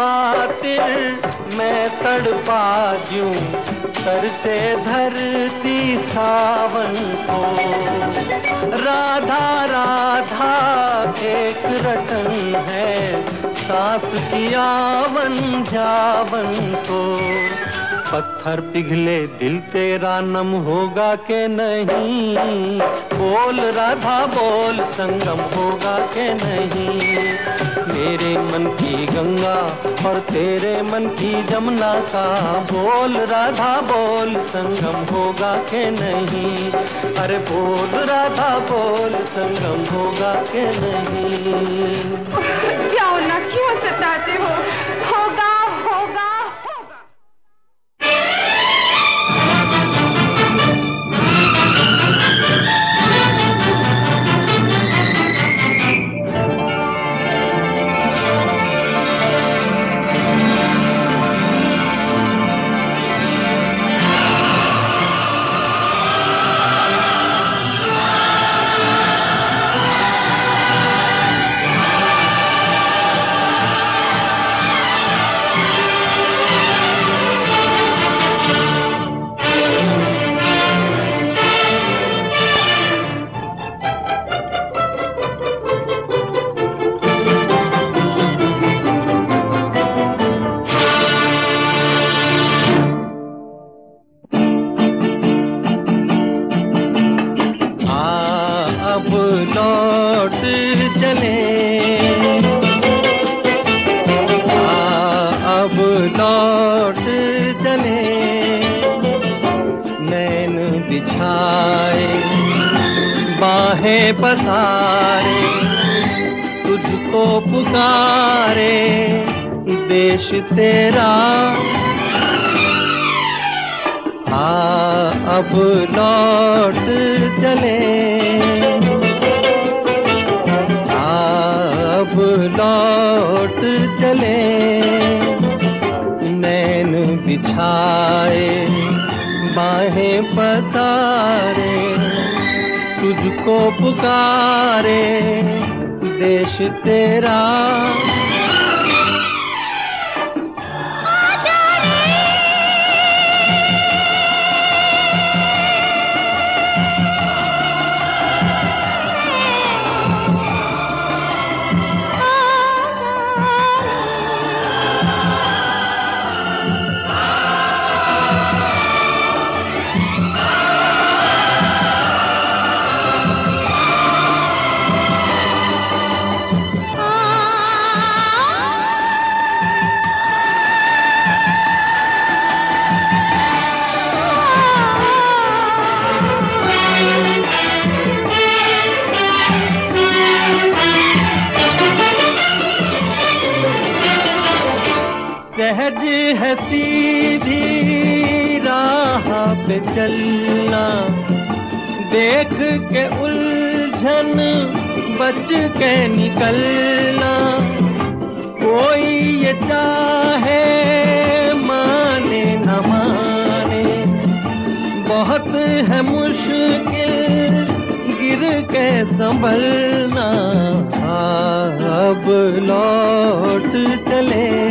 खातिर मैं तड़पा दूँ तर से धरती सावन को। राधा राधा, एक रतन है, सास की आवन जावन को। पत्थर पिघले, दिल तेरा नम होगा के नहीं? बोल, राधा, बोल, संगम होगा के नहीं? मेरे मन की गंगा और तेरे मन की जमुना का बोल, राधा, बोल, संगम होगा के नहीं? अरे बोल, राधा, बोल, संगम होगा के नहीं? जाओ ना क्यों सताते हो? पसारे, तुझको पुकारे, देश तेरा। आ, अब लौट चले। आ, अब लौट चले। नैन बिछाए, बाहें पसारे। तुझको पुकारे देश तेरा देख के उलझन बच के निकलना। कोई ये चाहे, माने न माने। बहुत है मुश्किल गिर के संभलना। अब लौट चले।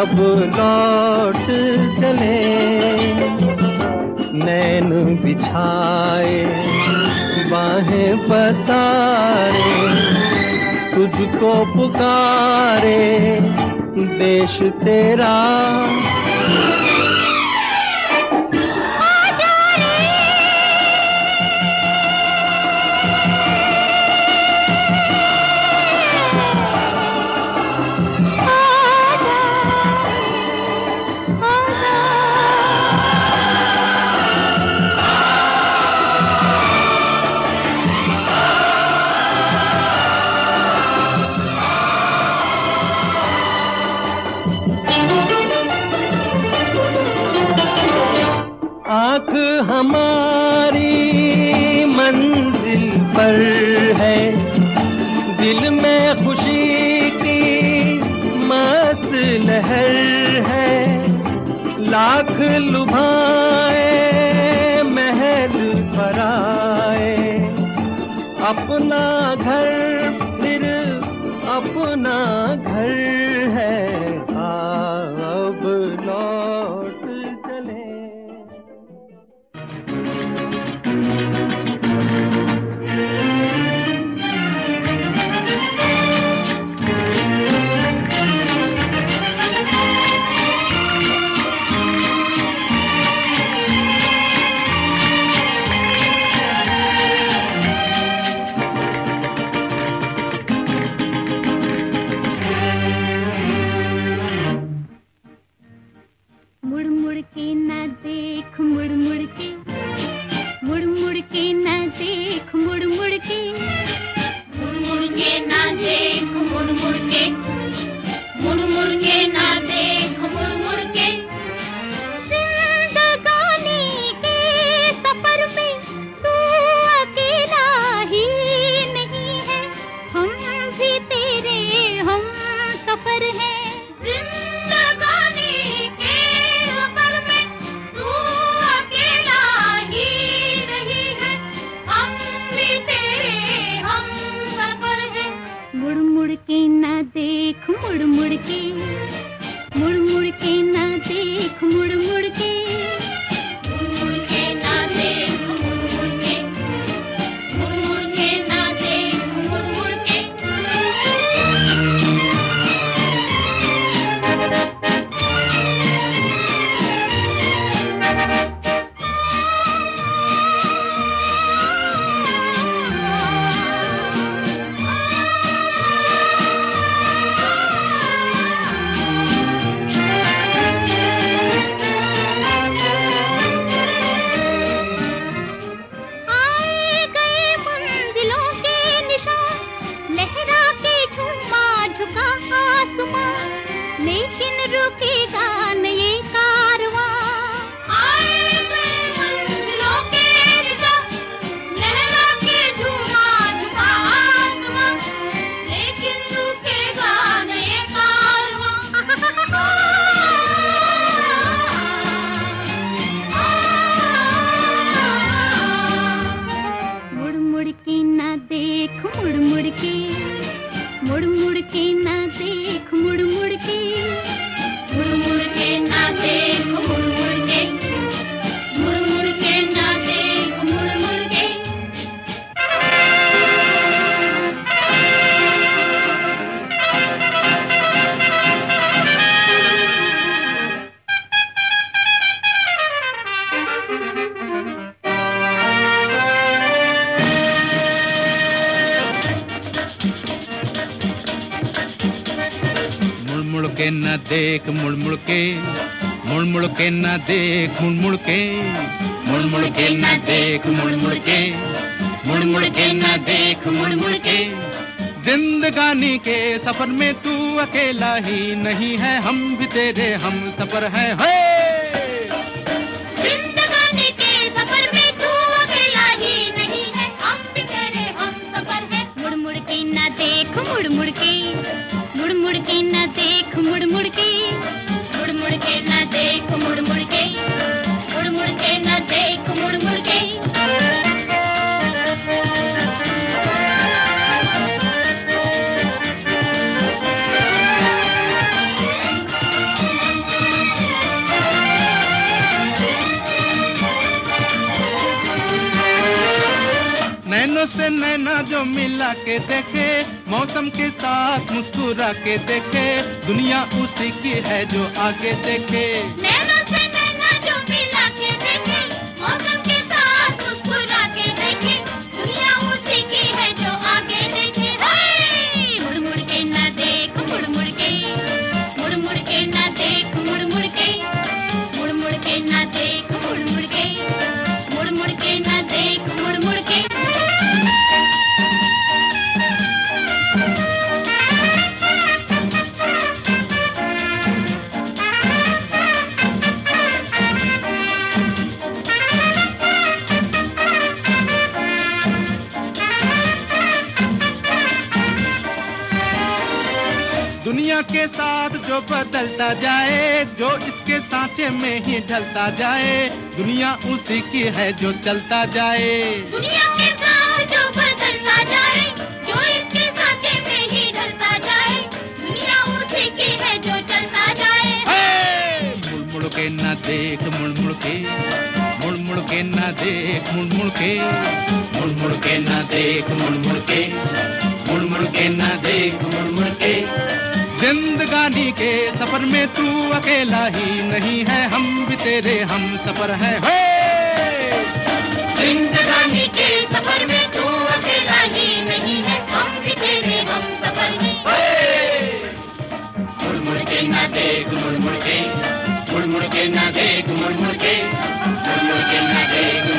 अब लौट चले। नैन बिछाए बाहें पसारे तुझको पुकारे देश तेरा न देख मुड़ मुड़ के मुड़ मुड़ के ना देख मुड़ मुड़ के मुड़ मुड़ के ना देख मुड़ मुड़ के। जिंदगानी के सफ़र में तू अकेला ही नहीं है, हम भी तेरे, हम सफ़र है। हे! मौसम के साथ मुस्कुरा के देखे दुनिया उसी की है जो आगे देखे। बदलता जाए जो इसके सांचे में ही ढलता जाए। दुनिया उसी की है जो चलता जाए। दुनिया के साथ जो बदलता जाए जो इसके साथे में ही ढलता जाए। दुनिया उसी की है जो चलता जाए। मुड़ मुड़ के न देख मुड़ मुड़ के। मुड़ मुड़ के न देख मुड़ मुड़ के। मुड़ मुड़ के न देख मुड़ मुड़ के। अकेला ही नहीं है हम भी तेरे हम सफ़र है। हे! मुड़ देख मुड़ मुड़ के मुड़ मुड़ के ना देख मुड़ मुड़ के मुड़ मुड़ के ना देख।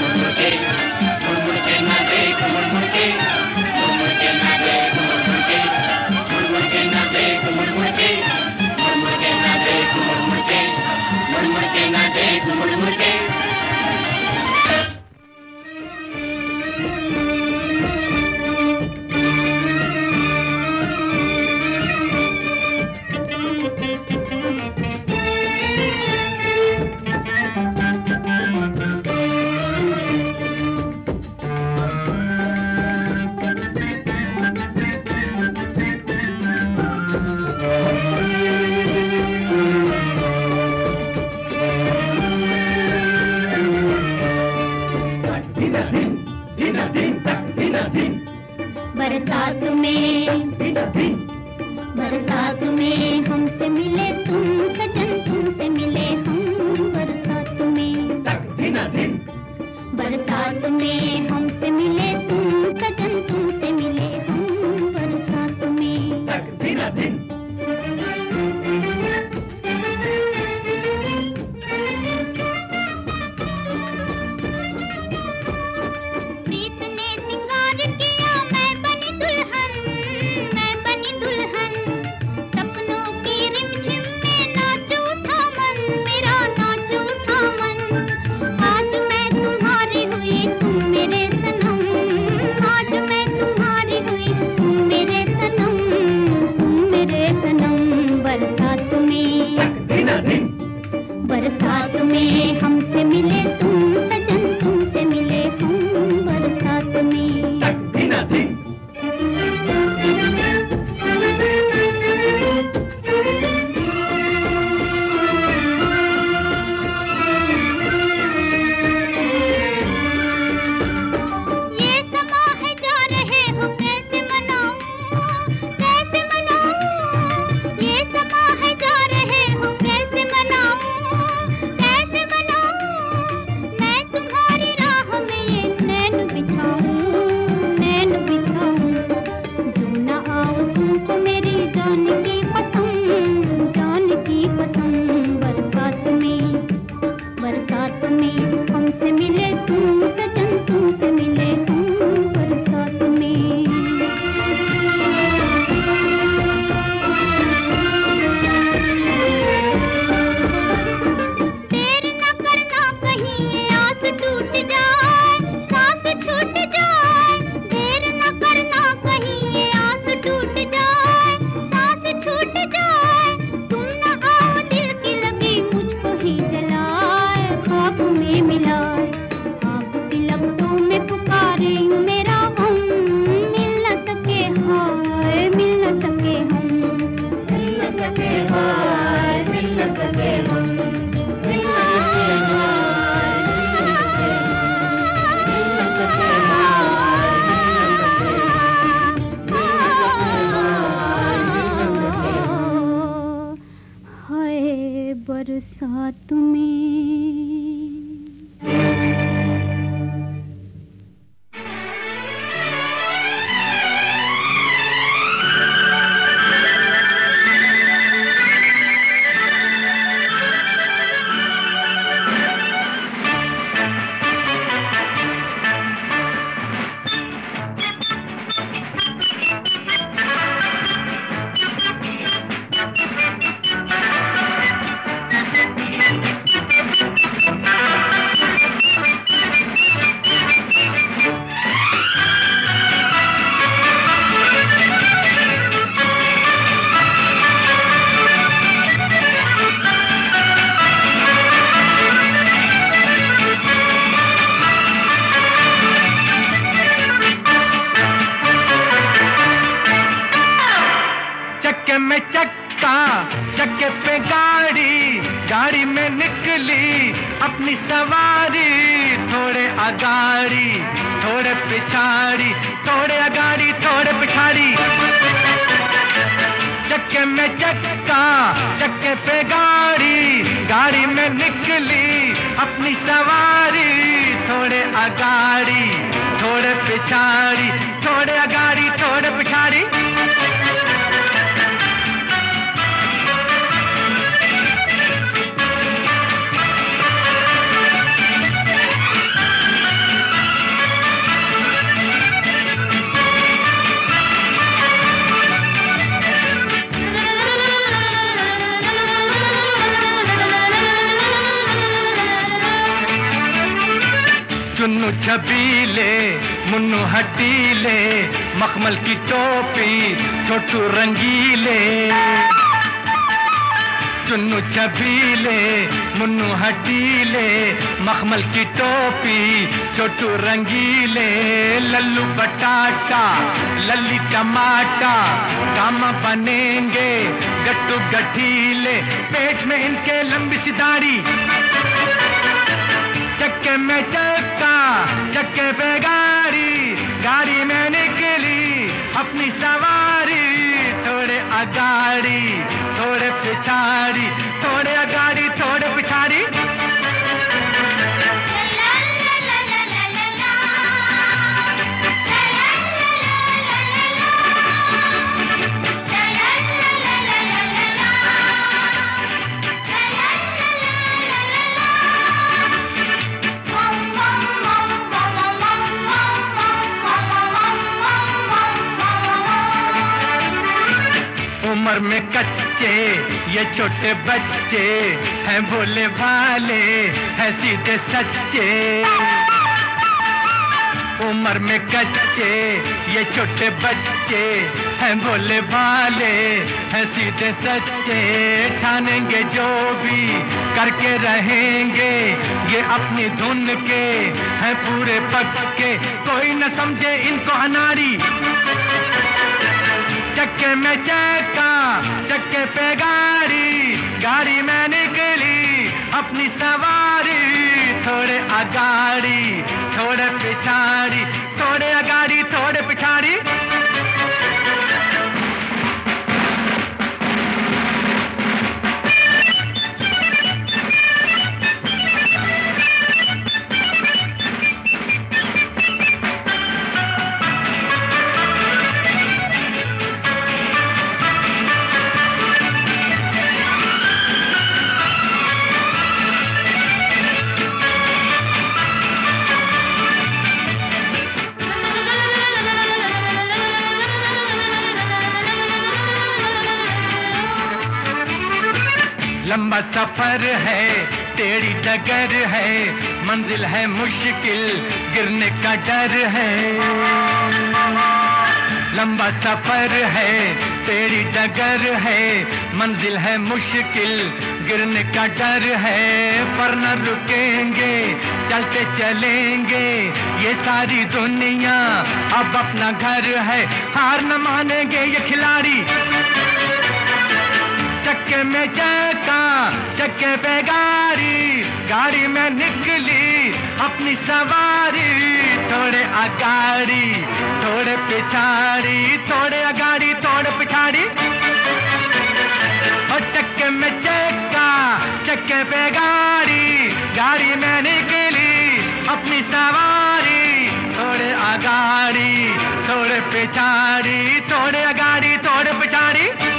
टमाटा कम बनेंगे गट्टू गठीले पेट में इनके लंबी सी दाढ़ी। चक्के में चक्का, चक्के पे गाड़ी गाड़ी में निकली, अपनी सवारी, थोड़े अगाड़ी, थोड़े पिछाड़ी, थोड़े अगाड़ी, थोड़े पिछाड़ी। उम्र में कच्चे, ये छोटे बच्चे हैं भोले भाले, हैं सीधे सच्चे। उम्र में कच्चे, ये छोटे बच्चे हैं भोले भाले, हैं सीधे सच्चे। ठानेंगे जो भी करके रहेंगे, ये अपनी धुन के हैं पूरे पक्के। कोई न समझे इनको अनाड़ी चक्के में चक्का चक्के पे गाड़ी गाड़ी में निकली, अपनी सवारी, थोड़े अगाड़ी, थोड़े पिछाड़ी, थोड़े अगाड़ी, थोड़े पिछाड़ी। सफ़र है, टेढ़ी डगर है, मंजिल है मुश्किल, गिरने का डर है। लंबा सफ़र है, टेढ़ी डगर है, मंजिल है मुश्किल, गिरने का डर है। पर न रुकेंगे, चलते चलेंगे, ये सारी दुनिया अब अपना घर है। हार न मानेंगे ये खिलाड़ी। चक्के में चक्का चक्के पे गाड़ी गाड़ी में निकली, अपनी सवारी, थोड़े अगाड़ी थोड़े पिछाड़ी, थोड़े अगाड़ी थोड़े पिछाड़ी। और चक्के में चक्का, चक्के पे गाड़ी गाड़ी में निकली, अपनी सवारी, थोड़े अगाड़ी थोड़े पिछाड़ी, थोड़े अगाड़ी थोड़े पिछाड़ी।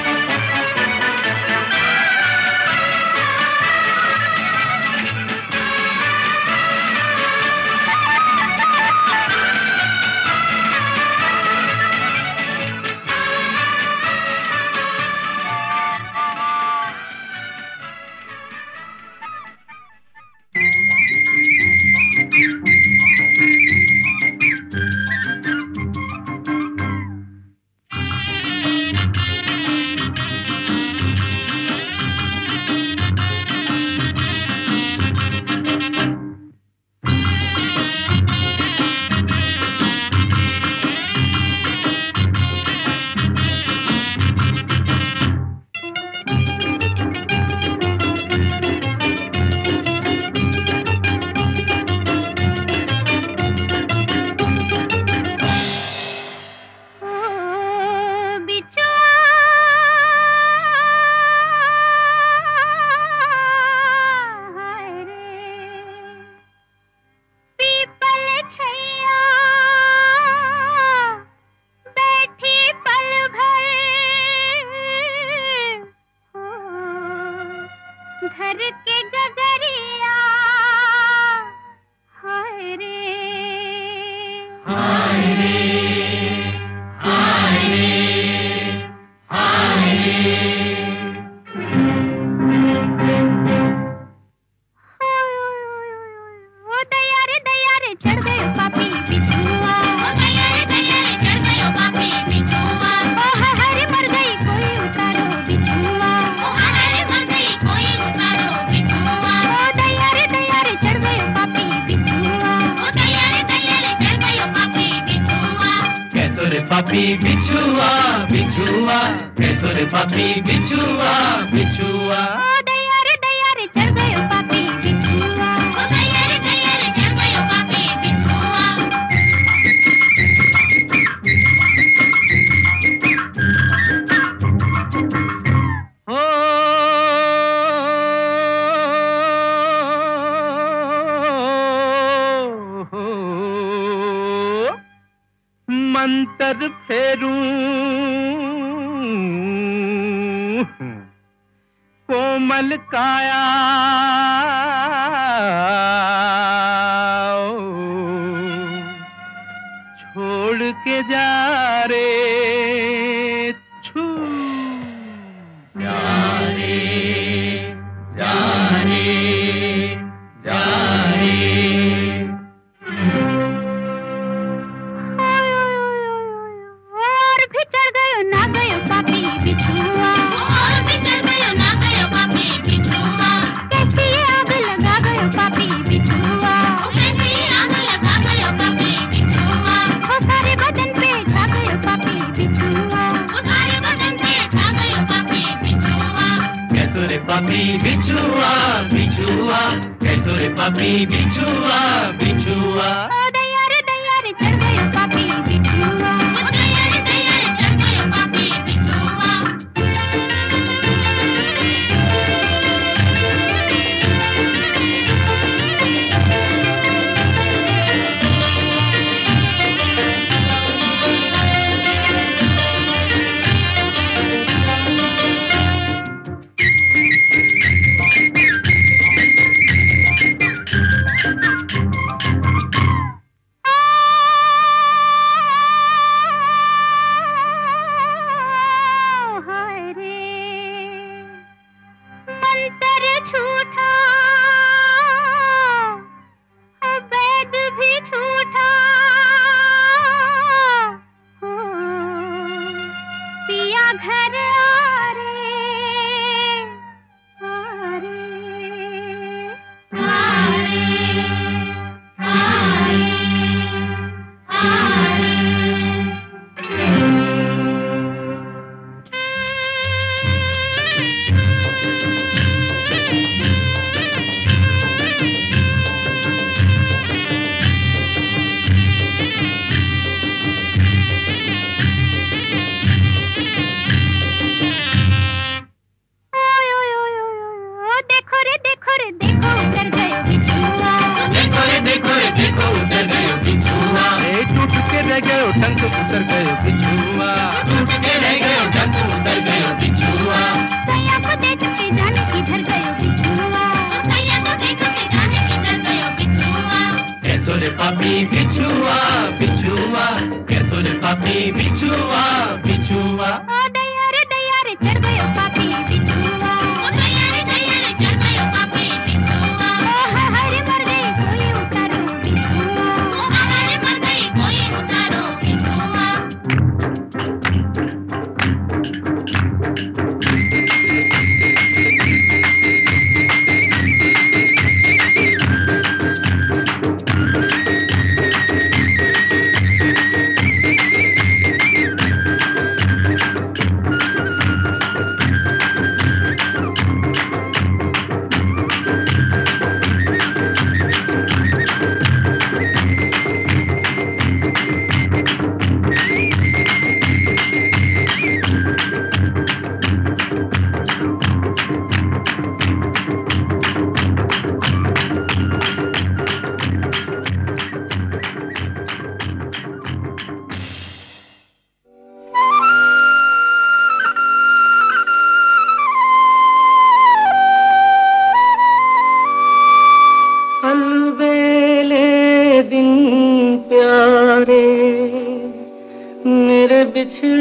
मेरे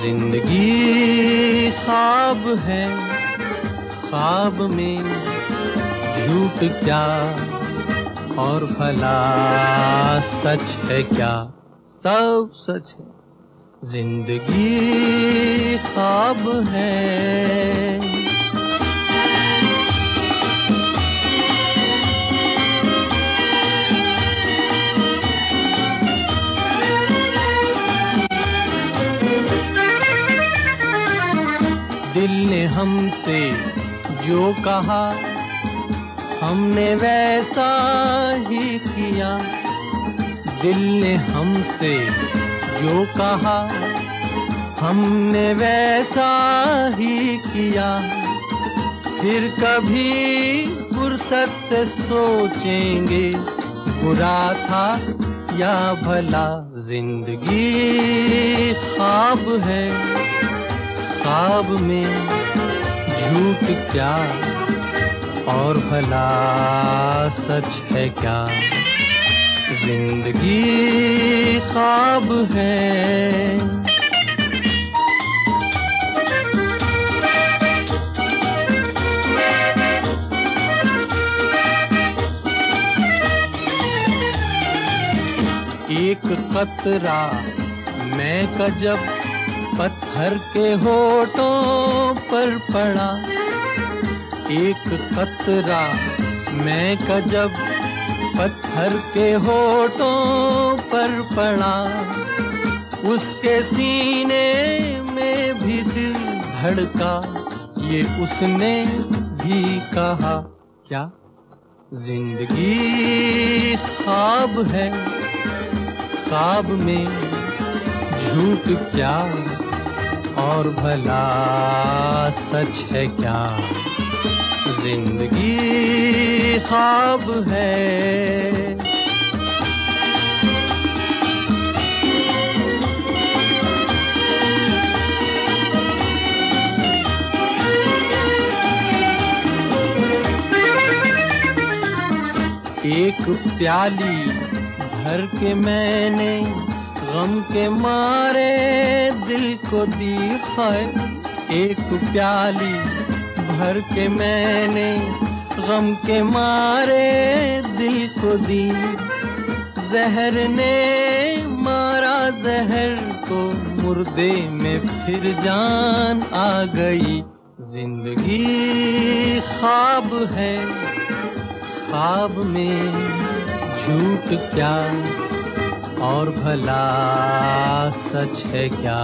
ज़िंदगी ख्वाब है, ख्वाब में झूठ क्या और भला सच है क्या? सब सच है। ज़िंदगी ख्वाब है। दिल ने हमसे जो कहा, हमने वैसा ही किया। दिल ने हमसे जो कहा, हमने वैसा ही किया। फिर कभी फुर्सत से सोचेंगे, बुरा था या भला, ज़िंदगी ख्वाब है। ख्वाब में झूठ क्या? और भला सच है क्या? ज़िंदगी ख्वाब है। एक कतरा मैं कजब पत्थर के होठों पर पड़ा एक कतरा। मैं कजब पत्थर के होठों पर पड़ा। उसके सीने में भी दिल धड़का, ये उसने भी कहा। क्या? ज़िंदगी ख्वाब है, ख्वाब में झूठ क्या? और भला सच है क्या? ज़िंदगी ख्वाब है। एक प्याली भर के मैंने गम के मारे दिल को दी है एक प्याली भर के मैंने गम के मारे दिल को दी। जहर ने मारा जहर को मुर्दे में फिर जान आ गई। ज़िंदगी ख्वाब है, ख्वाब में झूठ क्या और भला सच है क्या?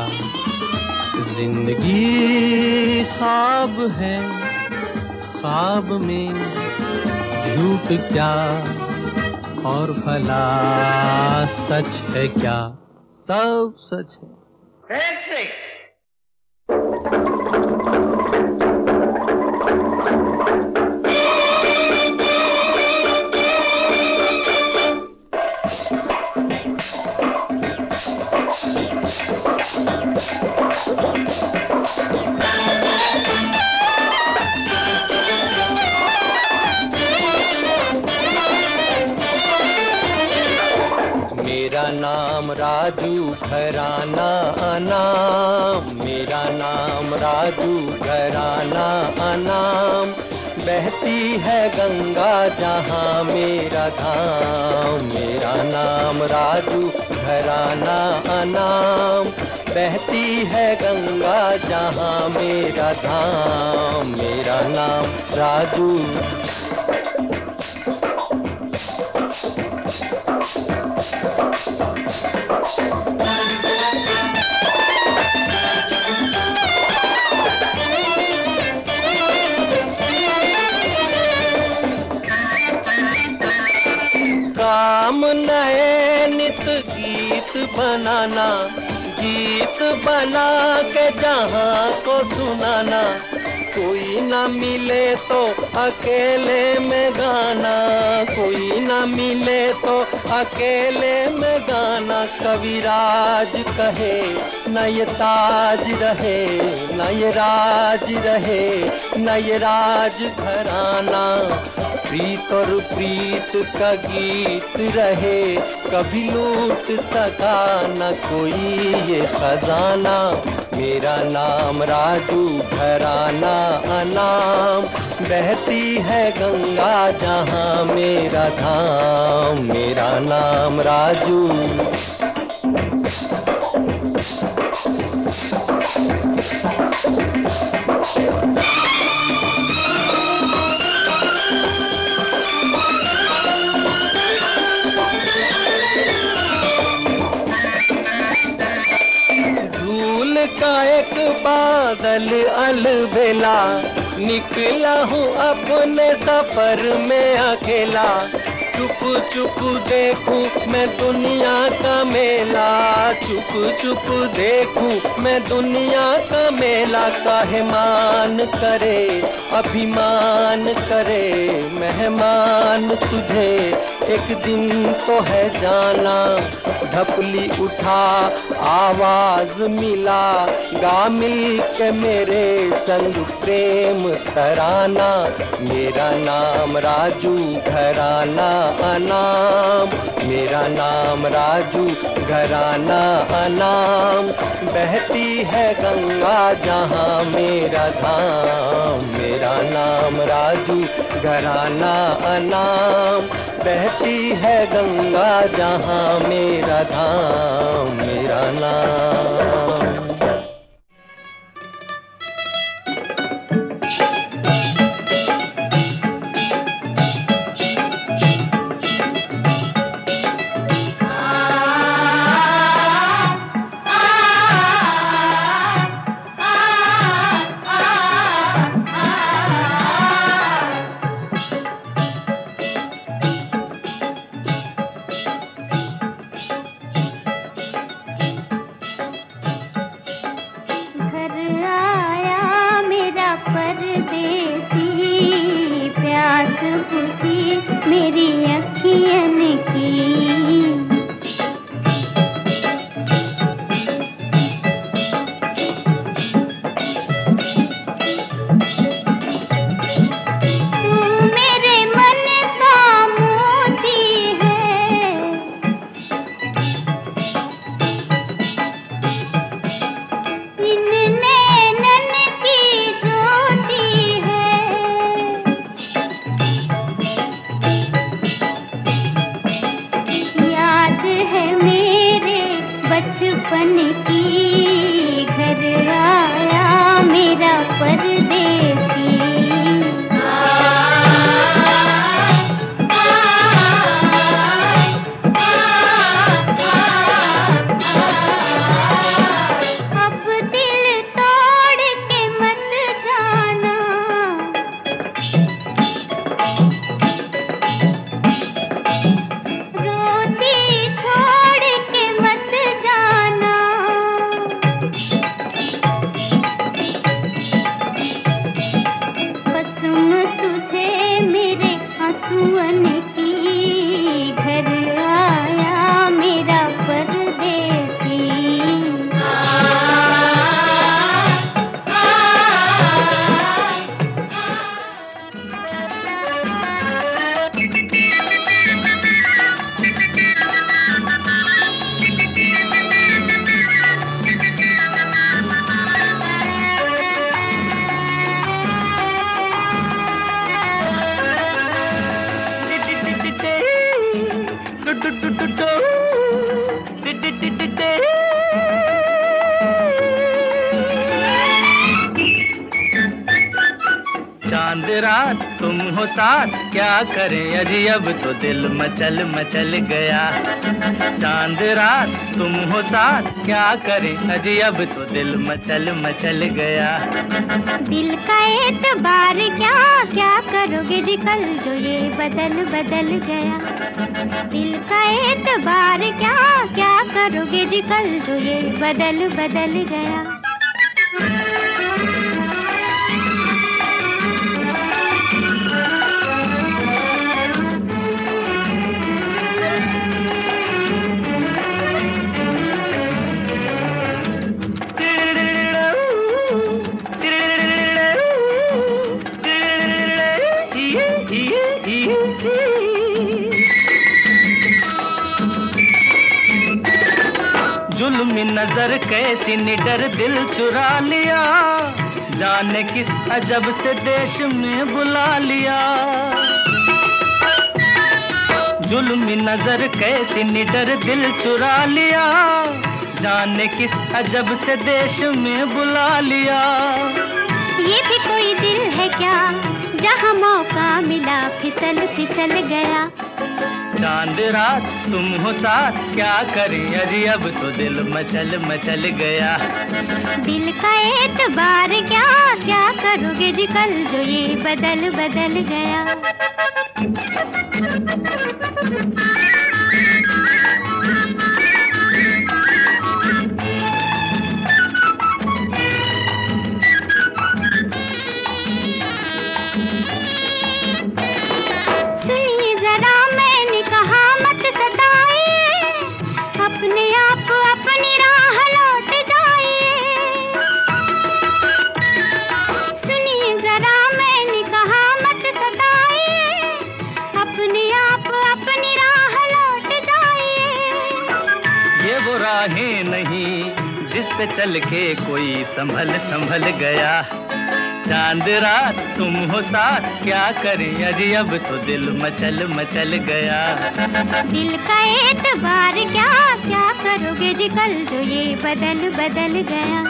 ज़िंदगी ख्वाब है, ख्वाब में झूठ क्या? और भला सच है क्या? सब सच है। मेरा नाम राजू घराना अनाम मेरा नाम राजू घराना अनाम बहती है गंगा जहाँ मेरा धाम, मेरा नाम राजू, घराना अनाम। बहती है गंगा जहाँ मेरा धाम, मेरा नाम राजू। काम नए नित गीत बनाना, गीत बना के जहाँ को सुनाना। कोई ना मिले तो अकेले में गाना, कोई ना मिले तो अकेले में गाना, कविराज कहे। न ये ताज रहे, न ये राज रहे, न ये राज घराना। प्रीत और प्रीत का गीत रहे, कभी लूट सका न कोई ये खजाना। मेरा नाम राजू घराना, अनाम। बहती है गंगा जहाँ मेरा धाम। मेरा नाम राजू। बादल अलबेला निकला हूँ अपने सफ़र में अकेला। चुप चुप देखूँ मैं दुनिया का मेला। चुप चुप देखूँ मैं दुनिया का मेला। काहे मान करे, अभिमान करे, मेहमान तुझे। एक दिन तो है जाना, ढपली उठा, आवाज़ मिला, गा मिल के मेरे संग प्रेम तराना मेरा नाम राजू, घराना अनाम, मेरा नाम राजू, घराना अनाम, बहती है गंगा जहाँ मेरा धाम, मेरा नाम राजू, घराना अनाम। बहती है गंगा जहाँ मेरा धाम मेरा नाम। अब तो दिल मचल मचल गया। चाँद रात, तुम हो साथ, क्या करे? अजी अब तो दिल मचल मचल गया। दिल का एतबार क्या क्या करोगे जी कल जो ये बदल बदल गया? दिल का एतबार क्या क्या करोगे जी कल जो ये बदल बदल गया? कैसी दिल चुरा लिया, जाने किस अजब से देश में बुला लिया। जुल्मी नज़र कैसी निडर दिल चुरा लिया, जाने किस अजब से देश में बुला लिया। ये भी कोई दिल है क्या, जहाँ मौका मिला फिसल फिसल गया? चाँद रात, तुम हो साथ। क्या करें? अजी अब तो दिल मचल मचल गया। दिल का एतबार क्या? क्या करोगे जी कल जो ये बदल बदल गया? संभल संभल गया। चाँद रात तुम हो साथ, क्या करें? अजी अब तो दिल मचल मचल गया। दिल का एतबार क्या क्या करोगे जी कल जो ये बदल बदल गया?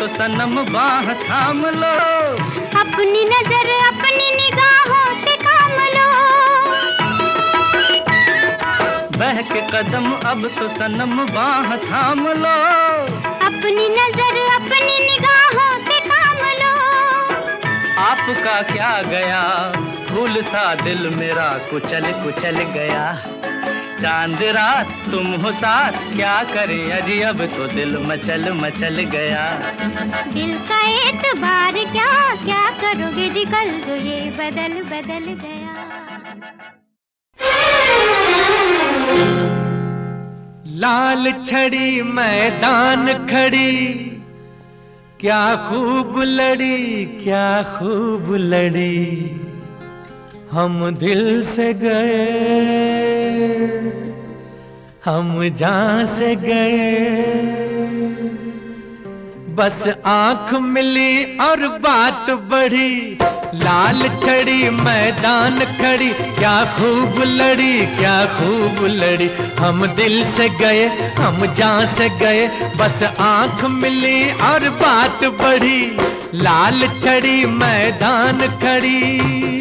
तो सनम बाह थाम लो। अपनी नज़र अपनी निगाहों से काम लो। बहके कदम अब तो सनम बाह थाम लो। अपनी नज़र अपनी निगाहों से काम लो। आपका क्या गया? भूल सा दिल मेरा कुचल कुचल गया। चाँद रात तुम हो साथ। क्या करें? अजी अब तो दिल मचल मचल गया। दिल का एतबार क्या? क्या करोगे जी कल जो ये बदल बदल गया? लाल छड़ी मैदान खड़ी। क्या खूब लड़ी क्या खूब लड़ी। हम दिल से गए। हम जहाँ से गए, बस आँख मिली और बात बढ़ी। लाल छड़ी मैदान खड़ी, क्या खूब लड़ी, क्या खूब लड़ी। हम दिल से गए, हम जहाँ से गए, बस आँख मिली और बात बढ़ी। लाल छड़ी मैदान खड़ी।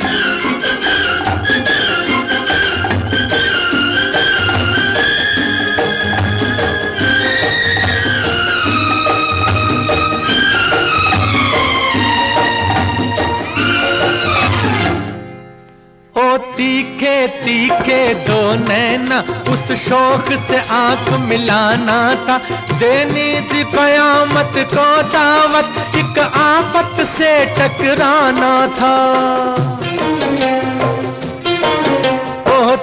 तीखे तीखे दो नैना, उस शौक से आँख मिलाना था। देनी थी कयामत को दावत, एक आफत से टकराना था।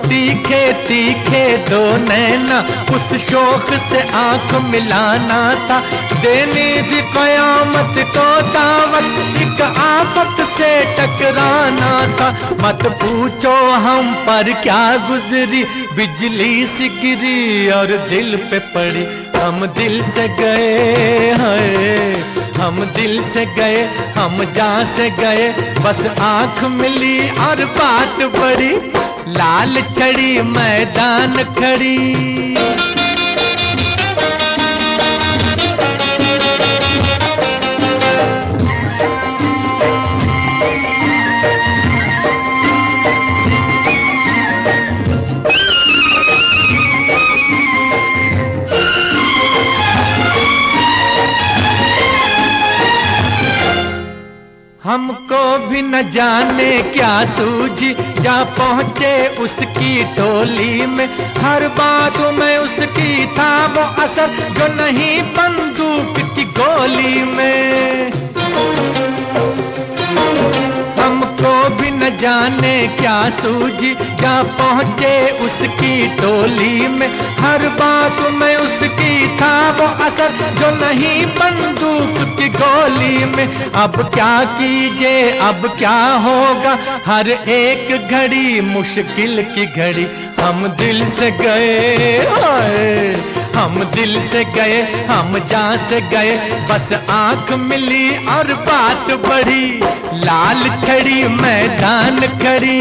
तीखे तीखे दो नैना, उस शोक से आँख मिलाना था। देने दी कयामत को दावत, एक आफत से टकराना था। मत पूछो हम पर क्या गुजरी, बिजली सी गिरी और दिल पे पड़ी। हम दिल से गए हैं, हम दिल से गए, हम जा से गए। बस आँख मिली और बात बड़ी, लाल चढ़ी मैदान खड़ी। हमको भी न जाने क्या सूझी, जा पहुँचे उसकी टोली में। हर बात में उसकी था वो असर, जो नहीं बंदूक की गोली में। हमको भी न जाने क्या सूझी क्या पहुँचे उसकी टोली में। हर बात में उसकी था वो असर, जो नहीं बंदूक की गोली में। अब क्या कीजिए, अब क्या होगा? हर एक घड़ी मुश्किल की घड़ी। हम दिल से गए हम दिल से गए, हम जहाँ से गए, बस आँख मिली और बात बढ़ी, लाल छड़ी मैदान खड़ी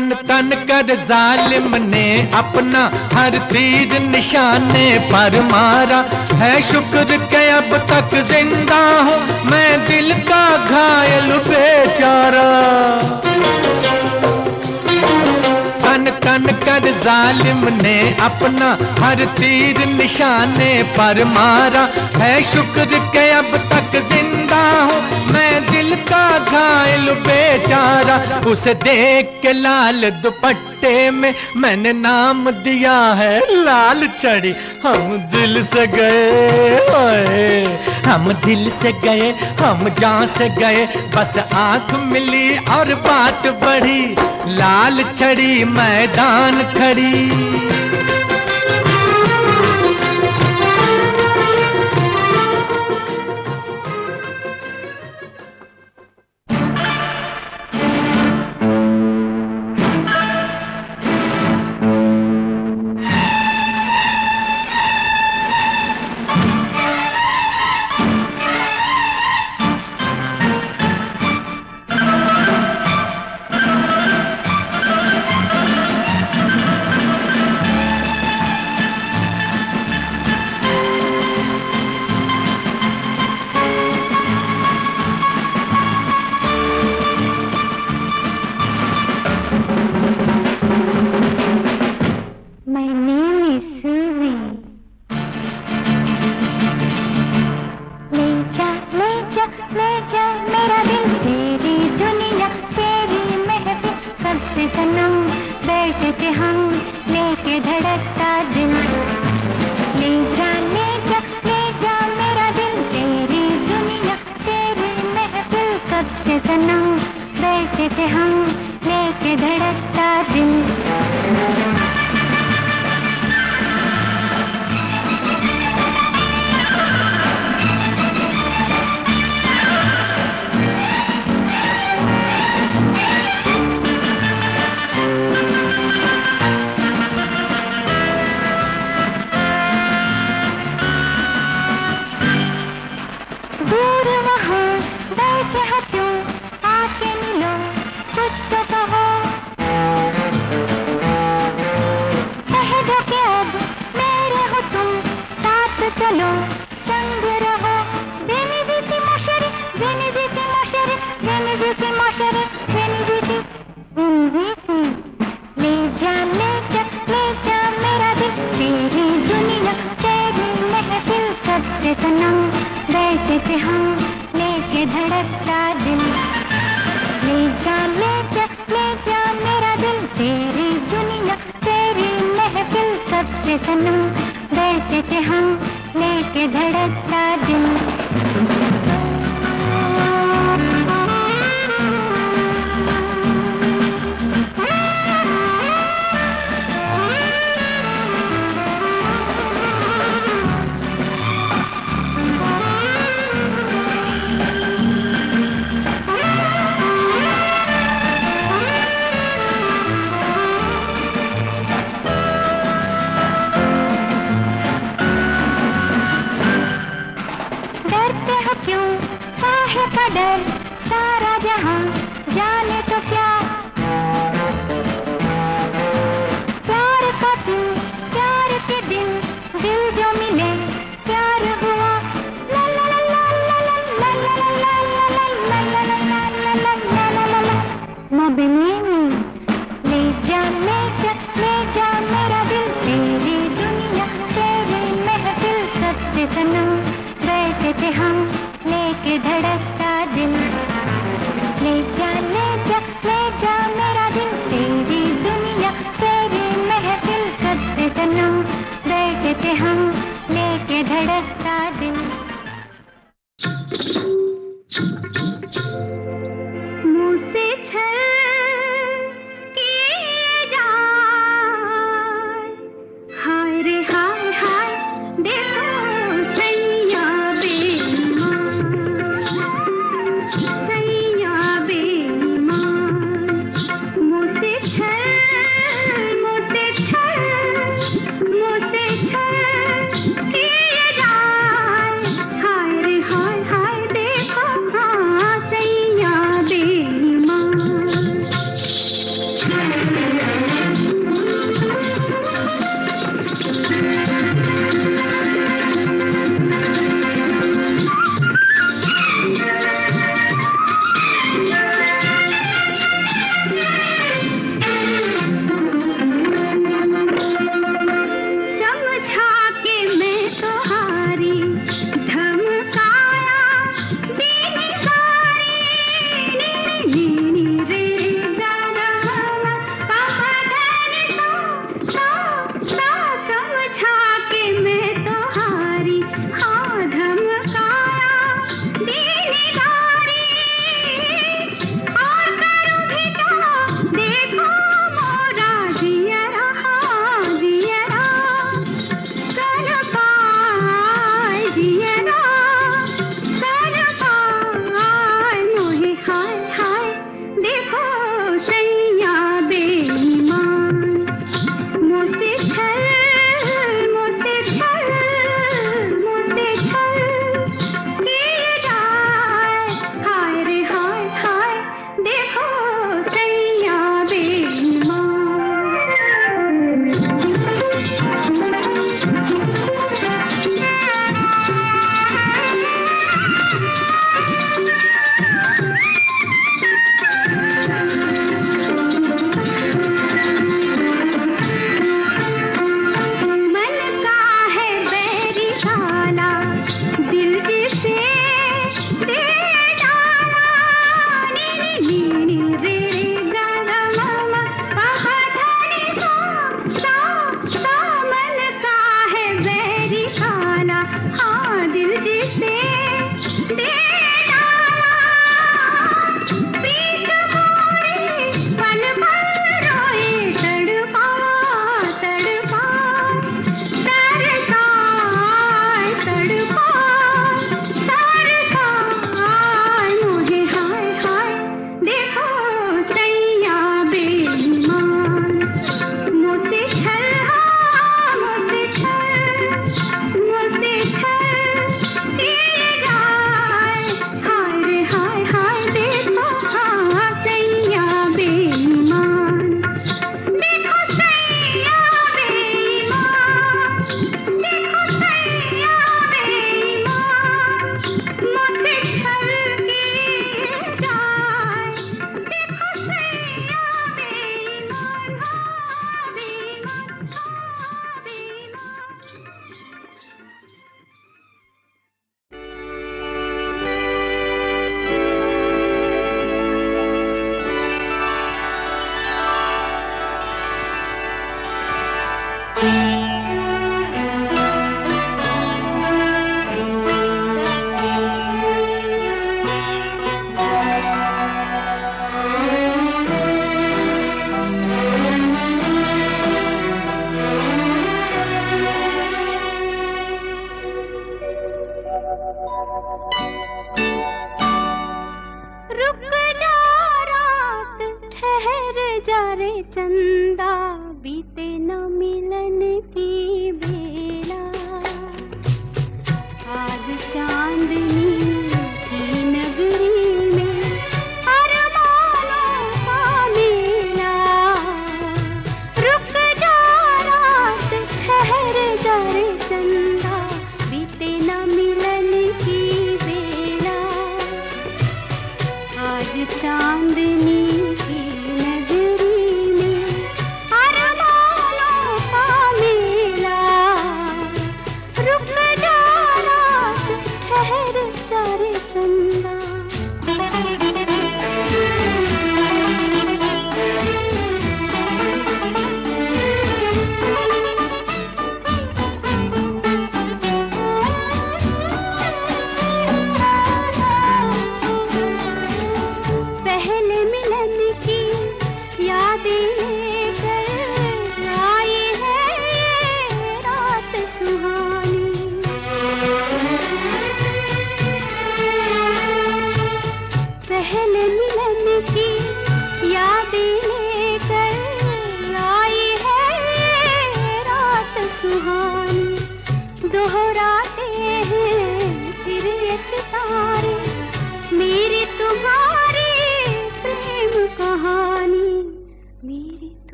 तन तन कर जालिम ने अपना हर तीर निशाने पर मारा है शुक्र के अब तक ज़िंदा हूँ मैं दिल का घायल बेचारा तन कर जालिम ने अपना हर तीर निशाने पर मारा है शुक्र के अब तक ज़िंदा हूँ मैं दिल का घायल बेचारा, उसे देख के लाल दुपट्टे में मैंने नाम दिया है लाल छड़ी हम दिल से गए हम दिल से गए, हम जहाँ से गए, बस आँख मिली और बात बढ़ी। लाल छड़ी मैदान खड़ी।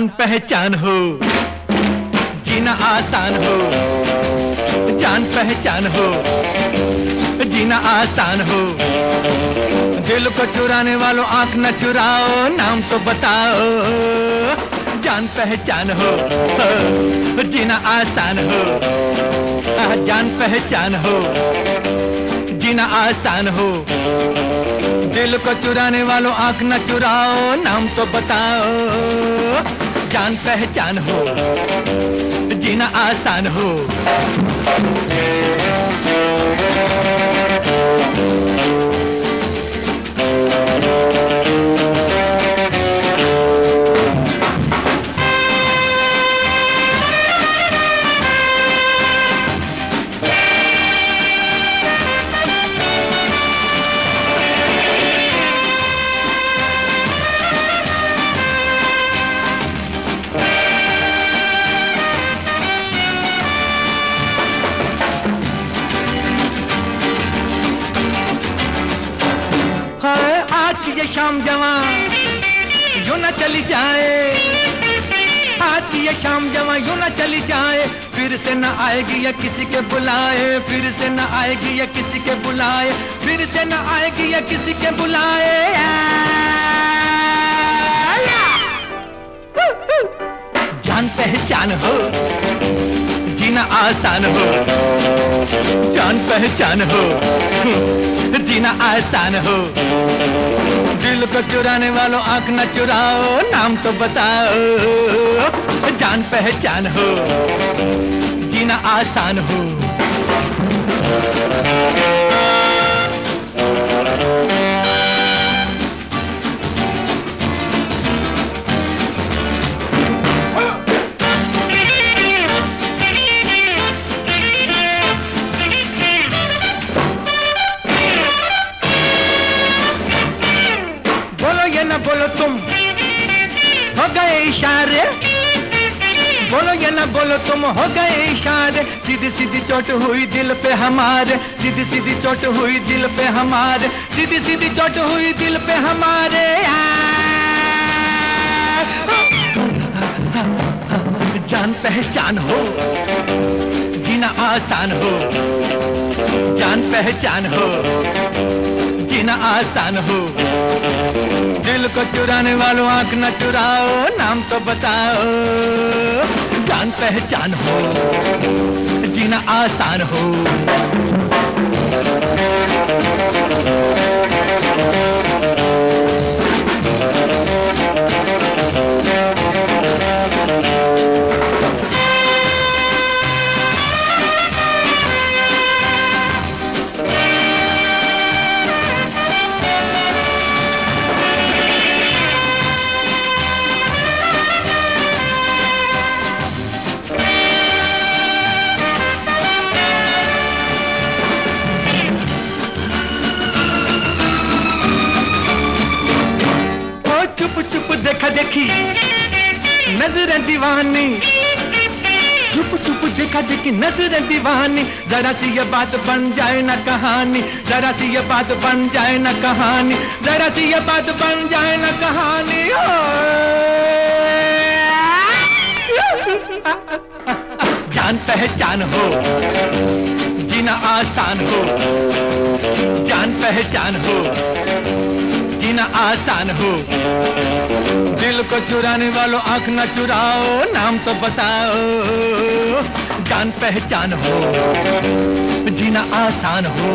जान पहचान हो, जीना आसान हो, जान पहचान हो, जीना आसान हो। दिल को चुराने वालों आँख न चुराओ, नाम तो बताओ, जान पहचान हो, जीना आसान हो, जान पहचान हो, जीना आसान हो। दिल को चुराने वालों आँख न चुराओ, नाम तो बताओ हाय ये शाम जवा यूँ ना चली जाए। फिर से न आएगी या किसी के बुलाए। फिर से न आएगी या किसी के बुलाए। फिर से न आएगी या किसी के बुलाए। जान पहचान हो, जीना आसान हो। जान पहचान हो, जीना आसान हो। दिल को चुराने वालों आँख न चुराओ, नाम तो बताओ। जान पहचान हो, जीना आसान हो। बोलो तुम हो गए इशारे। सीधी सीधी चोट हुई दिल पे हमारे। सीधी सीधी चोट हुई दिल पे हमारे। सीधी सीधी चोट हुई दिल पे हमारे। जान पहचान हो, जीना आसान हो। जान पहचान हो, जीना आसान हो। दिल को चुराने वालों आँख न चुराओ, नाम तो बताओ। जान पहचान हो जीना आसान हो। दीवानी। चुप चुप देखा देखी नज़रें दीवानी। जरा सी ये बात बन जाए ना कहानी। जरा सी ये बात बन जाए ना कहानी। जरा सी ये बात बन जाए ना कहानी। जान पहचान हो, जीना आसान हो। जान पहचान हो जीना आसान हो। दिल को चुराने वालों आँख न चुराओ, नाम तो बताओ, जान पहचान हो, जीना आसान हो।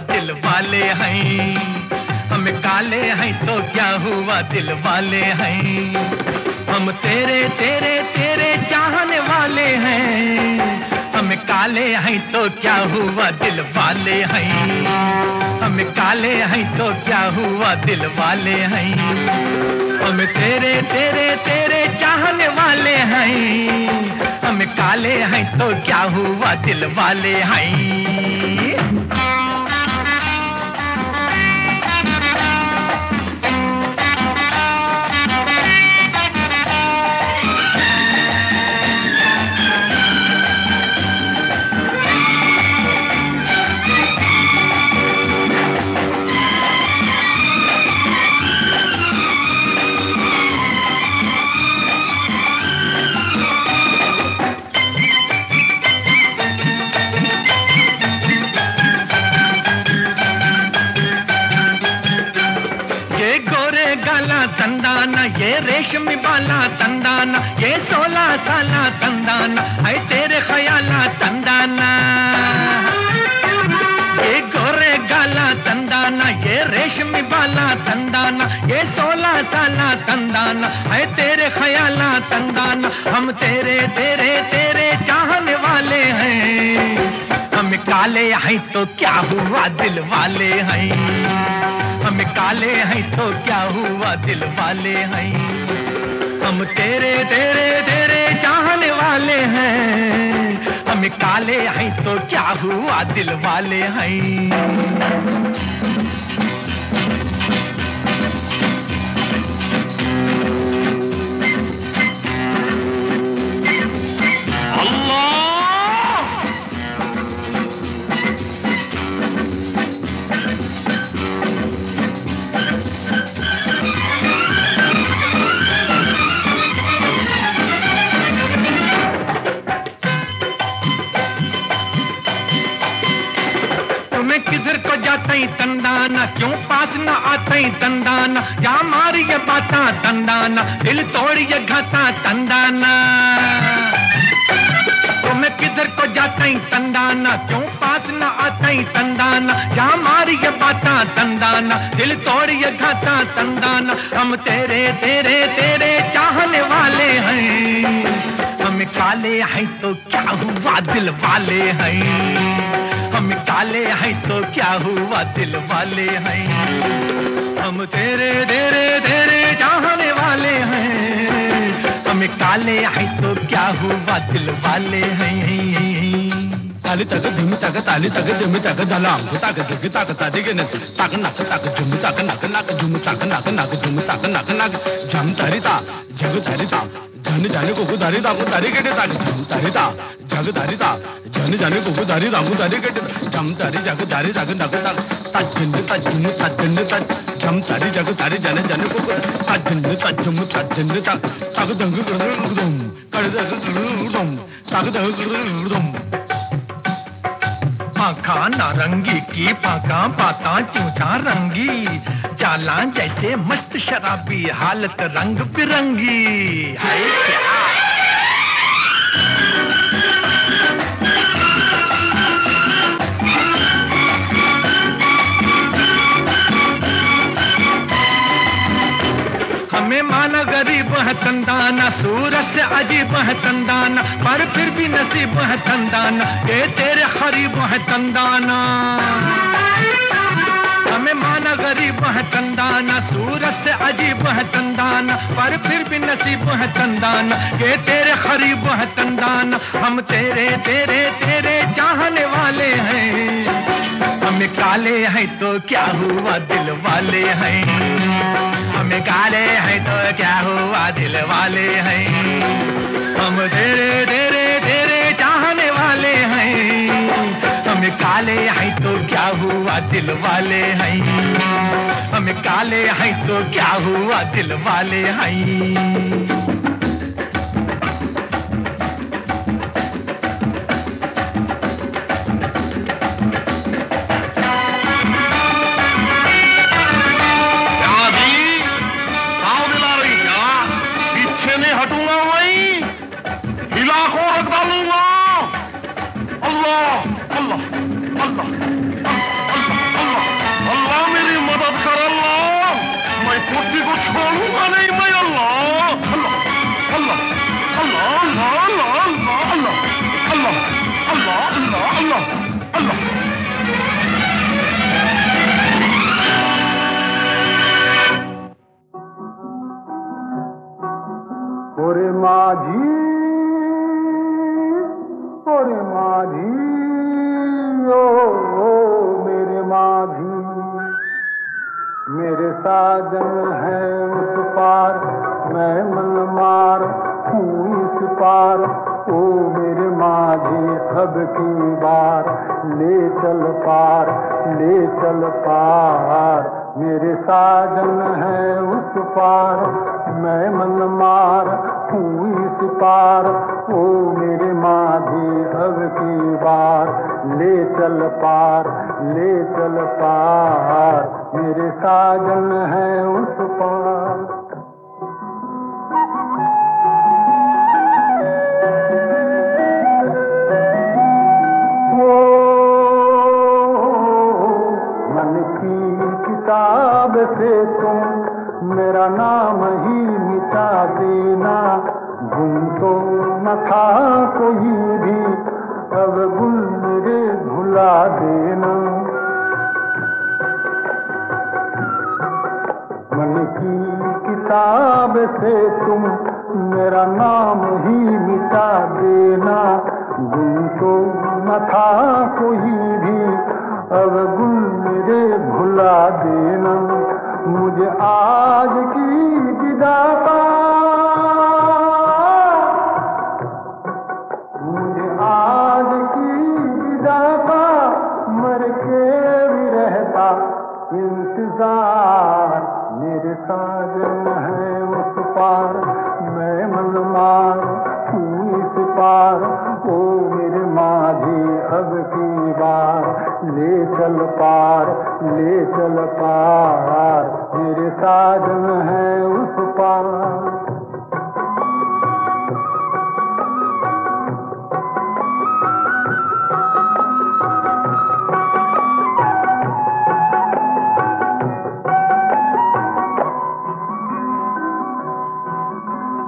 दिल वाले हैं। हम काले हैं तो क्या हुआ दिल वाले हैं? हम तेरे तेरे तेरे चाहने वाले हैं। हम काले हैं तो क्या हुआ दिल वाले हैं? हम काले हैं तो क्या हुआ दिल वाले हैं? हम तेरे तेरे तेरे चाहने वाले हैं। हम काले हैं तो क्या हुआ दिल वाले हैं? रेशमी बाला तंदाना ये सोलह साला तंदाना है तेरे ख्याला तंदाना ये गोरे गाला तंदाना ये रेशमी बाला तंदाना ये सोलह साला तंदाना है तेरे ख्याला तंदाना हम तेरे तेरे तेरे चाहने वाले हैं। हम काले हैं तो क्या हुआ दिल वाले हैं? हम काले हैं तो क्या हुआ दिल वाले हैं? हम तेरे तेरे तेरे चाहने वाले हैं। हम काले हैं तो क्या हुआ दिल वाले हैं? ही तंदाना जा मारी ये बाता तंदाना दिल तोड़ी ये घाता तंदाना तुम्हें किधर को जाता ही तंदाना क्यों पास न आता ही तंदाना जा मारी ये बाता तंदाना दिल तोड़ी ये घाता तंदाना हम तेरे तेरे तेरे चाहने वाले हैं। हम काले हैं तो क्या हुआ दिल वाले हैं? हम काले हैं तो क्या हुआ दिल वाले हैं? हम तेरे तेरे तेरे चाहने वाले हैं। हम काले हैं तो क्या हुआ दिल वाले हैं? ताली तक धुम तक, ताली तक धुम तक दलाम तक, जग तक तादी के नक तक नक तक झुम तक नक नक झुम तक नक नक झुम तक नक नक झम तरिता, जग तरिता, जन जाने को दारी दामू दारी के ताक झम तरिता, जग तरिता, जन जाने को दारी दामू दारी के झम तरी, जग दारी, जग नक तक तजन तजन तजन तज झम तरी जग तारी जन जाने को तजन तजम तजन तक दंग दुम कर दंग दुम तक दंग दुम पाखा नारंगी की पाका पाता चूचा रंगी चाला जैसे मस्त शराबी हालत रंग बिरंगी है क्या हमें माना गरीब है तंदाना, सूरत से अजीब है तंदाना, पर फिर भी नसीब है तंदाना ये तेरे खरीब है तंदाना। हमें माना गरीब है तंदाना, सूरत से अजीब है तंदाना, पर फिर भी नसीब है तंदाना ये तेरे खरीब है तंदाना, हम तेरे तेरे तेरे चाहने वाले हैं। हम काले हैं तो क्या हुआ दिल वाले हैं? हम काले हैं तो क्या हुआ दिल वाले हैं? हम तेरे तेरे तेरे चाहने वाले हैं। हम काले हैं तो क्या हुआ दिल वाले हैं? हम काले हैं तो क्या हुआ दिल वाले हैं? माझी ओरे माझी ओ, ओ मेरे माझी मेरे साजन है उस पार मैं मन मार हूँ इस पार। ओ मेरे माझी सब की बार ले चल पार ले चल पार। मेरे साजन है उस पार, मैं मन मार इस पार ओ मेरे माधी अब की बार, ले चल पार, ले चल पार, मेरे साजन है उस पार। किताब से तुम मेरा नाम ही मिटा देना। गुम तो न था कोई भी अब गुल मेरे भुला देना। मन की किताब से तुम मेरा नाम ही मिटा देना। गुम तो न था कोई भी अब गुल मेरे भुला देना। मुझे आज की विदा का मुझे आज की विदा का मर के भी रहता इंतज़ार। मेरे साजन है उस पार। मैं मन मार हूँ इस पार। ओ मेरे माझी अब की बार। ले चल पार, ले चल पार, मेरे साजन है उस पार।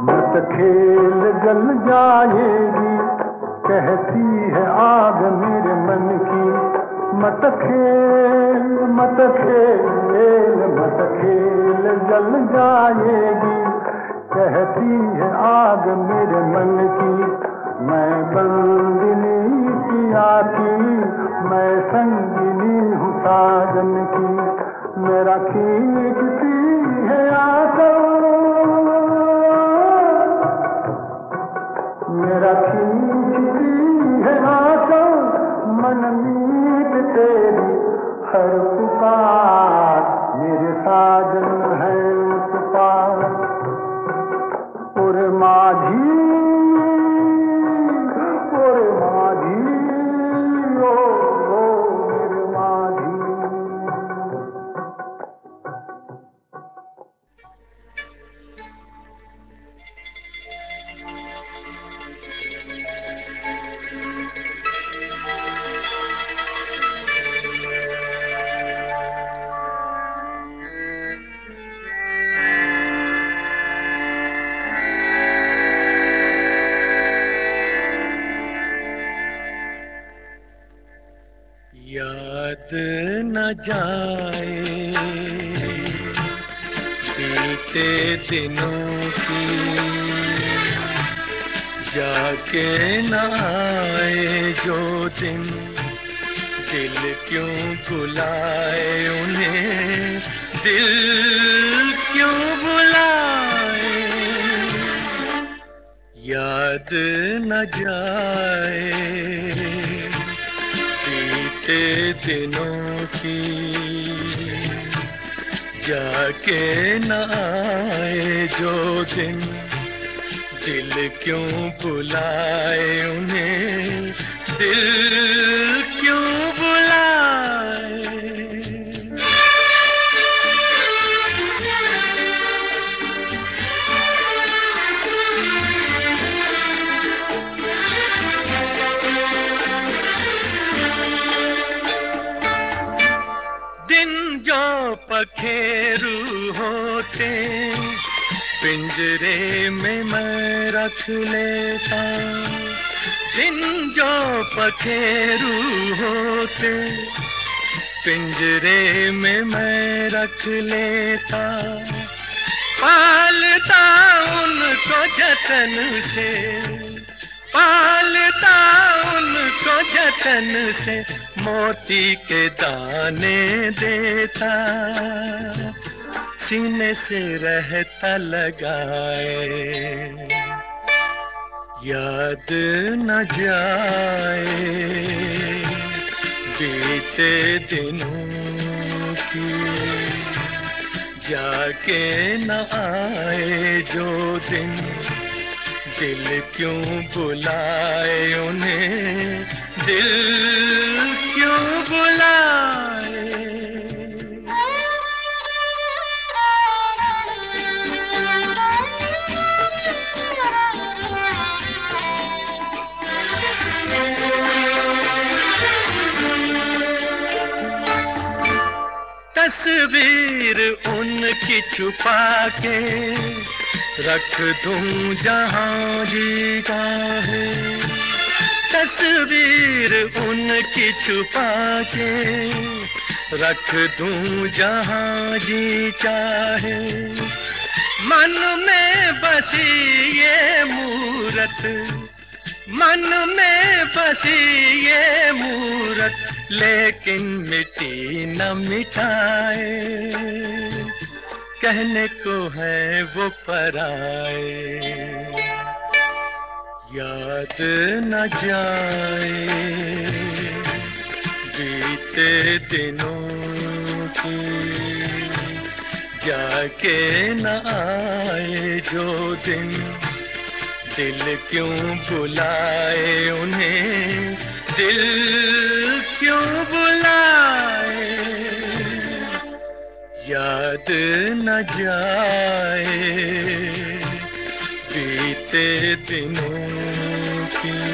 मत खेल जल जाएगी, कहती है आग मेरे मन की। मत खेल मत खेल मत खेल जल जाएगी। कहती है आग मेरे मन की, मैं बंदिनी पिया की मैं संगिनी हूँ साजन की। मेरा खींचती है आंचल मेरा खींचती है आंचल मन मीत तेरी हर पुकार मेरे साजन है उस पार। माझी जाए। बीते दिनों की जाके न जो दिन, दिल क्यों बुलाए उन्हें, दिल क्यों बुलाए? याद न जाए। बीते दिनों की, जाके न आए जो दिन। दिल क्यों बुलाए उन्हें? दिल क्यों बुलाए? होते पिंजरे में मैं रख लेता। दिन जो पखेरू होते पिंजरे में मैं रख लेता। पालता उनको जतन से, पालता उनको जतन से मोती के दाने देता, सीने से रहता लगाए। याद न जाए बीते दिनों की, जाके न आए जो दिन दिल क्यों बुलाए उन्हें? दिल क्यों बुलाए? तस्वीर उनकी छुपा के रख दूँ जहाँ जी चाहे तस्वीर उनकी छुपा के रख दूँ जहाँ जी चाहे मन में बसी ये मूरत, मन में बसी ये मूरत, लेकिन मिट्टी न मिटाए। कहने को है वो पराए। याद न जाए। बीते दिनों की जाके न आए जो दिन। दिल क्यों बुलाए उन्हें? दिल क्यों बुलाए? याद न जाए बीते दिनों की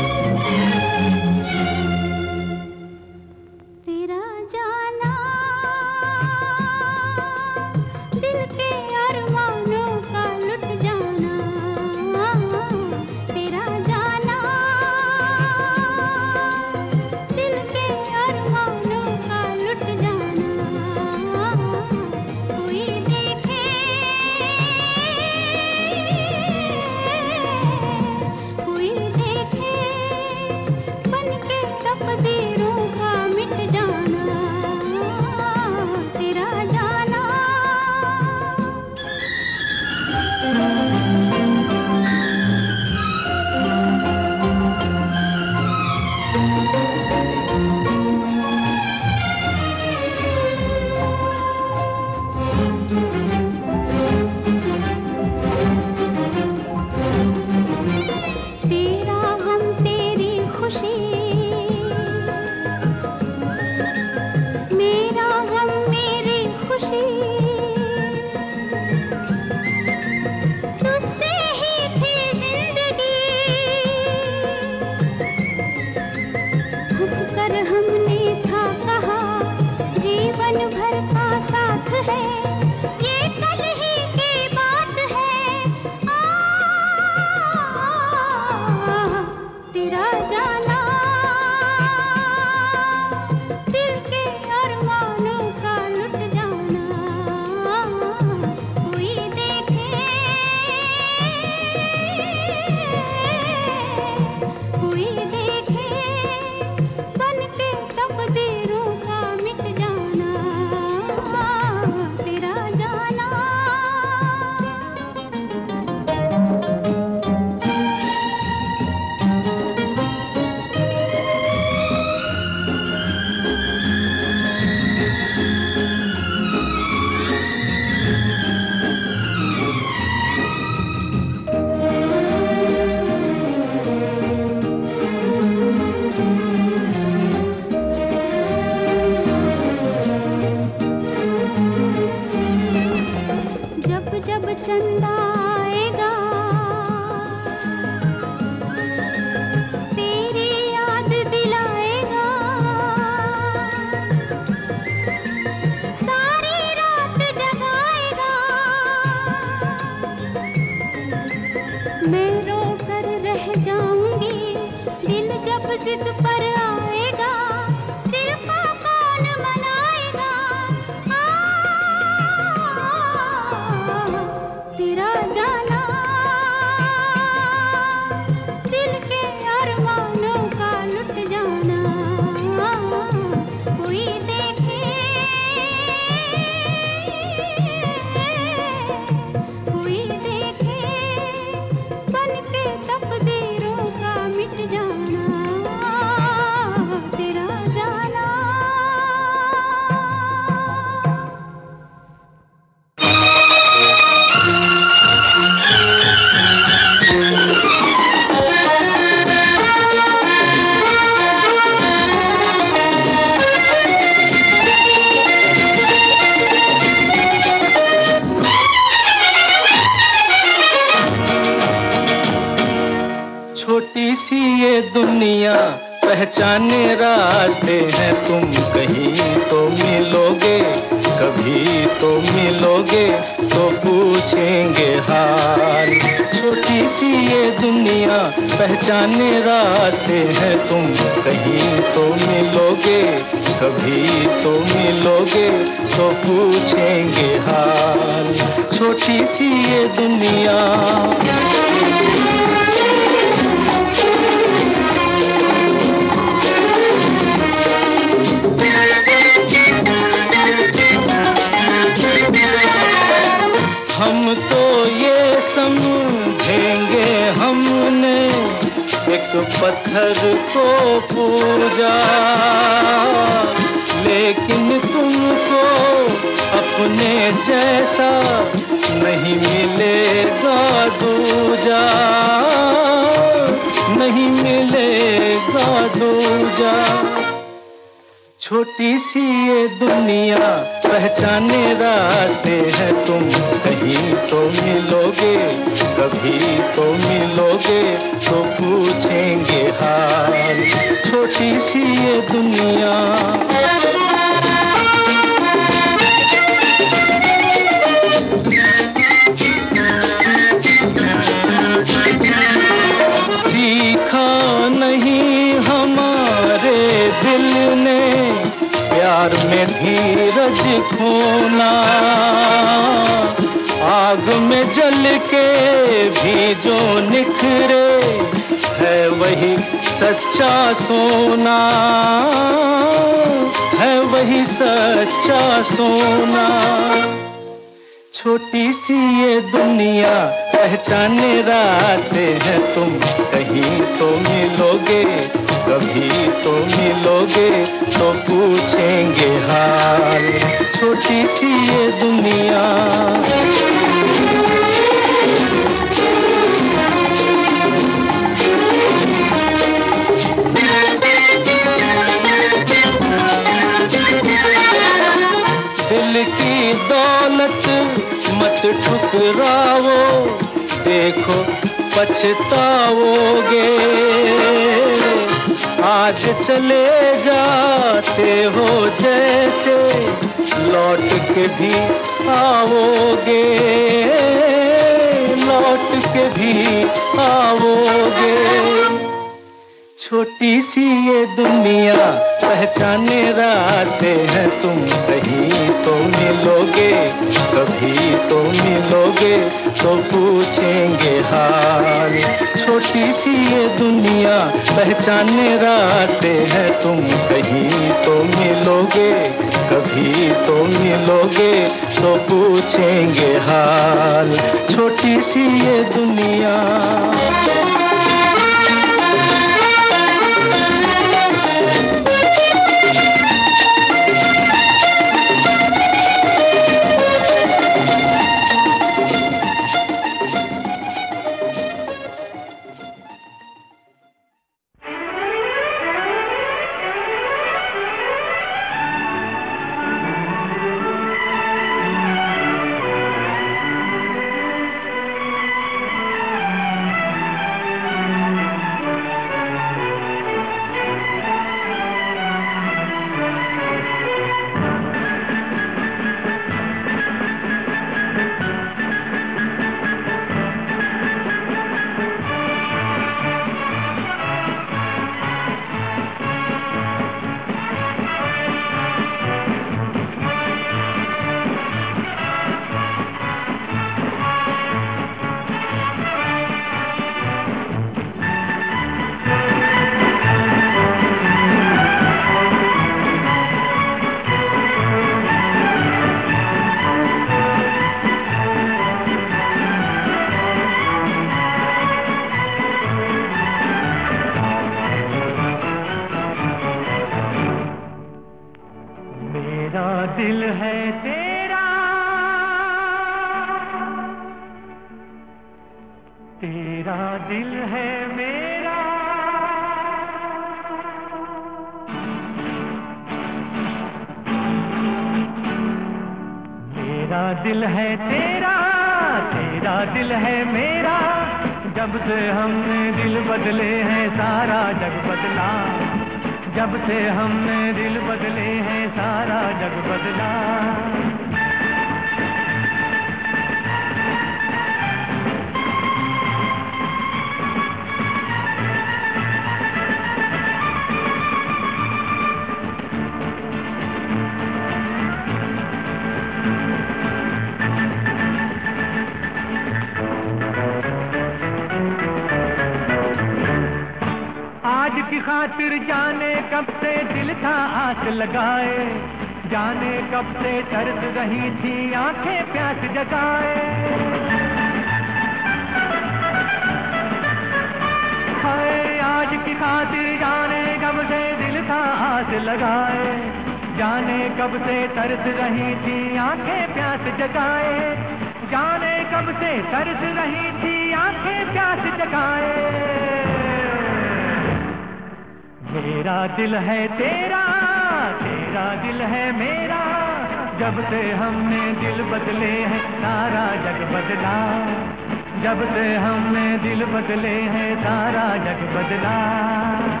हमने दिल बदले हैं सारा जग बदला।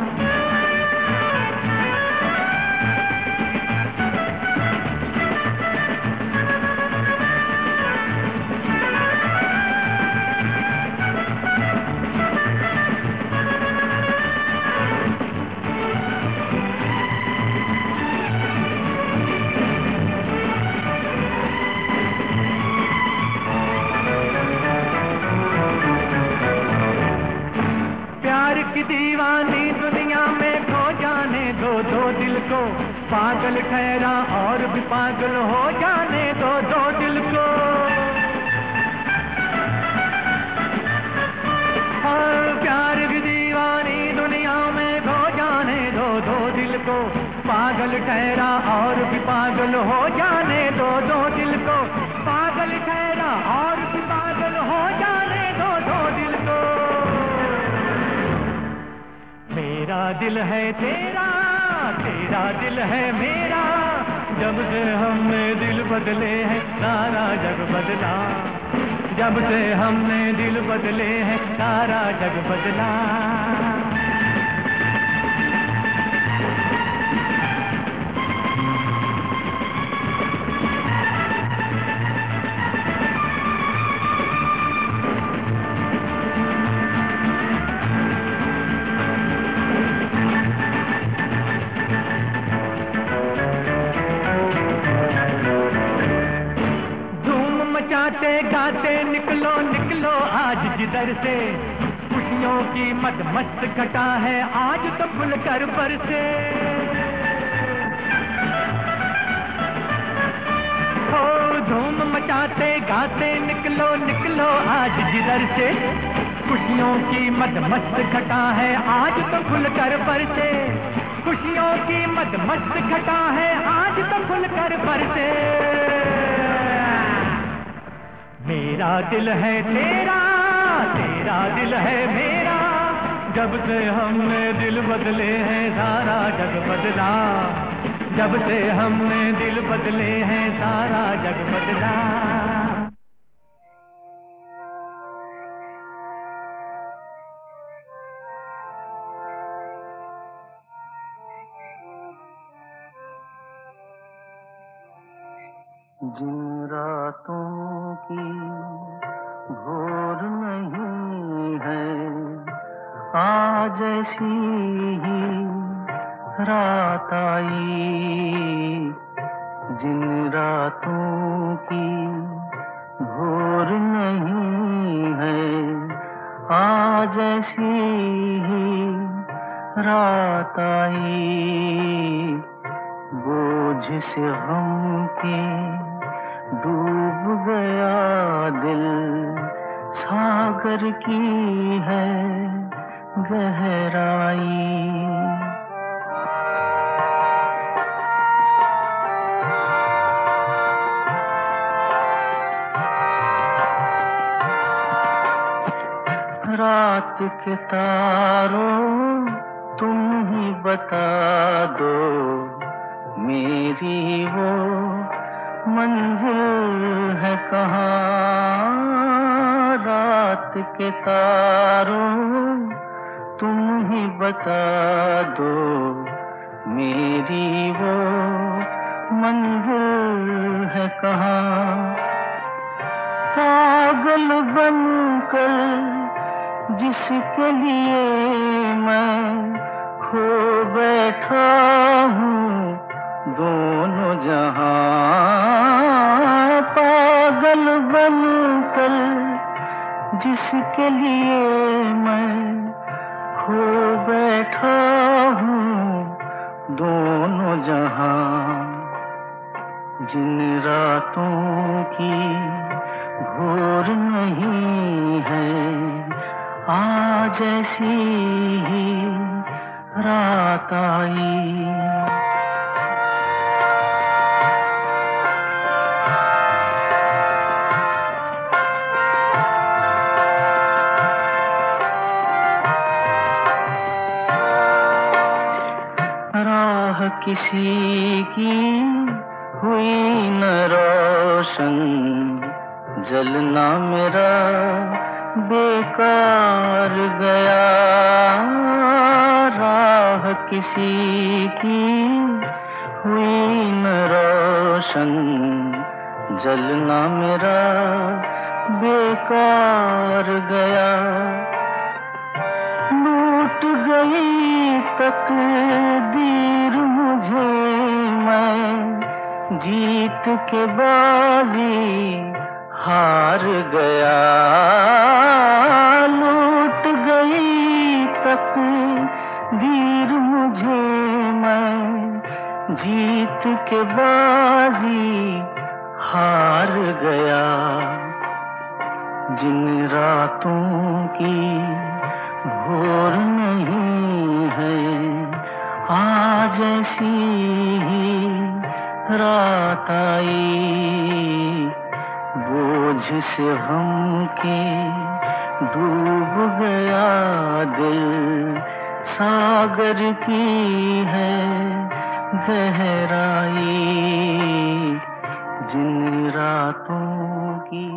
को पागल ठहरा और भी पागल हो जाने दो दो दिल को। और प्यार की दीवानी दुनिया में दो जाने दो दो दिल को। पागल ठहरा और भी पागल हो जाने दो दो दिल को। पागल ठहरा और भी पागल हो जाने दो दो दिल को। मेरा दिल है तेरा तेरा दिल है मेरा, जब से हमने दिल बदले हैं, सारा जग बदला। जब से हमने दिल बदले हैं, सारा जग बदला। से खुशियों की मत मस्त घटा है आज तो खुल कर बरसे हो धूम मचाते, गाते, निकलो निकलो आज जिधर से। खुशियों की मत मस्त घटा है आज तो खुल कर पर से। खुशियों की मत मस्त घटा है आज तो खुल कर पर से। मेरा दिल है, तेरा तेरा दिल है मेरा, जब से हमने दिल बदले हैं सारा जग बदला। जब से हमने दिल बदले हैं सारा जग बदला। जिन रातों की भोर आज ऐसी ही रात आई। जिन रातों की भोर नहीं है आज ऐसी ही रात आई। बोझ से गम के डूब गया दिल सागर की है गहराई। रात के तारों, तुम ही बता दो, मेरी वो मंजिल है कहाँ? रात के तारों तुम ही बता दो, मेरी वो मंजिल है कहाँ? पागल बनकर जिसके लिए मैं खो बैठा हूँ, दोनों जहाँ पागल बनकर जिसके लिए मैं खो बैठा हूँ दोनों जहाँ। जिन रातों की भोर नहीं है, आज ऐसी ही रात आई। किसी की हुई न रोशन। जलना मेरा बेकार गया। राह किसी की हुई न रोशन। जलना मेरा बेकार गया। लूट गई तक तकदीर मुझे मैं जीत के बाजी हार गया। लूट गई तकदीर मुझे मैं। जीत के बाजी हार गया। जिन रातों की भोर नहीं है आज ऐसी ही रात आई बोझ से हम के डूब गया दिल, सागर की है गहराई, जिन रातों की।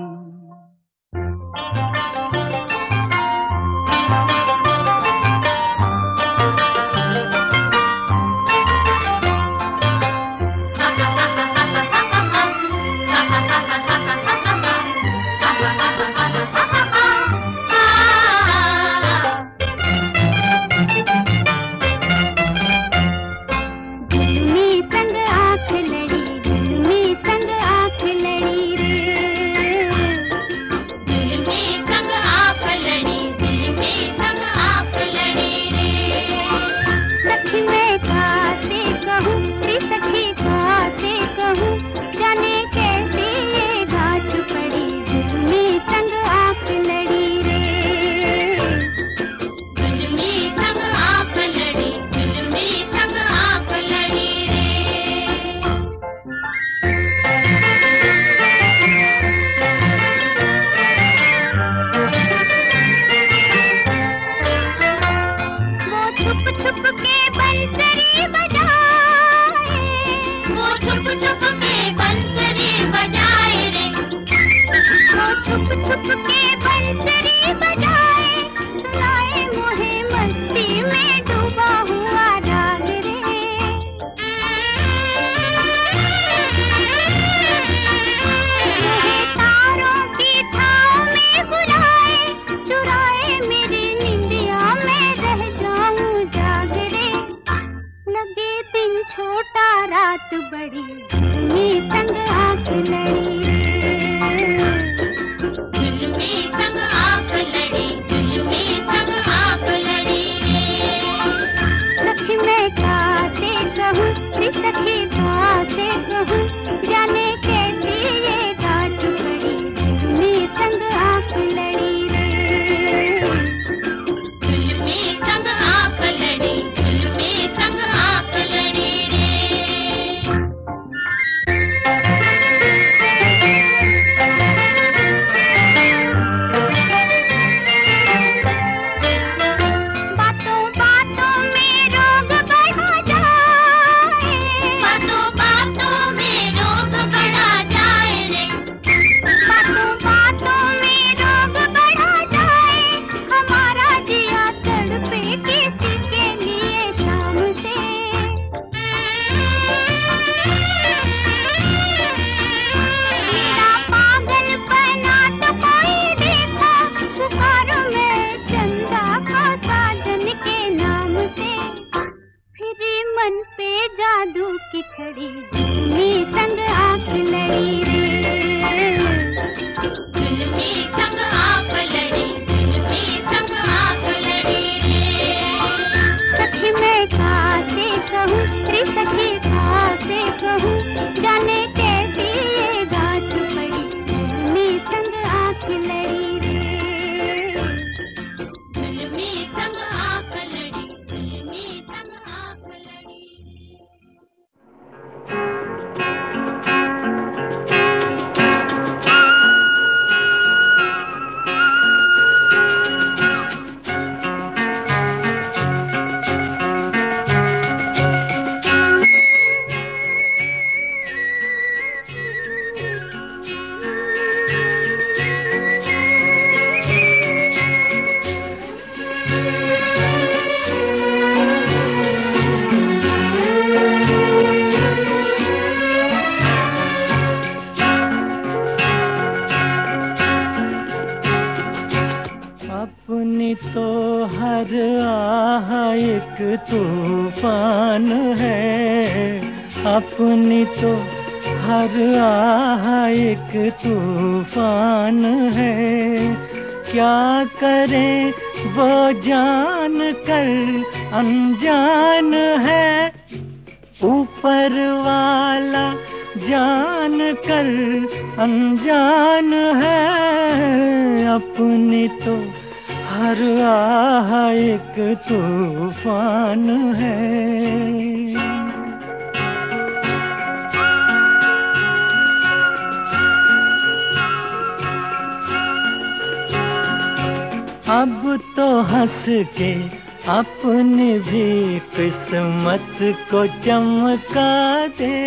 चमका दे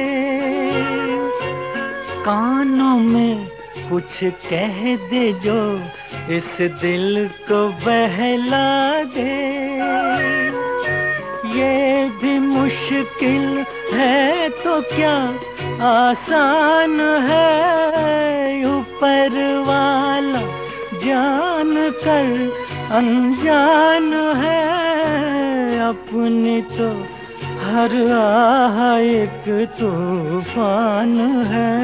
कानों में कुछ कह दे जो इस दिल को बहला दे। ये भी मुश्किल है तो क्या आसान पर आह, एक तूफ़ान है।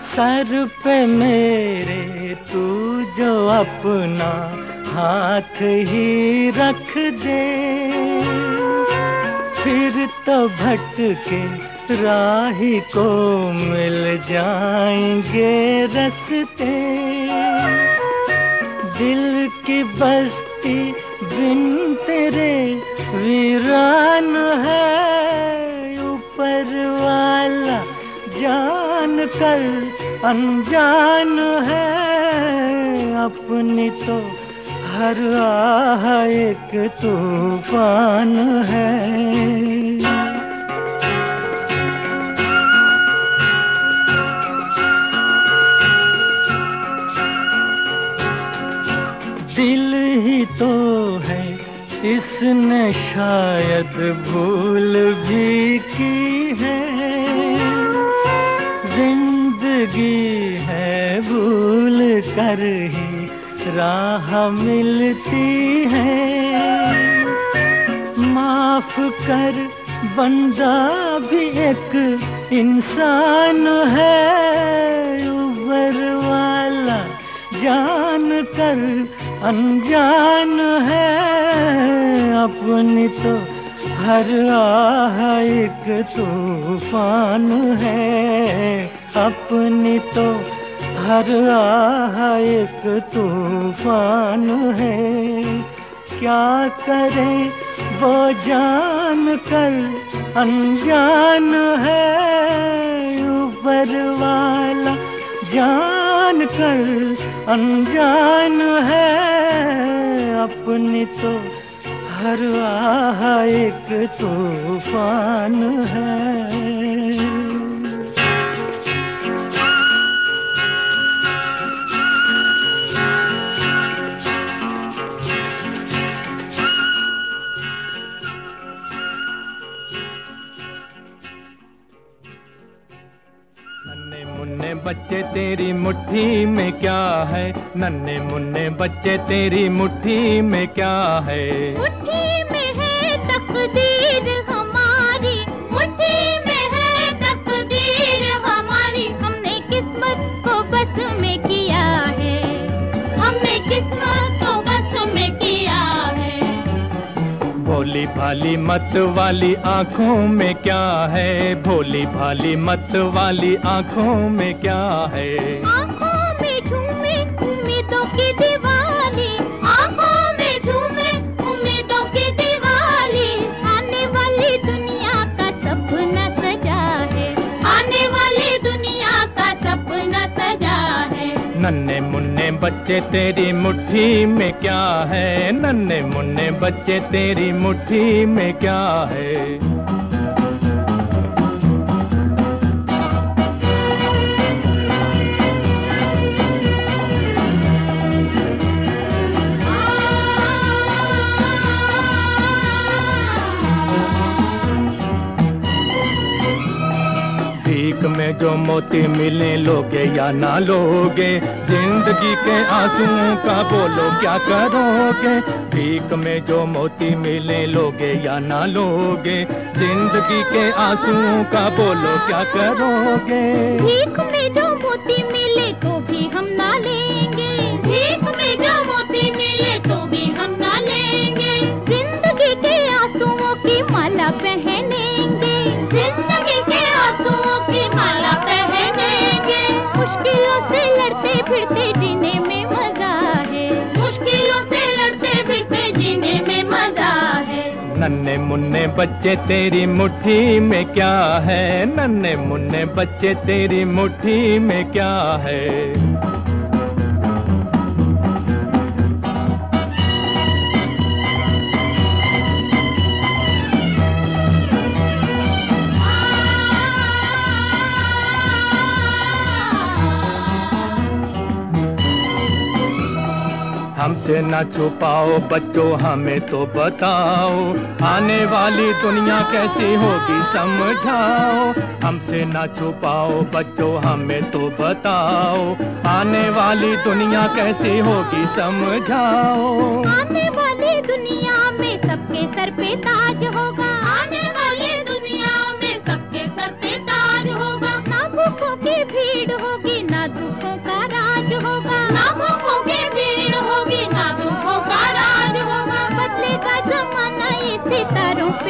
सर पे मेरे, तू जो अपना हाथ ही रख दे। फिर तो भटके राही को मिल जाएँगे रस्ते। दिल की बस्ती बिन तेरे वीरान है। ऊपर वाला जान कर अनजान है। अपनी तो हर आह एक तूफ़ान है। दिल ही तो है, इसने शायद भूल भी की है। ज़िंदगी है, भूल कर ही राह मिलती है। माफ़ कर, बंदा भी एक इंसान है उबर वाला जान कर अनजान है, अपनी तो हर आह एक तूफ़ान है। अपनी तो हर आह एक तूफ़ान है। क्या करे, वो जान कर अनजान है, ऊपर वाला जान कर अनजान है। अपनी तो हर आह एक तूफ़ान है। बच्चे तेरी मुट्ठी में क्या है? नन्हे मुन्ने बच्चे तेरी मुट्ठी में क्या है? मुट्ठी में है तकदीर हमारी, मुट्ठी भोली भाली मत वाली आँखों में क्या है? भोली भाली मत वाली आँखों में क्या है? आँखों में झूमे उम्मीदों की दिवाली। आँखों में झूमे उम्मीदों की दिवाली। आने वाली दुनिया का सपना सजा है। आने वाली दुनिया का सपना सजा है। नन्हे मुन्ने बच्चे तेरी मुट्ठी में क्या है? नन्हे मुन्ने बच्चे तेरी मुट्ठी में क्या है? भीख में जो मोती मिले लोगे या ना लोगे? ज़िंदगी के आंसुओं का बोलो, क्या करोगे? भीख में जो मोती मिले लोगे या ना लोगे? ज़िंदगी के आंसुओं का बोलो, क्या करोगे? भीख में जो मोती मिले तो भी हम ना लेंगे बच्चे तेरी मुट्ठी में क्या है? नन्हे मुन्ने बच्चे तेरी मुट्ठी में क्या है? हमसे ना छुपाओ, बच्चों हमें तो बताओ। आने वाली दुनिया कैसी होगी समझाओ। हमसे ना छुपाओ, बच्चों हमें तो बताओ। आने वाली दुनिया कैसी होगी समझाओ। आने वाली दुनिया में सबके सर पे ताज होगा।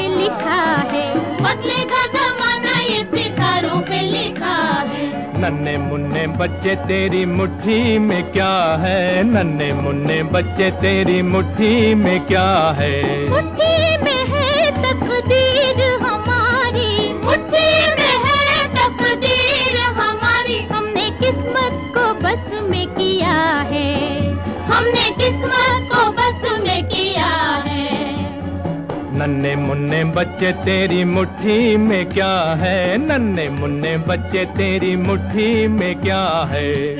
पे लिखा है। बदलेगा जमाना ये सितारों पे लिखा है। नन्हे मुन्ने बच्चे तेरी मुट्ठी में क्या है? नन्हे मुन्ने बच्चे तेरी मुट्ठी में क्या है? मुट्ठी नन्हे बच्चे तेरी मुट्ठी में क्या है? नन्ने मुन्ने बच्चे तेरी मुट्ठी में क्या है?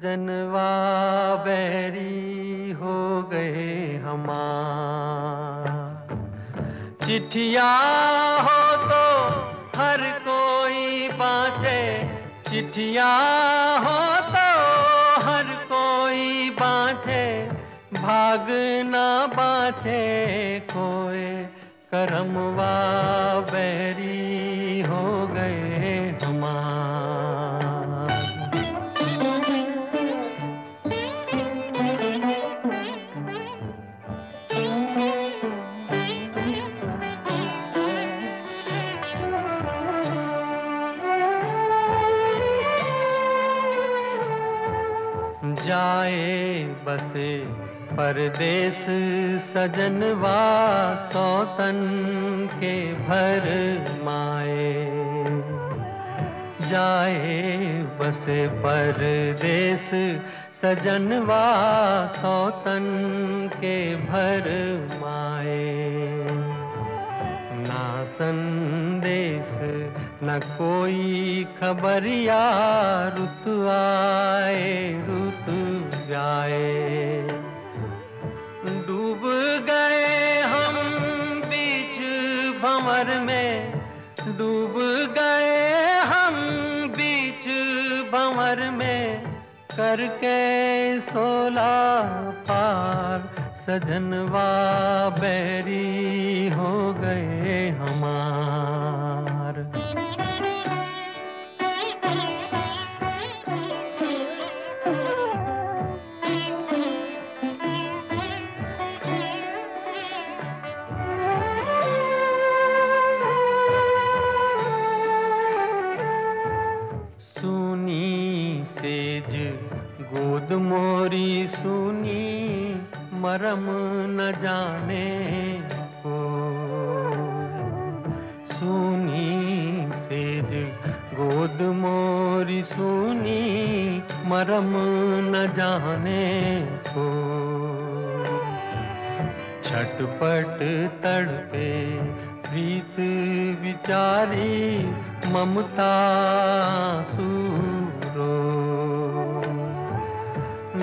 सजनवा भंवर में करके सोला पार सजनवा बैरी हो गए हमार। करम न जाने को। सुनी सेज गोद मोरी, सुनी मरम न जाने को। छटपट तड़पे प्रीत विचारी, ममता सूरो।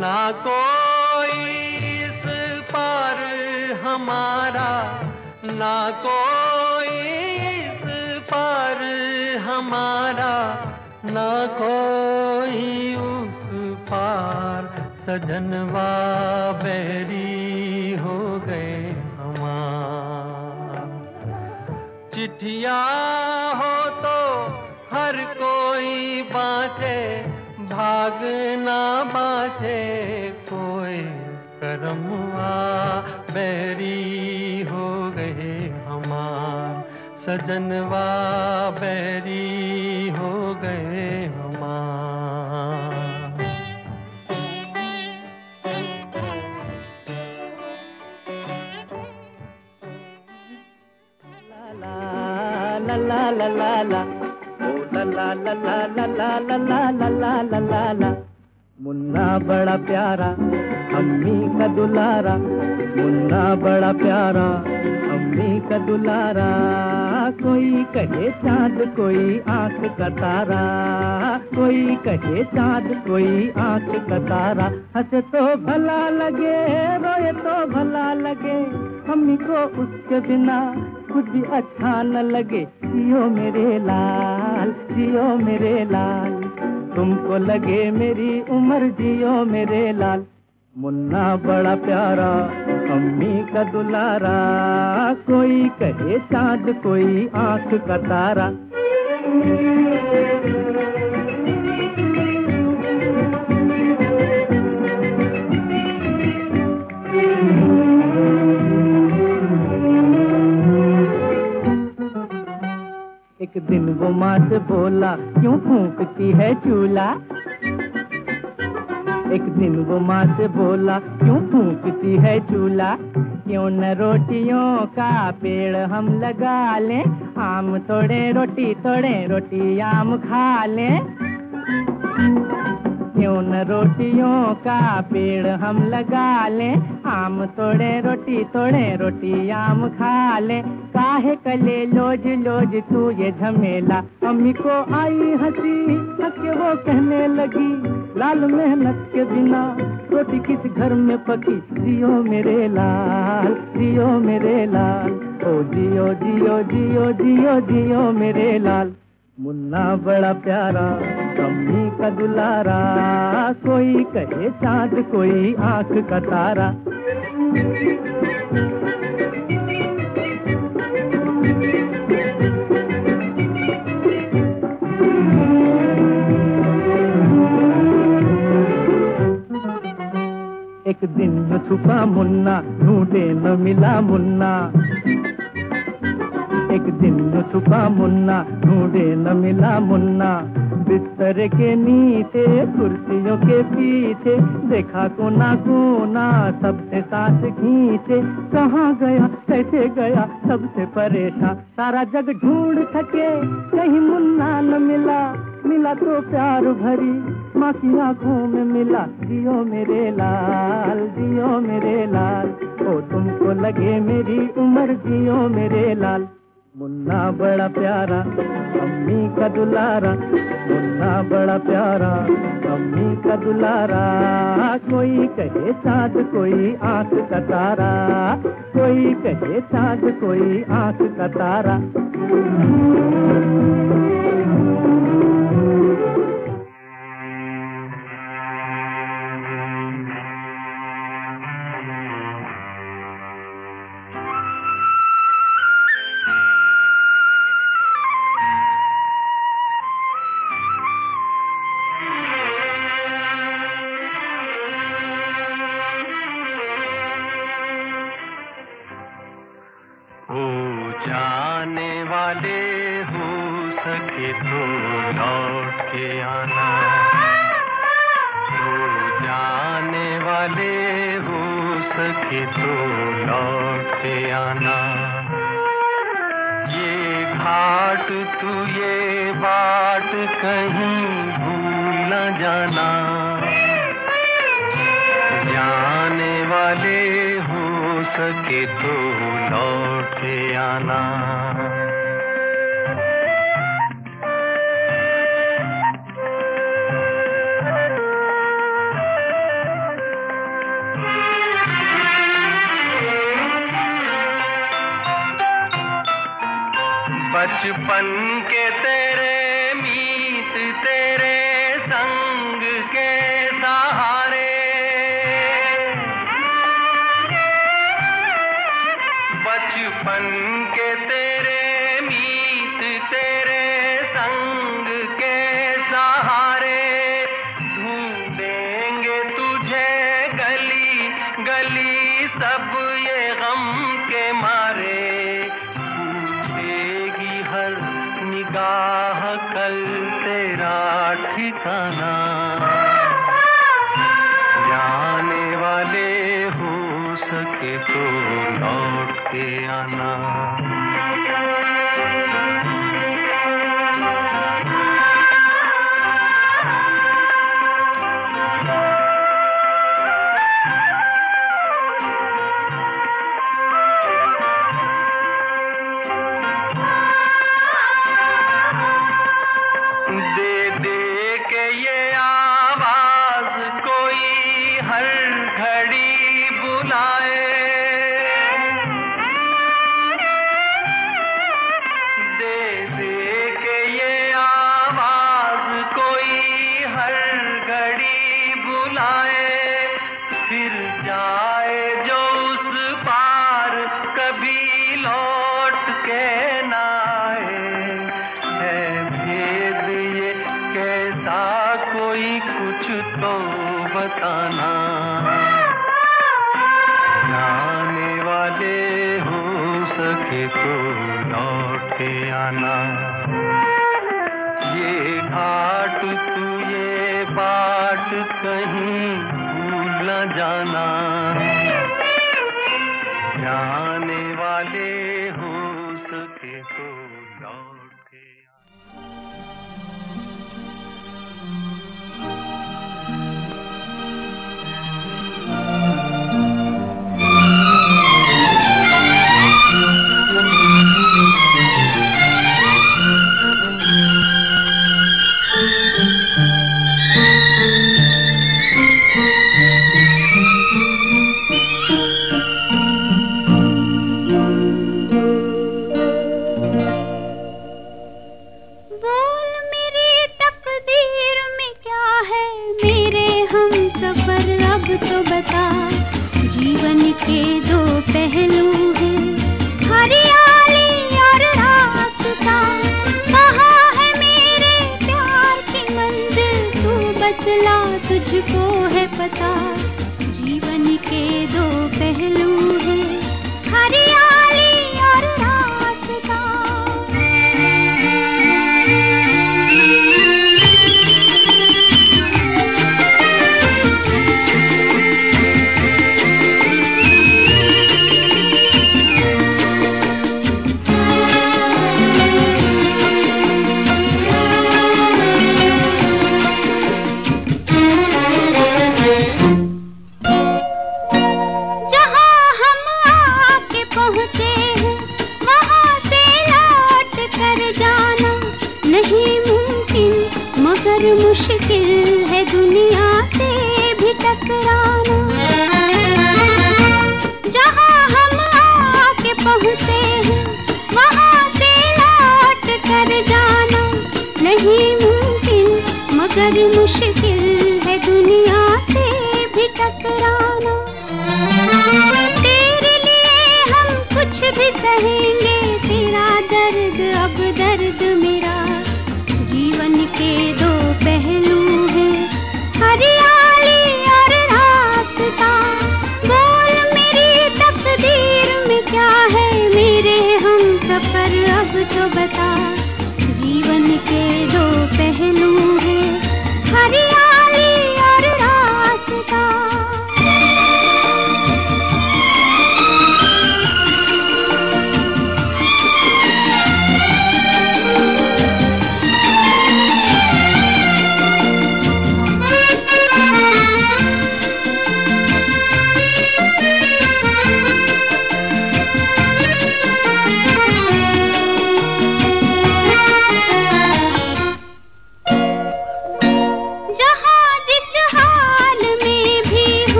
ना कोई हमारा, ना कोई इस पार हमारा, ना कोई उस पार सजनवा बैरी हो गए हमार। चिट्ठिया हो तो हर कोई बाँचे भागना बाँचे कोई करमवा बैरी हो गए हमार सजनवा बैरी हो गए हमार la la la la la ओ la la la la la la la la la la la la la Munna बड़ा प्यारा, अम्मी का दुलारा। मुन्ना बड़ा प्यारा, अम्मी का दुलारा। कोई कहे चाँद, कोई आँख का तारा। कोई कहे चाँद, कोई आँख का तारा। हंसे तो भला लगे, रोए तो भला लगे। अम्मी को उसके बिना कुछ भी अच्छा न लगे। जियो मेरे लाल, जियो मेरे लाल। तुमको लगे मेरी उम्र जियो मेरे लाल। मुन्ना बड़ा प्यारा, अम्मी का दुलारा। कोई कहे चाँद, कोई आँख का तारा। एक दिन वो माँ से बोला, क्यों फूंकती है चूल्हा? एक दिन वो माँ से बोला, क्यों फूंकती है चूल्हा? क्यों न रोटियों का पेड़ हम लगा लें? आम थोड़े रोटी थोड़े रोटी आम खा लें? क्यों न रोटियों का पेड़ हम लगा लें? आम तोड़े रोटी तोड़े रोटी, आम खा लें। काहे कले लोज लोज तू ये झमेला? अम्मी को आई हँसी, हंस के वो कहने लगी, लाल मेहनत के बिना रोटी किस घर में पकी? जियो मेरे लाल, जियो मेरे लाल। ओ जियो जियो जियो जियो जियो मेरे लाल। मुन्ना बड़ा प्यारा कमी का दुलारा, कोई कहे चाँद, कोई आँख का तारा। एक दिन छुपा मुन्ना, ढूंढे न मिला मुन्ना। एक दिन में छुपा मुन्ना, ढूंढे न मिला मुन्ना। बिस्तर के नीचे, कुर्सियों के पीछे, देखा कोना कोना, सबसे सांस खींचे। कहाँ गया, कैसे गया, सबसे परेशान। सारा जग ढूंढ थके कहीं मुन्ना न मिला। मिला तो प्यार भरी, माँ की आँखों में मिला। जियो मेरे लाल, जियो मेरे लाल। ओ तुमको लगे मेरी उम्र, जियो मेरे लाल। मुन्ना बड़ा प्यारा, अम्मी का दुलारा। मुन्ना बड़ा प्यारा, अम्मी का दुलारा। कोई कहे चाँद कोई आँख का तारा। कोई कहे चाँद कोई आँख का तारा।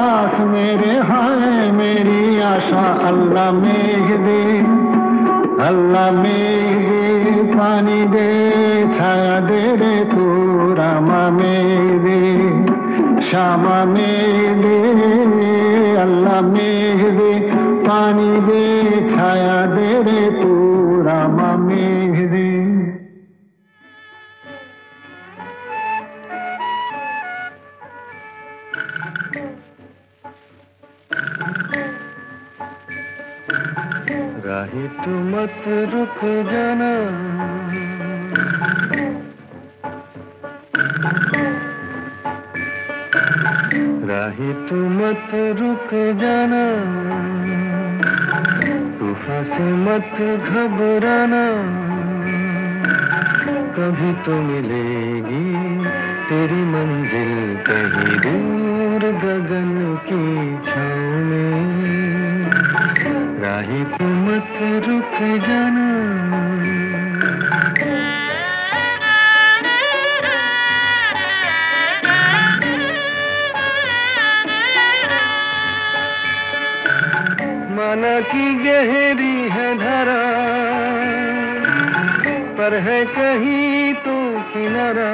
विश्वास मेरे हाय मेरी आशा, अल्लाह मेघ दे, अल्लाह मेघ दे, पानी दे, छाया दे रे तू रामा मेघ दे, श्यामा मेघ दे, अल्लाह मेघ दे, पानी दे, छाया दे रे राही तू मत रुक जाना। राही तू मत रुक जाना। तूफ़ान से मत घबराना। कभी तो मिलेगी तेरी मंजिल कहीं दूर गगन की छाँव में। राही तू मत रुक जाना। माना की गहरी है धरा, पर है कहीं तो किनारा।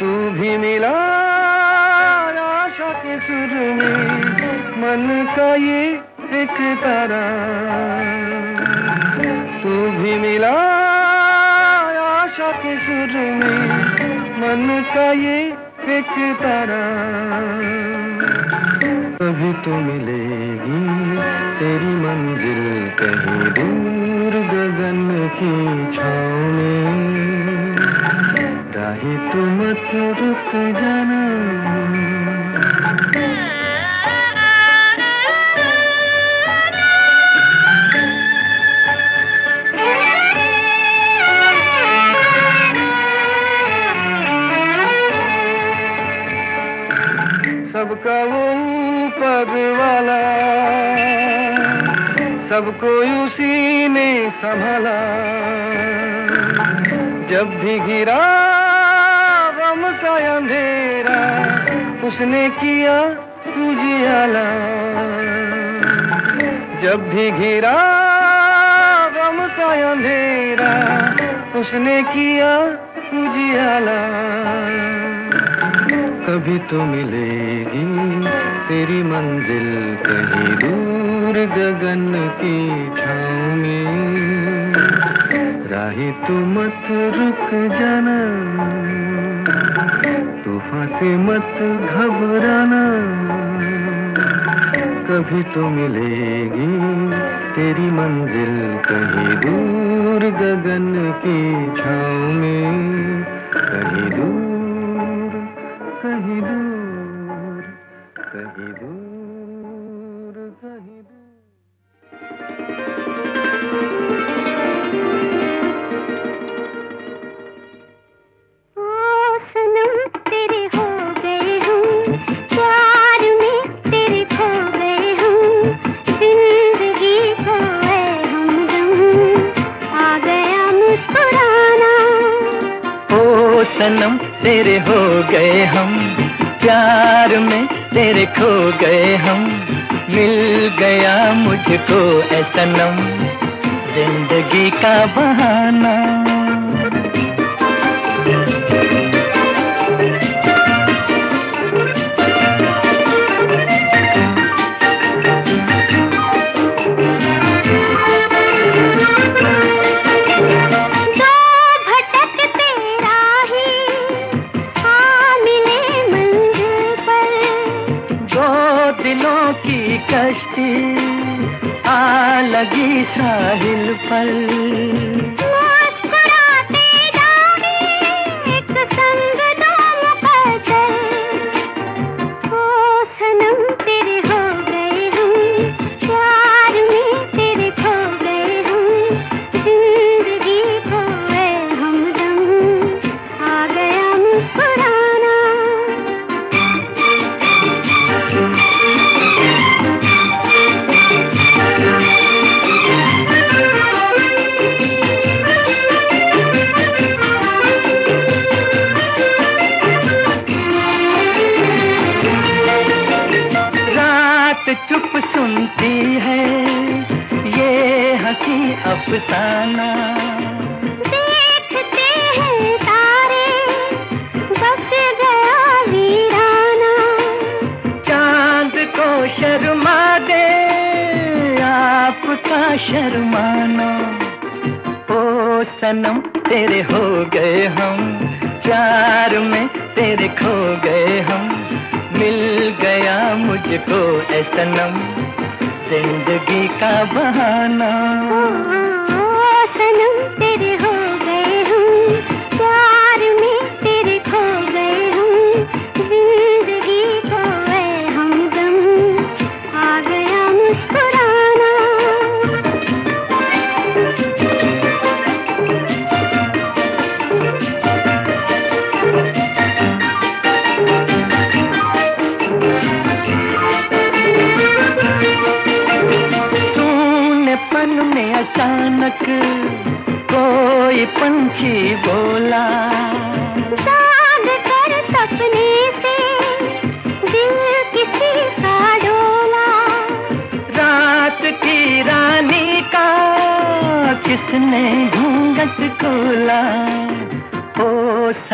तू भी मिला आशा के सुर में। मन का ये एक तारा तू भी मिला आशा के सुर में, मन का ये एक तारा कभी तो मिलेगी तेरी मंजिल कहीं दूर गगन की छाँव में। राही तू मत रुक जाना। सबका वो ऊपर वाला सबको उसी ने संभाला। जब भी गिरा गम का अंधेरा, उसने किया उजियाला। जब भी घिरा, गम का अंधेरा, उसने किया उजियाला। कभी तो मिलेगी। तेरी मंजिल कहीं दूर गगन की छाँव में राही तू मत रुक जाना। तूफ़ान से मत घबराना। कभी तो मिलेगी। तेरी मंजिल कहीं दूर गगन की छाँव में कहीं दूर कहीं दूर कहीं दूर कहीं दूर। सनम तेरे हो गए हम, प्यार में तेरे खो गए हम। मिल गया मुझको ऐसा नम, ज़िंदगी का बहाना। लगी साहिल पर अफसाना देखते हैं तारे बस गया वीराना। चाँद को शर्मा दे आपका शर्माना। ओ सनम तेरे हो गए हम प्यार में तेरे खो गए हम। मिल गया मुझको ऐसा नम ज़िंदगी का बहाना।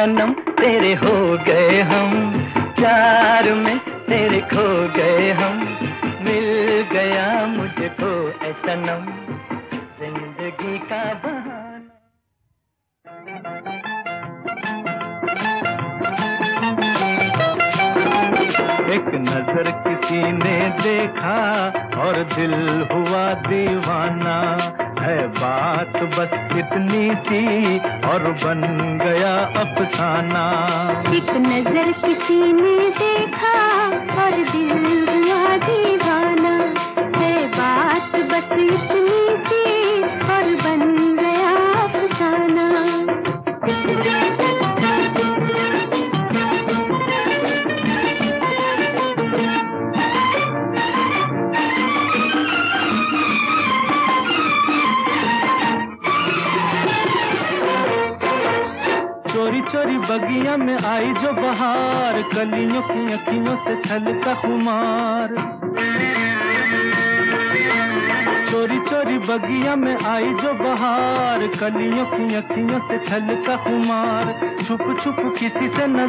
सनम तेरे हो गए हम। क्या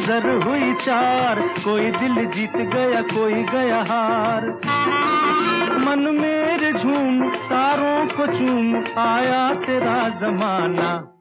नज़र हुई चार, कोई दिल जीत गया, कोई गया हार। मन मेरे झूम, तारों को चूम, आया तेरा जमाना।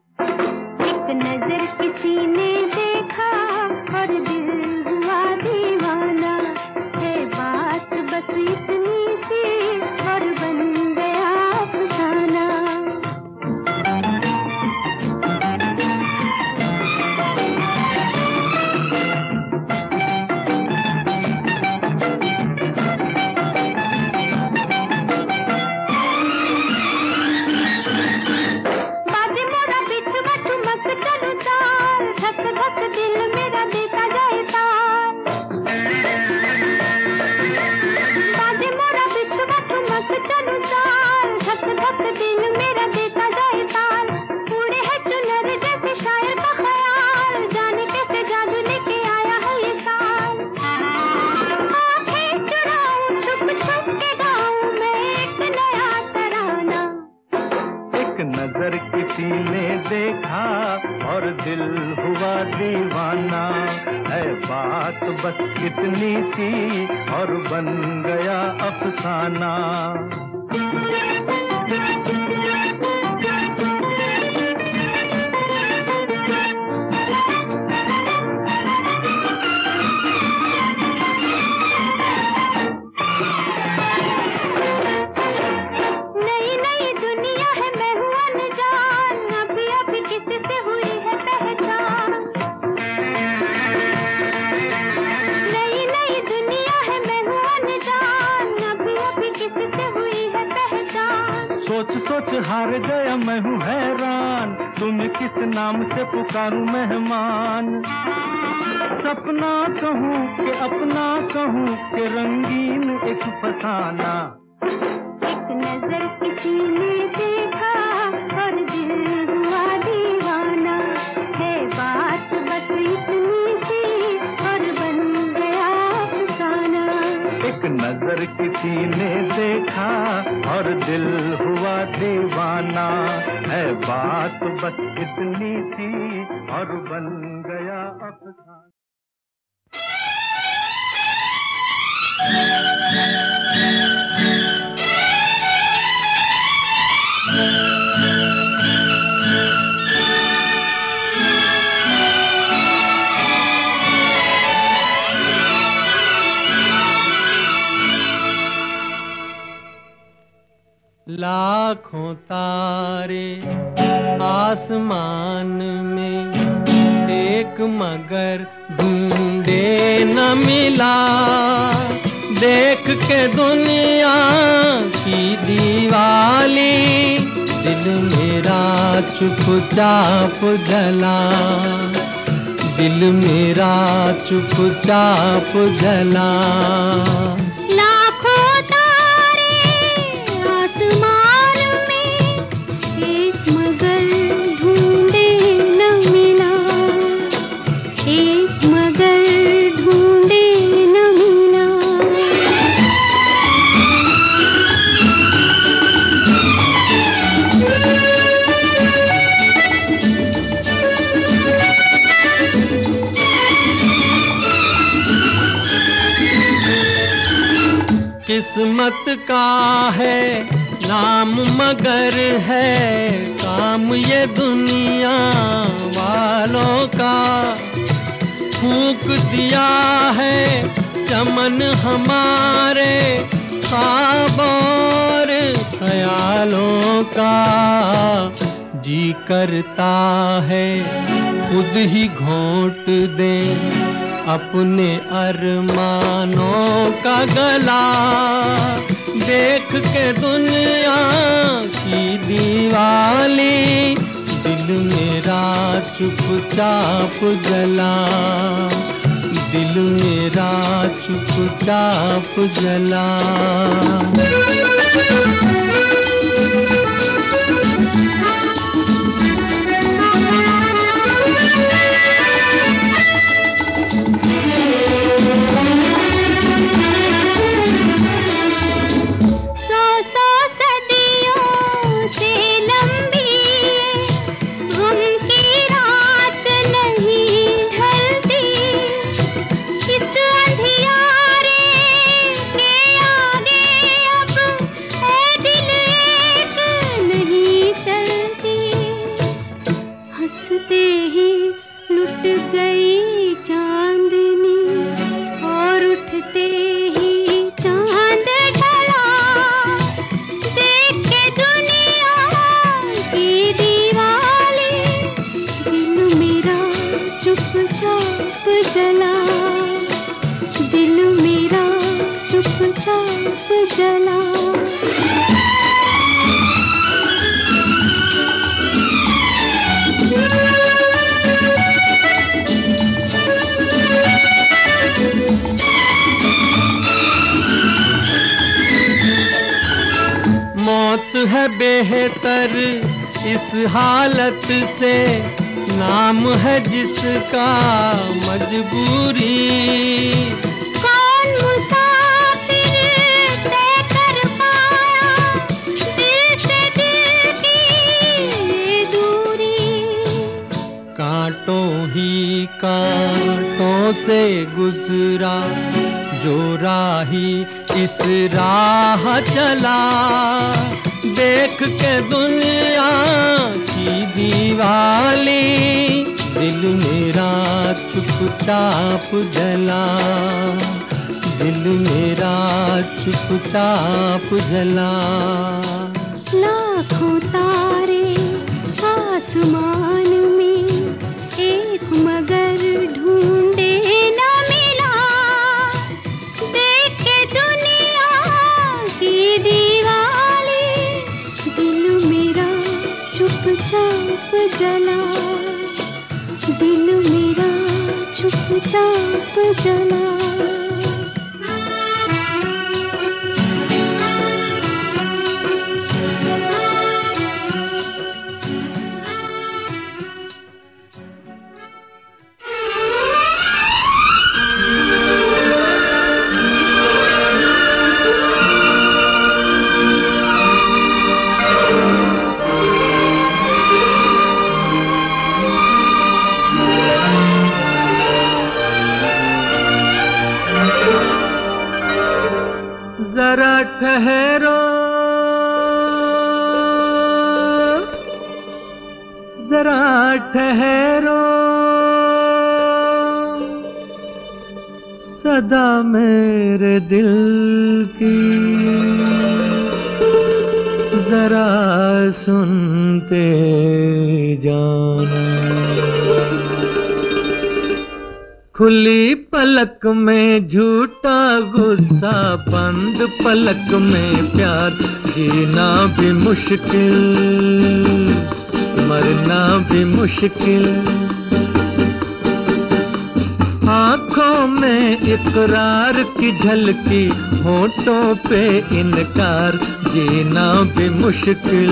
मुश्किल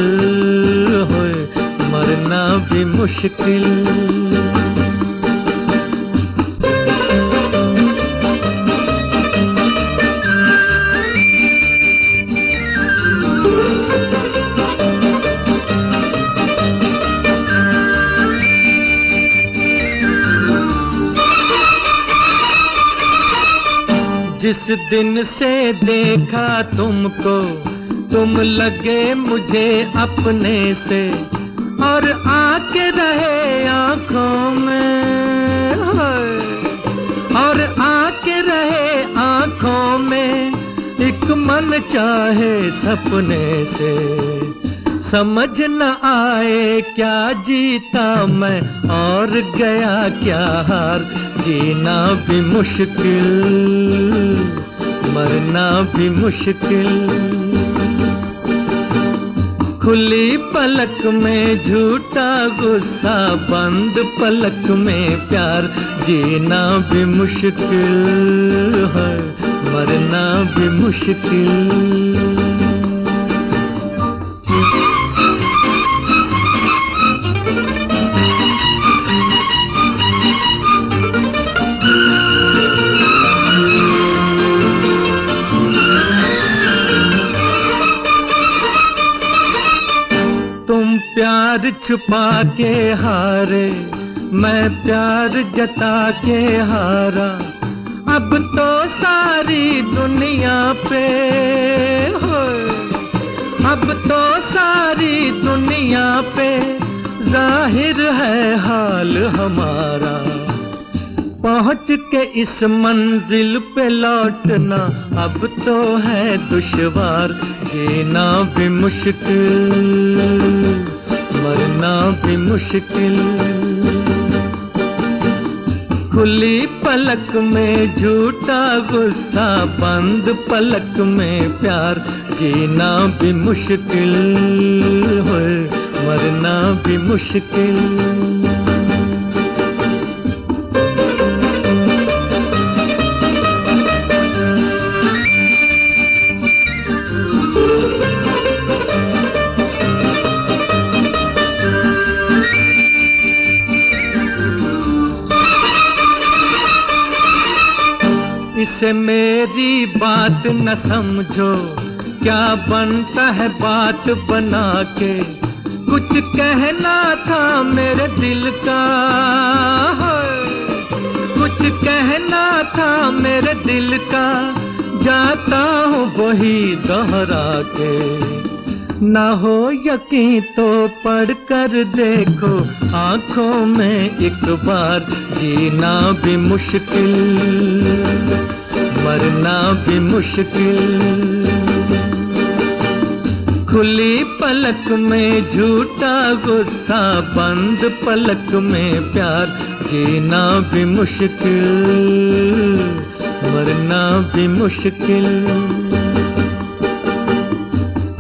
हो मरना भी मुश्किल। जिस दिन से देखा तुमको तुम लगे मुझे अपने से और आके रहे आँखों में। और आके रहे आँखों में एक मन चाहे सपने से। समझ न आए क्या जीता मैं और गया क्या हार। जीना भी मुश्किल, मरना भी मुश्किल। खुली पलक में झूठा गुस्सा, बंद पलक में प्यार। जीना भी मुश्किल है, मरना भी मुश्किल। छुपा के हारे, मैं प्यार जता के हारा। अब तो सारी दुनिया पे हो अब तो सारी दुनिया पे, ज़ाहिर है हाल हमारा। पहुँच के इस मंजिल पे लौटना, अब तो है दुश्वार, जीना भी मुश्किल। भी मुश्किल। खुली पलक में झूठा गुस्सा, बंद पलक में प्यार। जीना भी मुश्किल हो, मरना भी मुश्किल। इसे मेरी बात न समझो। क्या बनता है बात बना के कुछ कहना था मेरे दिल का। कुछ कहना था मेरे दिल का। जाता हूँ वही दोहरा के। ना हो यकीन तो पढ़ कर देखो, आँखों में एक बार जीना भी मुश्किल। मरना भी मुश्किल। खुली पलक में झूठा गुस्सा, बंद पलक में प्यार, जीना भी मुश्किल, मरना भी मुश्किल।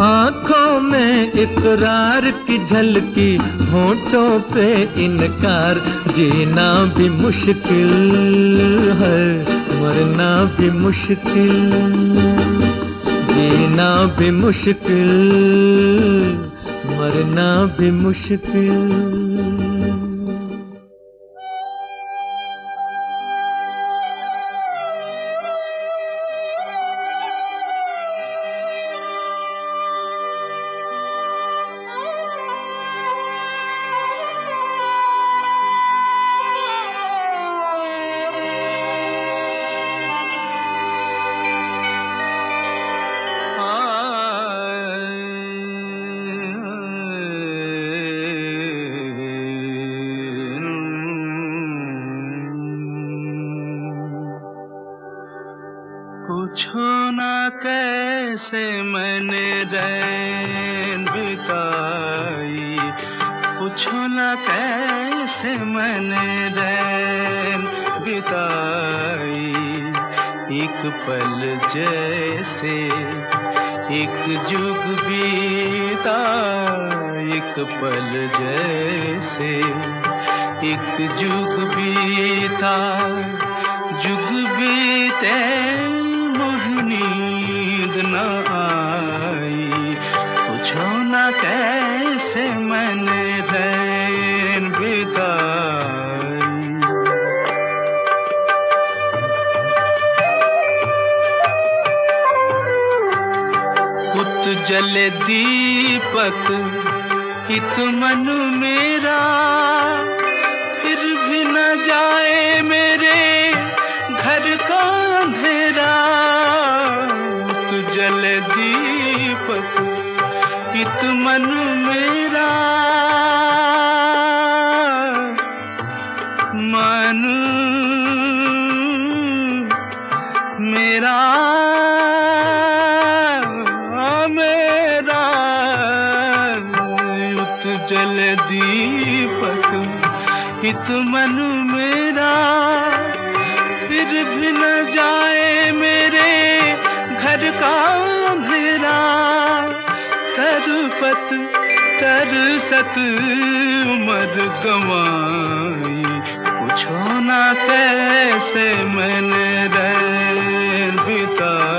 आँखों में इकरार की झलकी, होठों पे इनकार, जीना भी मुश्किल है। मरना भी मुश्किल जीना भी मुश्किल मरना भी मुश्किल। ना कैसे मैंने रैन बिताई। एक पल जैसे एक जुग बीता। एक पल जैसे एक जुग बीता। जुग बीते नींद न आई। पूछो ना कैसे जले दीपक, हित मन मेरा। फिर भी न जाए मेरे घर का अंधेरा। जल दीपक, हित मन मेरा। इत मन मेरा, फिर भी न जाए मेरे घर का अंधेरा। तरपत तरसत उमर गवाई पूछो ना कैसे मैंने रैन बिताई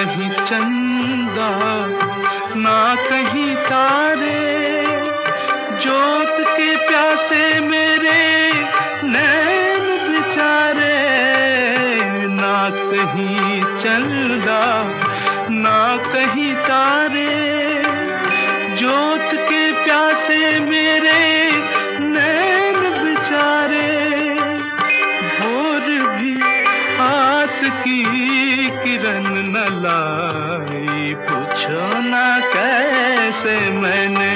कहीं चंदा, ना कहीं तारे। जोत के प्यासे मेरे नैन बिचारे, ना कहीं चंदा, ना कहीं तारे। जोत के प्यासे लाई पूछो ना कैसे मैंने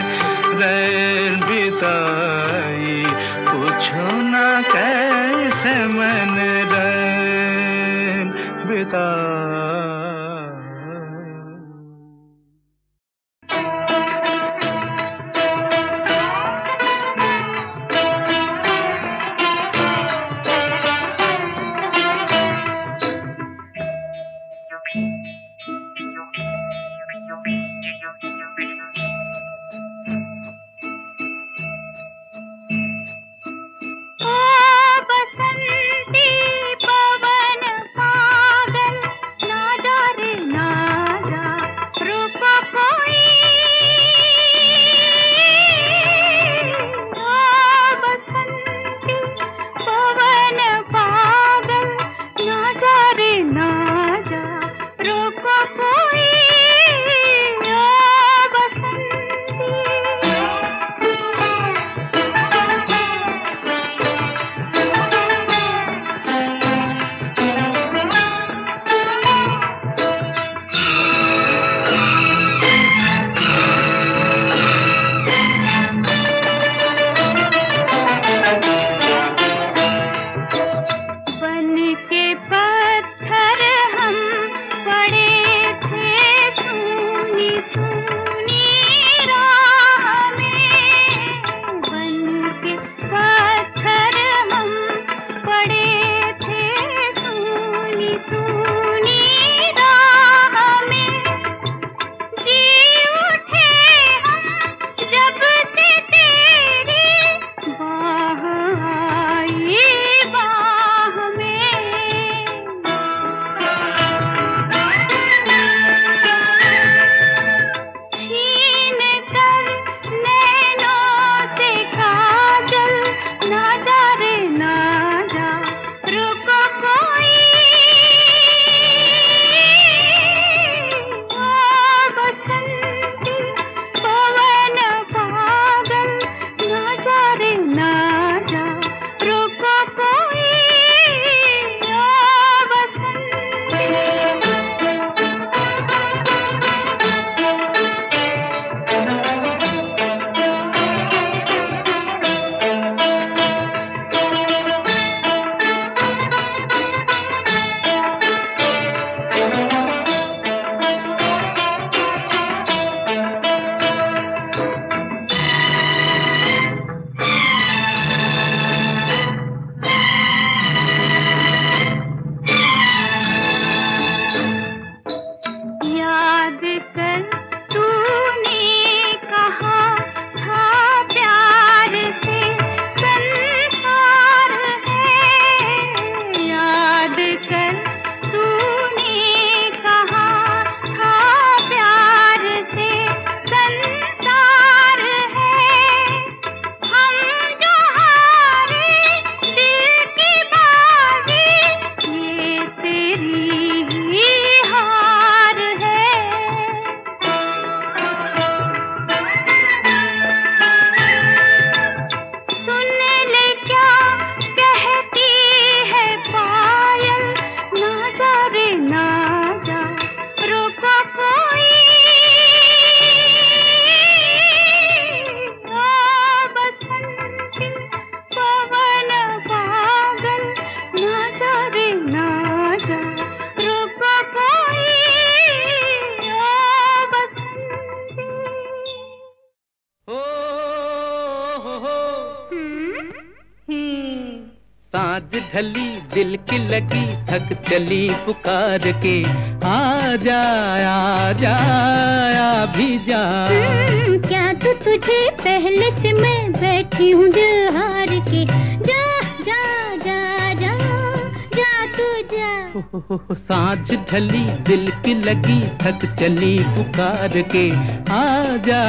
ओह, ढली दिल की लगी थक चली पुकार के। आ जा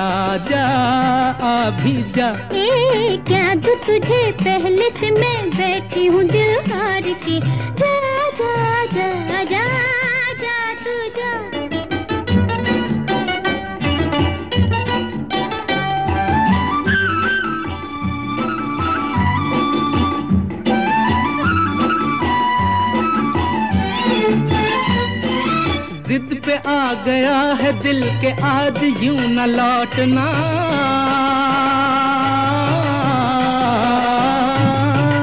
आ जा आ भी जा। ए क्या तू तुझे पहले से मैं बैठी हूँ दिल हार के? आ गया है दिल के आज यूँ न लौटना।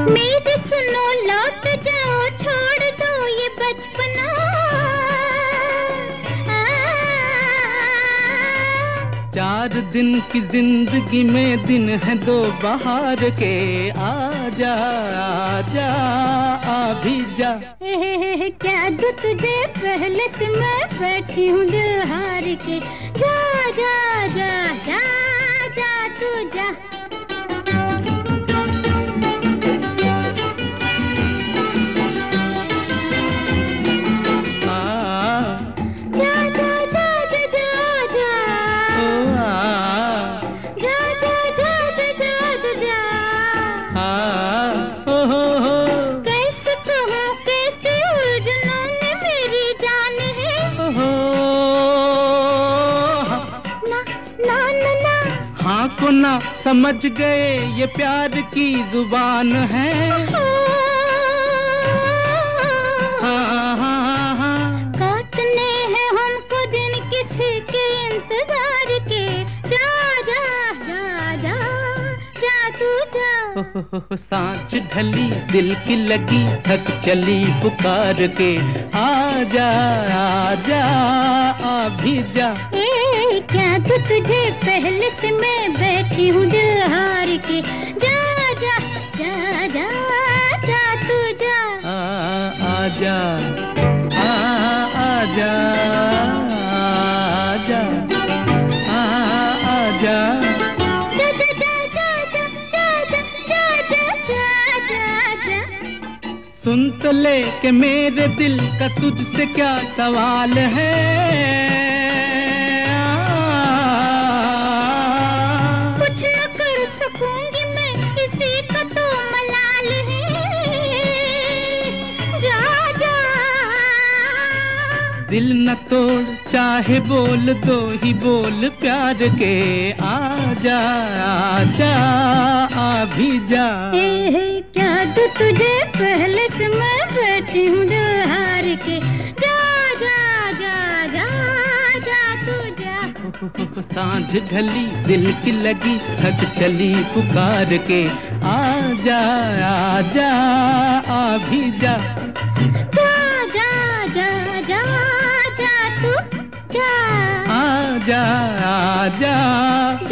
मेरे सुनो लौट जाओ छोड़ दो ये बचपना। चार दिन की ज़िंदगी में दिन है दो बाहर के। आ जा आ जा आ भी जा। तुझे पहले से मैं बैठी हूँ दिल हार के। जा समझ गए ये प्यार की ज़ुबान है। हाँ हाँ हाँ काटने हैं हमको दिन किसी के इंतज़ार के। जा जा जा जा जा तू जा। ओहो, साँझ ढली दिल की लगी थक चली पुकार के। आ जा आ जा आ भी जा। क्या तू तुझे पहले से मैं बैठी हूँ दिल हार के जा जा जा जा जा तू जा आ आ जा आ जा सुन तो ले के मेरे दिल का तुझसे क्या सवाल है दिल न तोड़ चाहे बोल दो ही बोल प्यार के आ जा आ जा। आ भी जा ए, क्या तो तुझे पहले से मैं बैठी हूँ हार के? जा जा जा जा जा तू जा। साँझ ढली दिल की लगी थक चली पुकार के। आ जा आ जा आ भी जा जा। आजा आजा।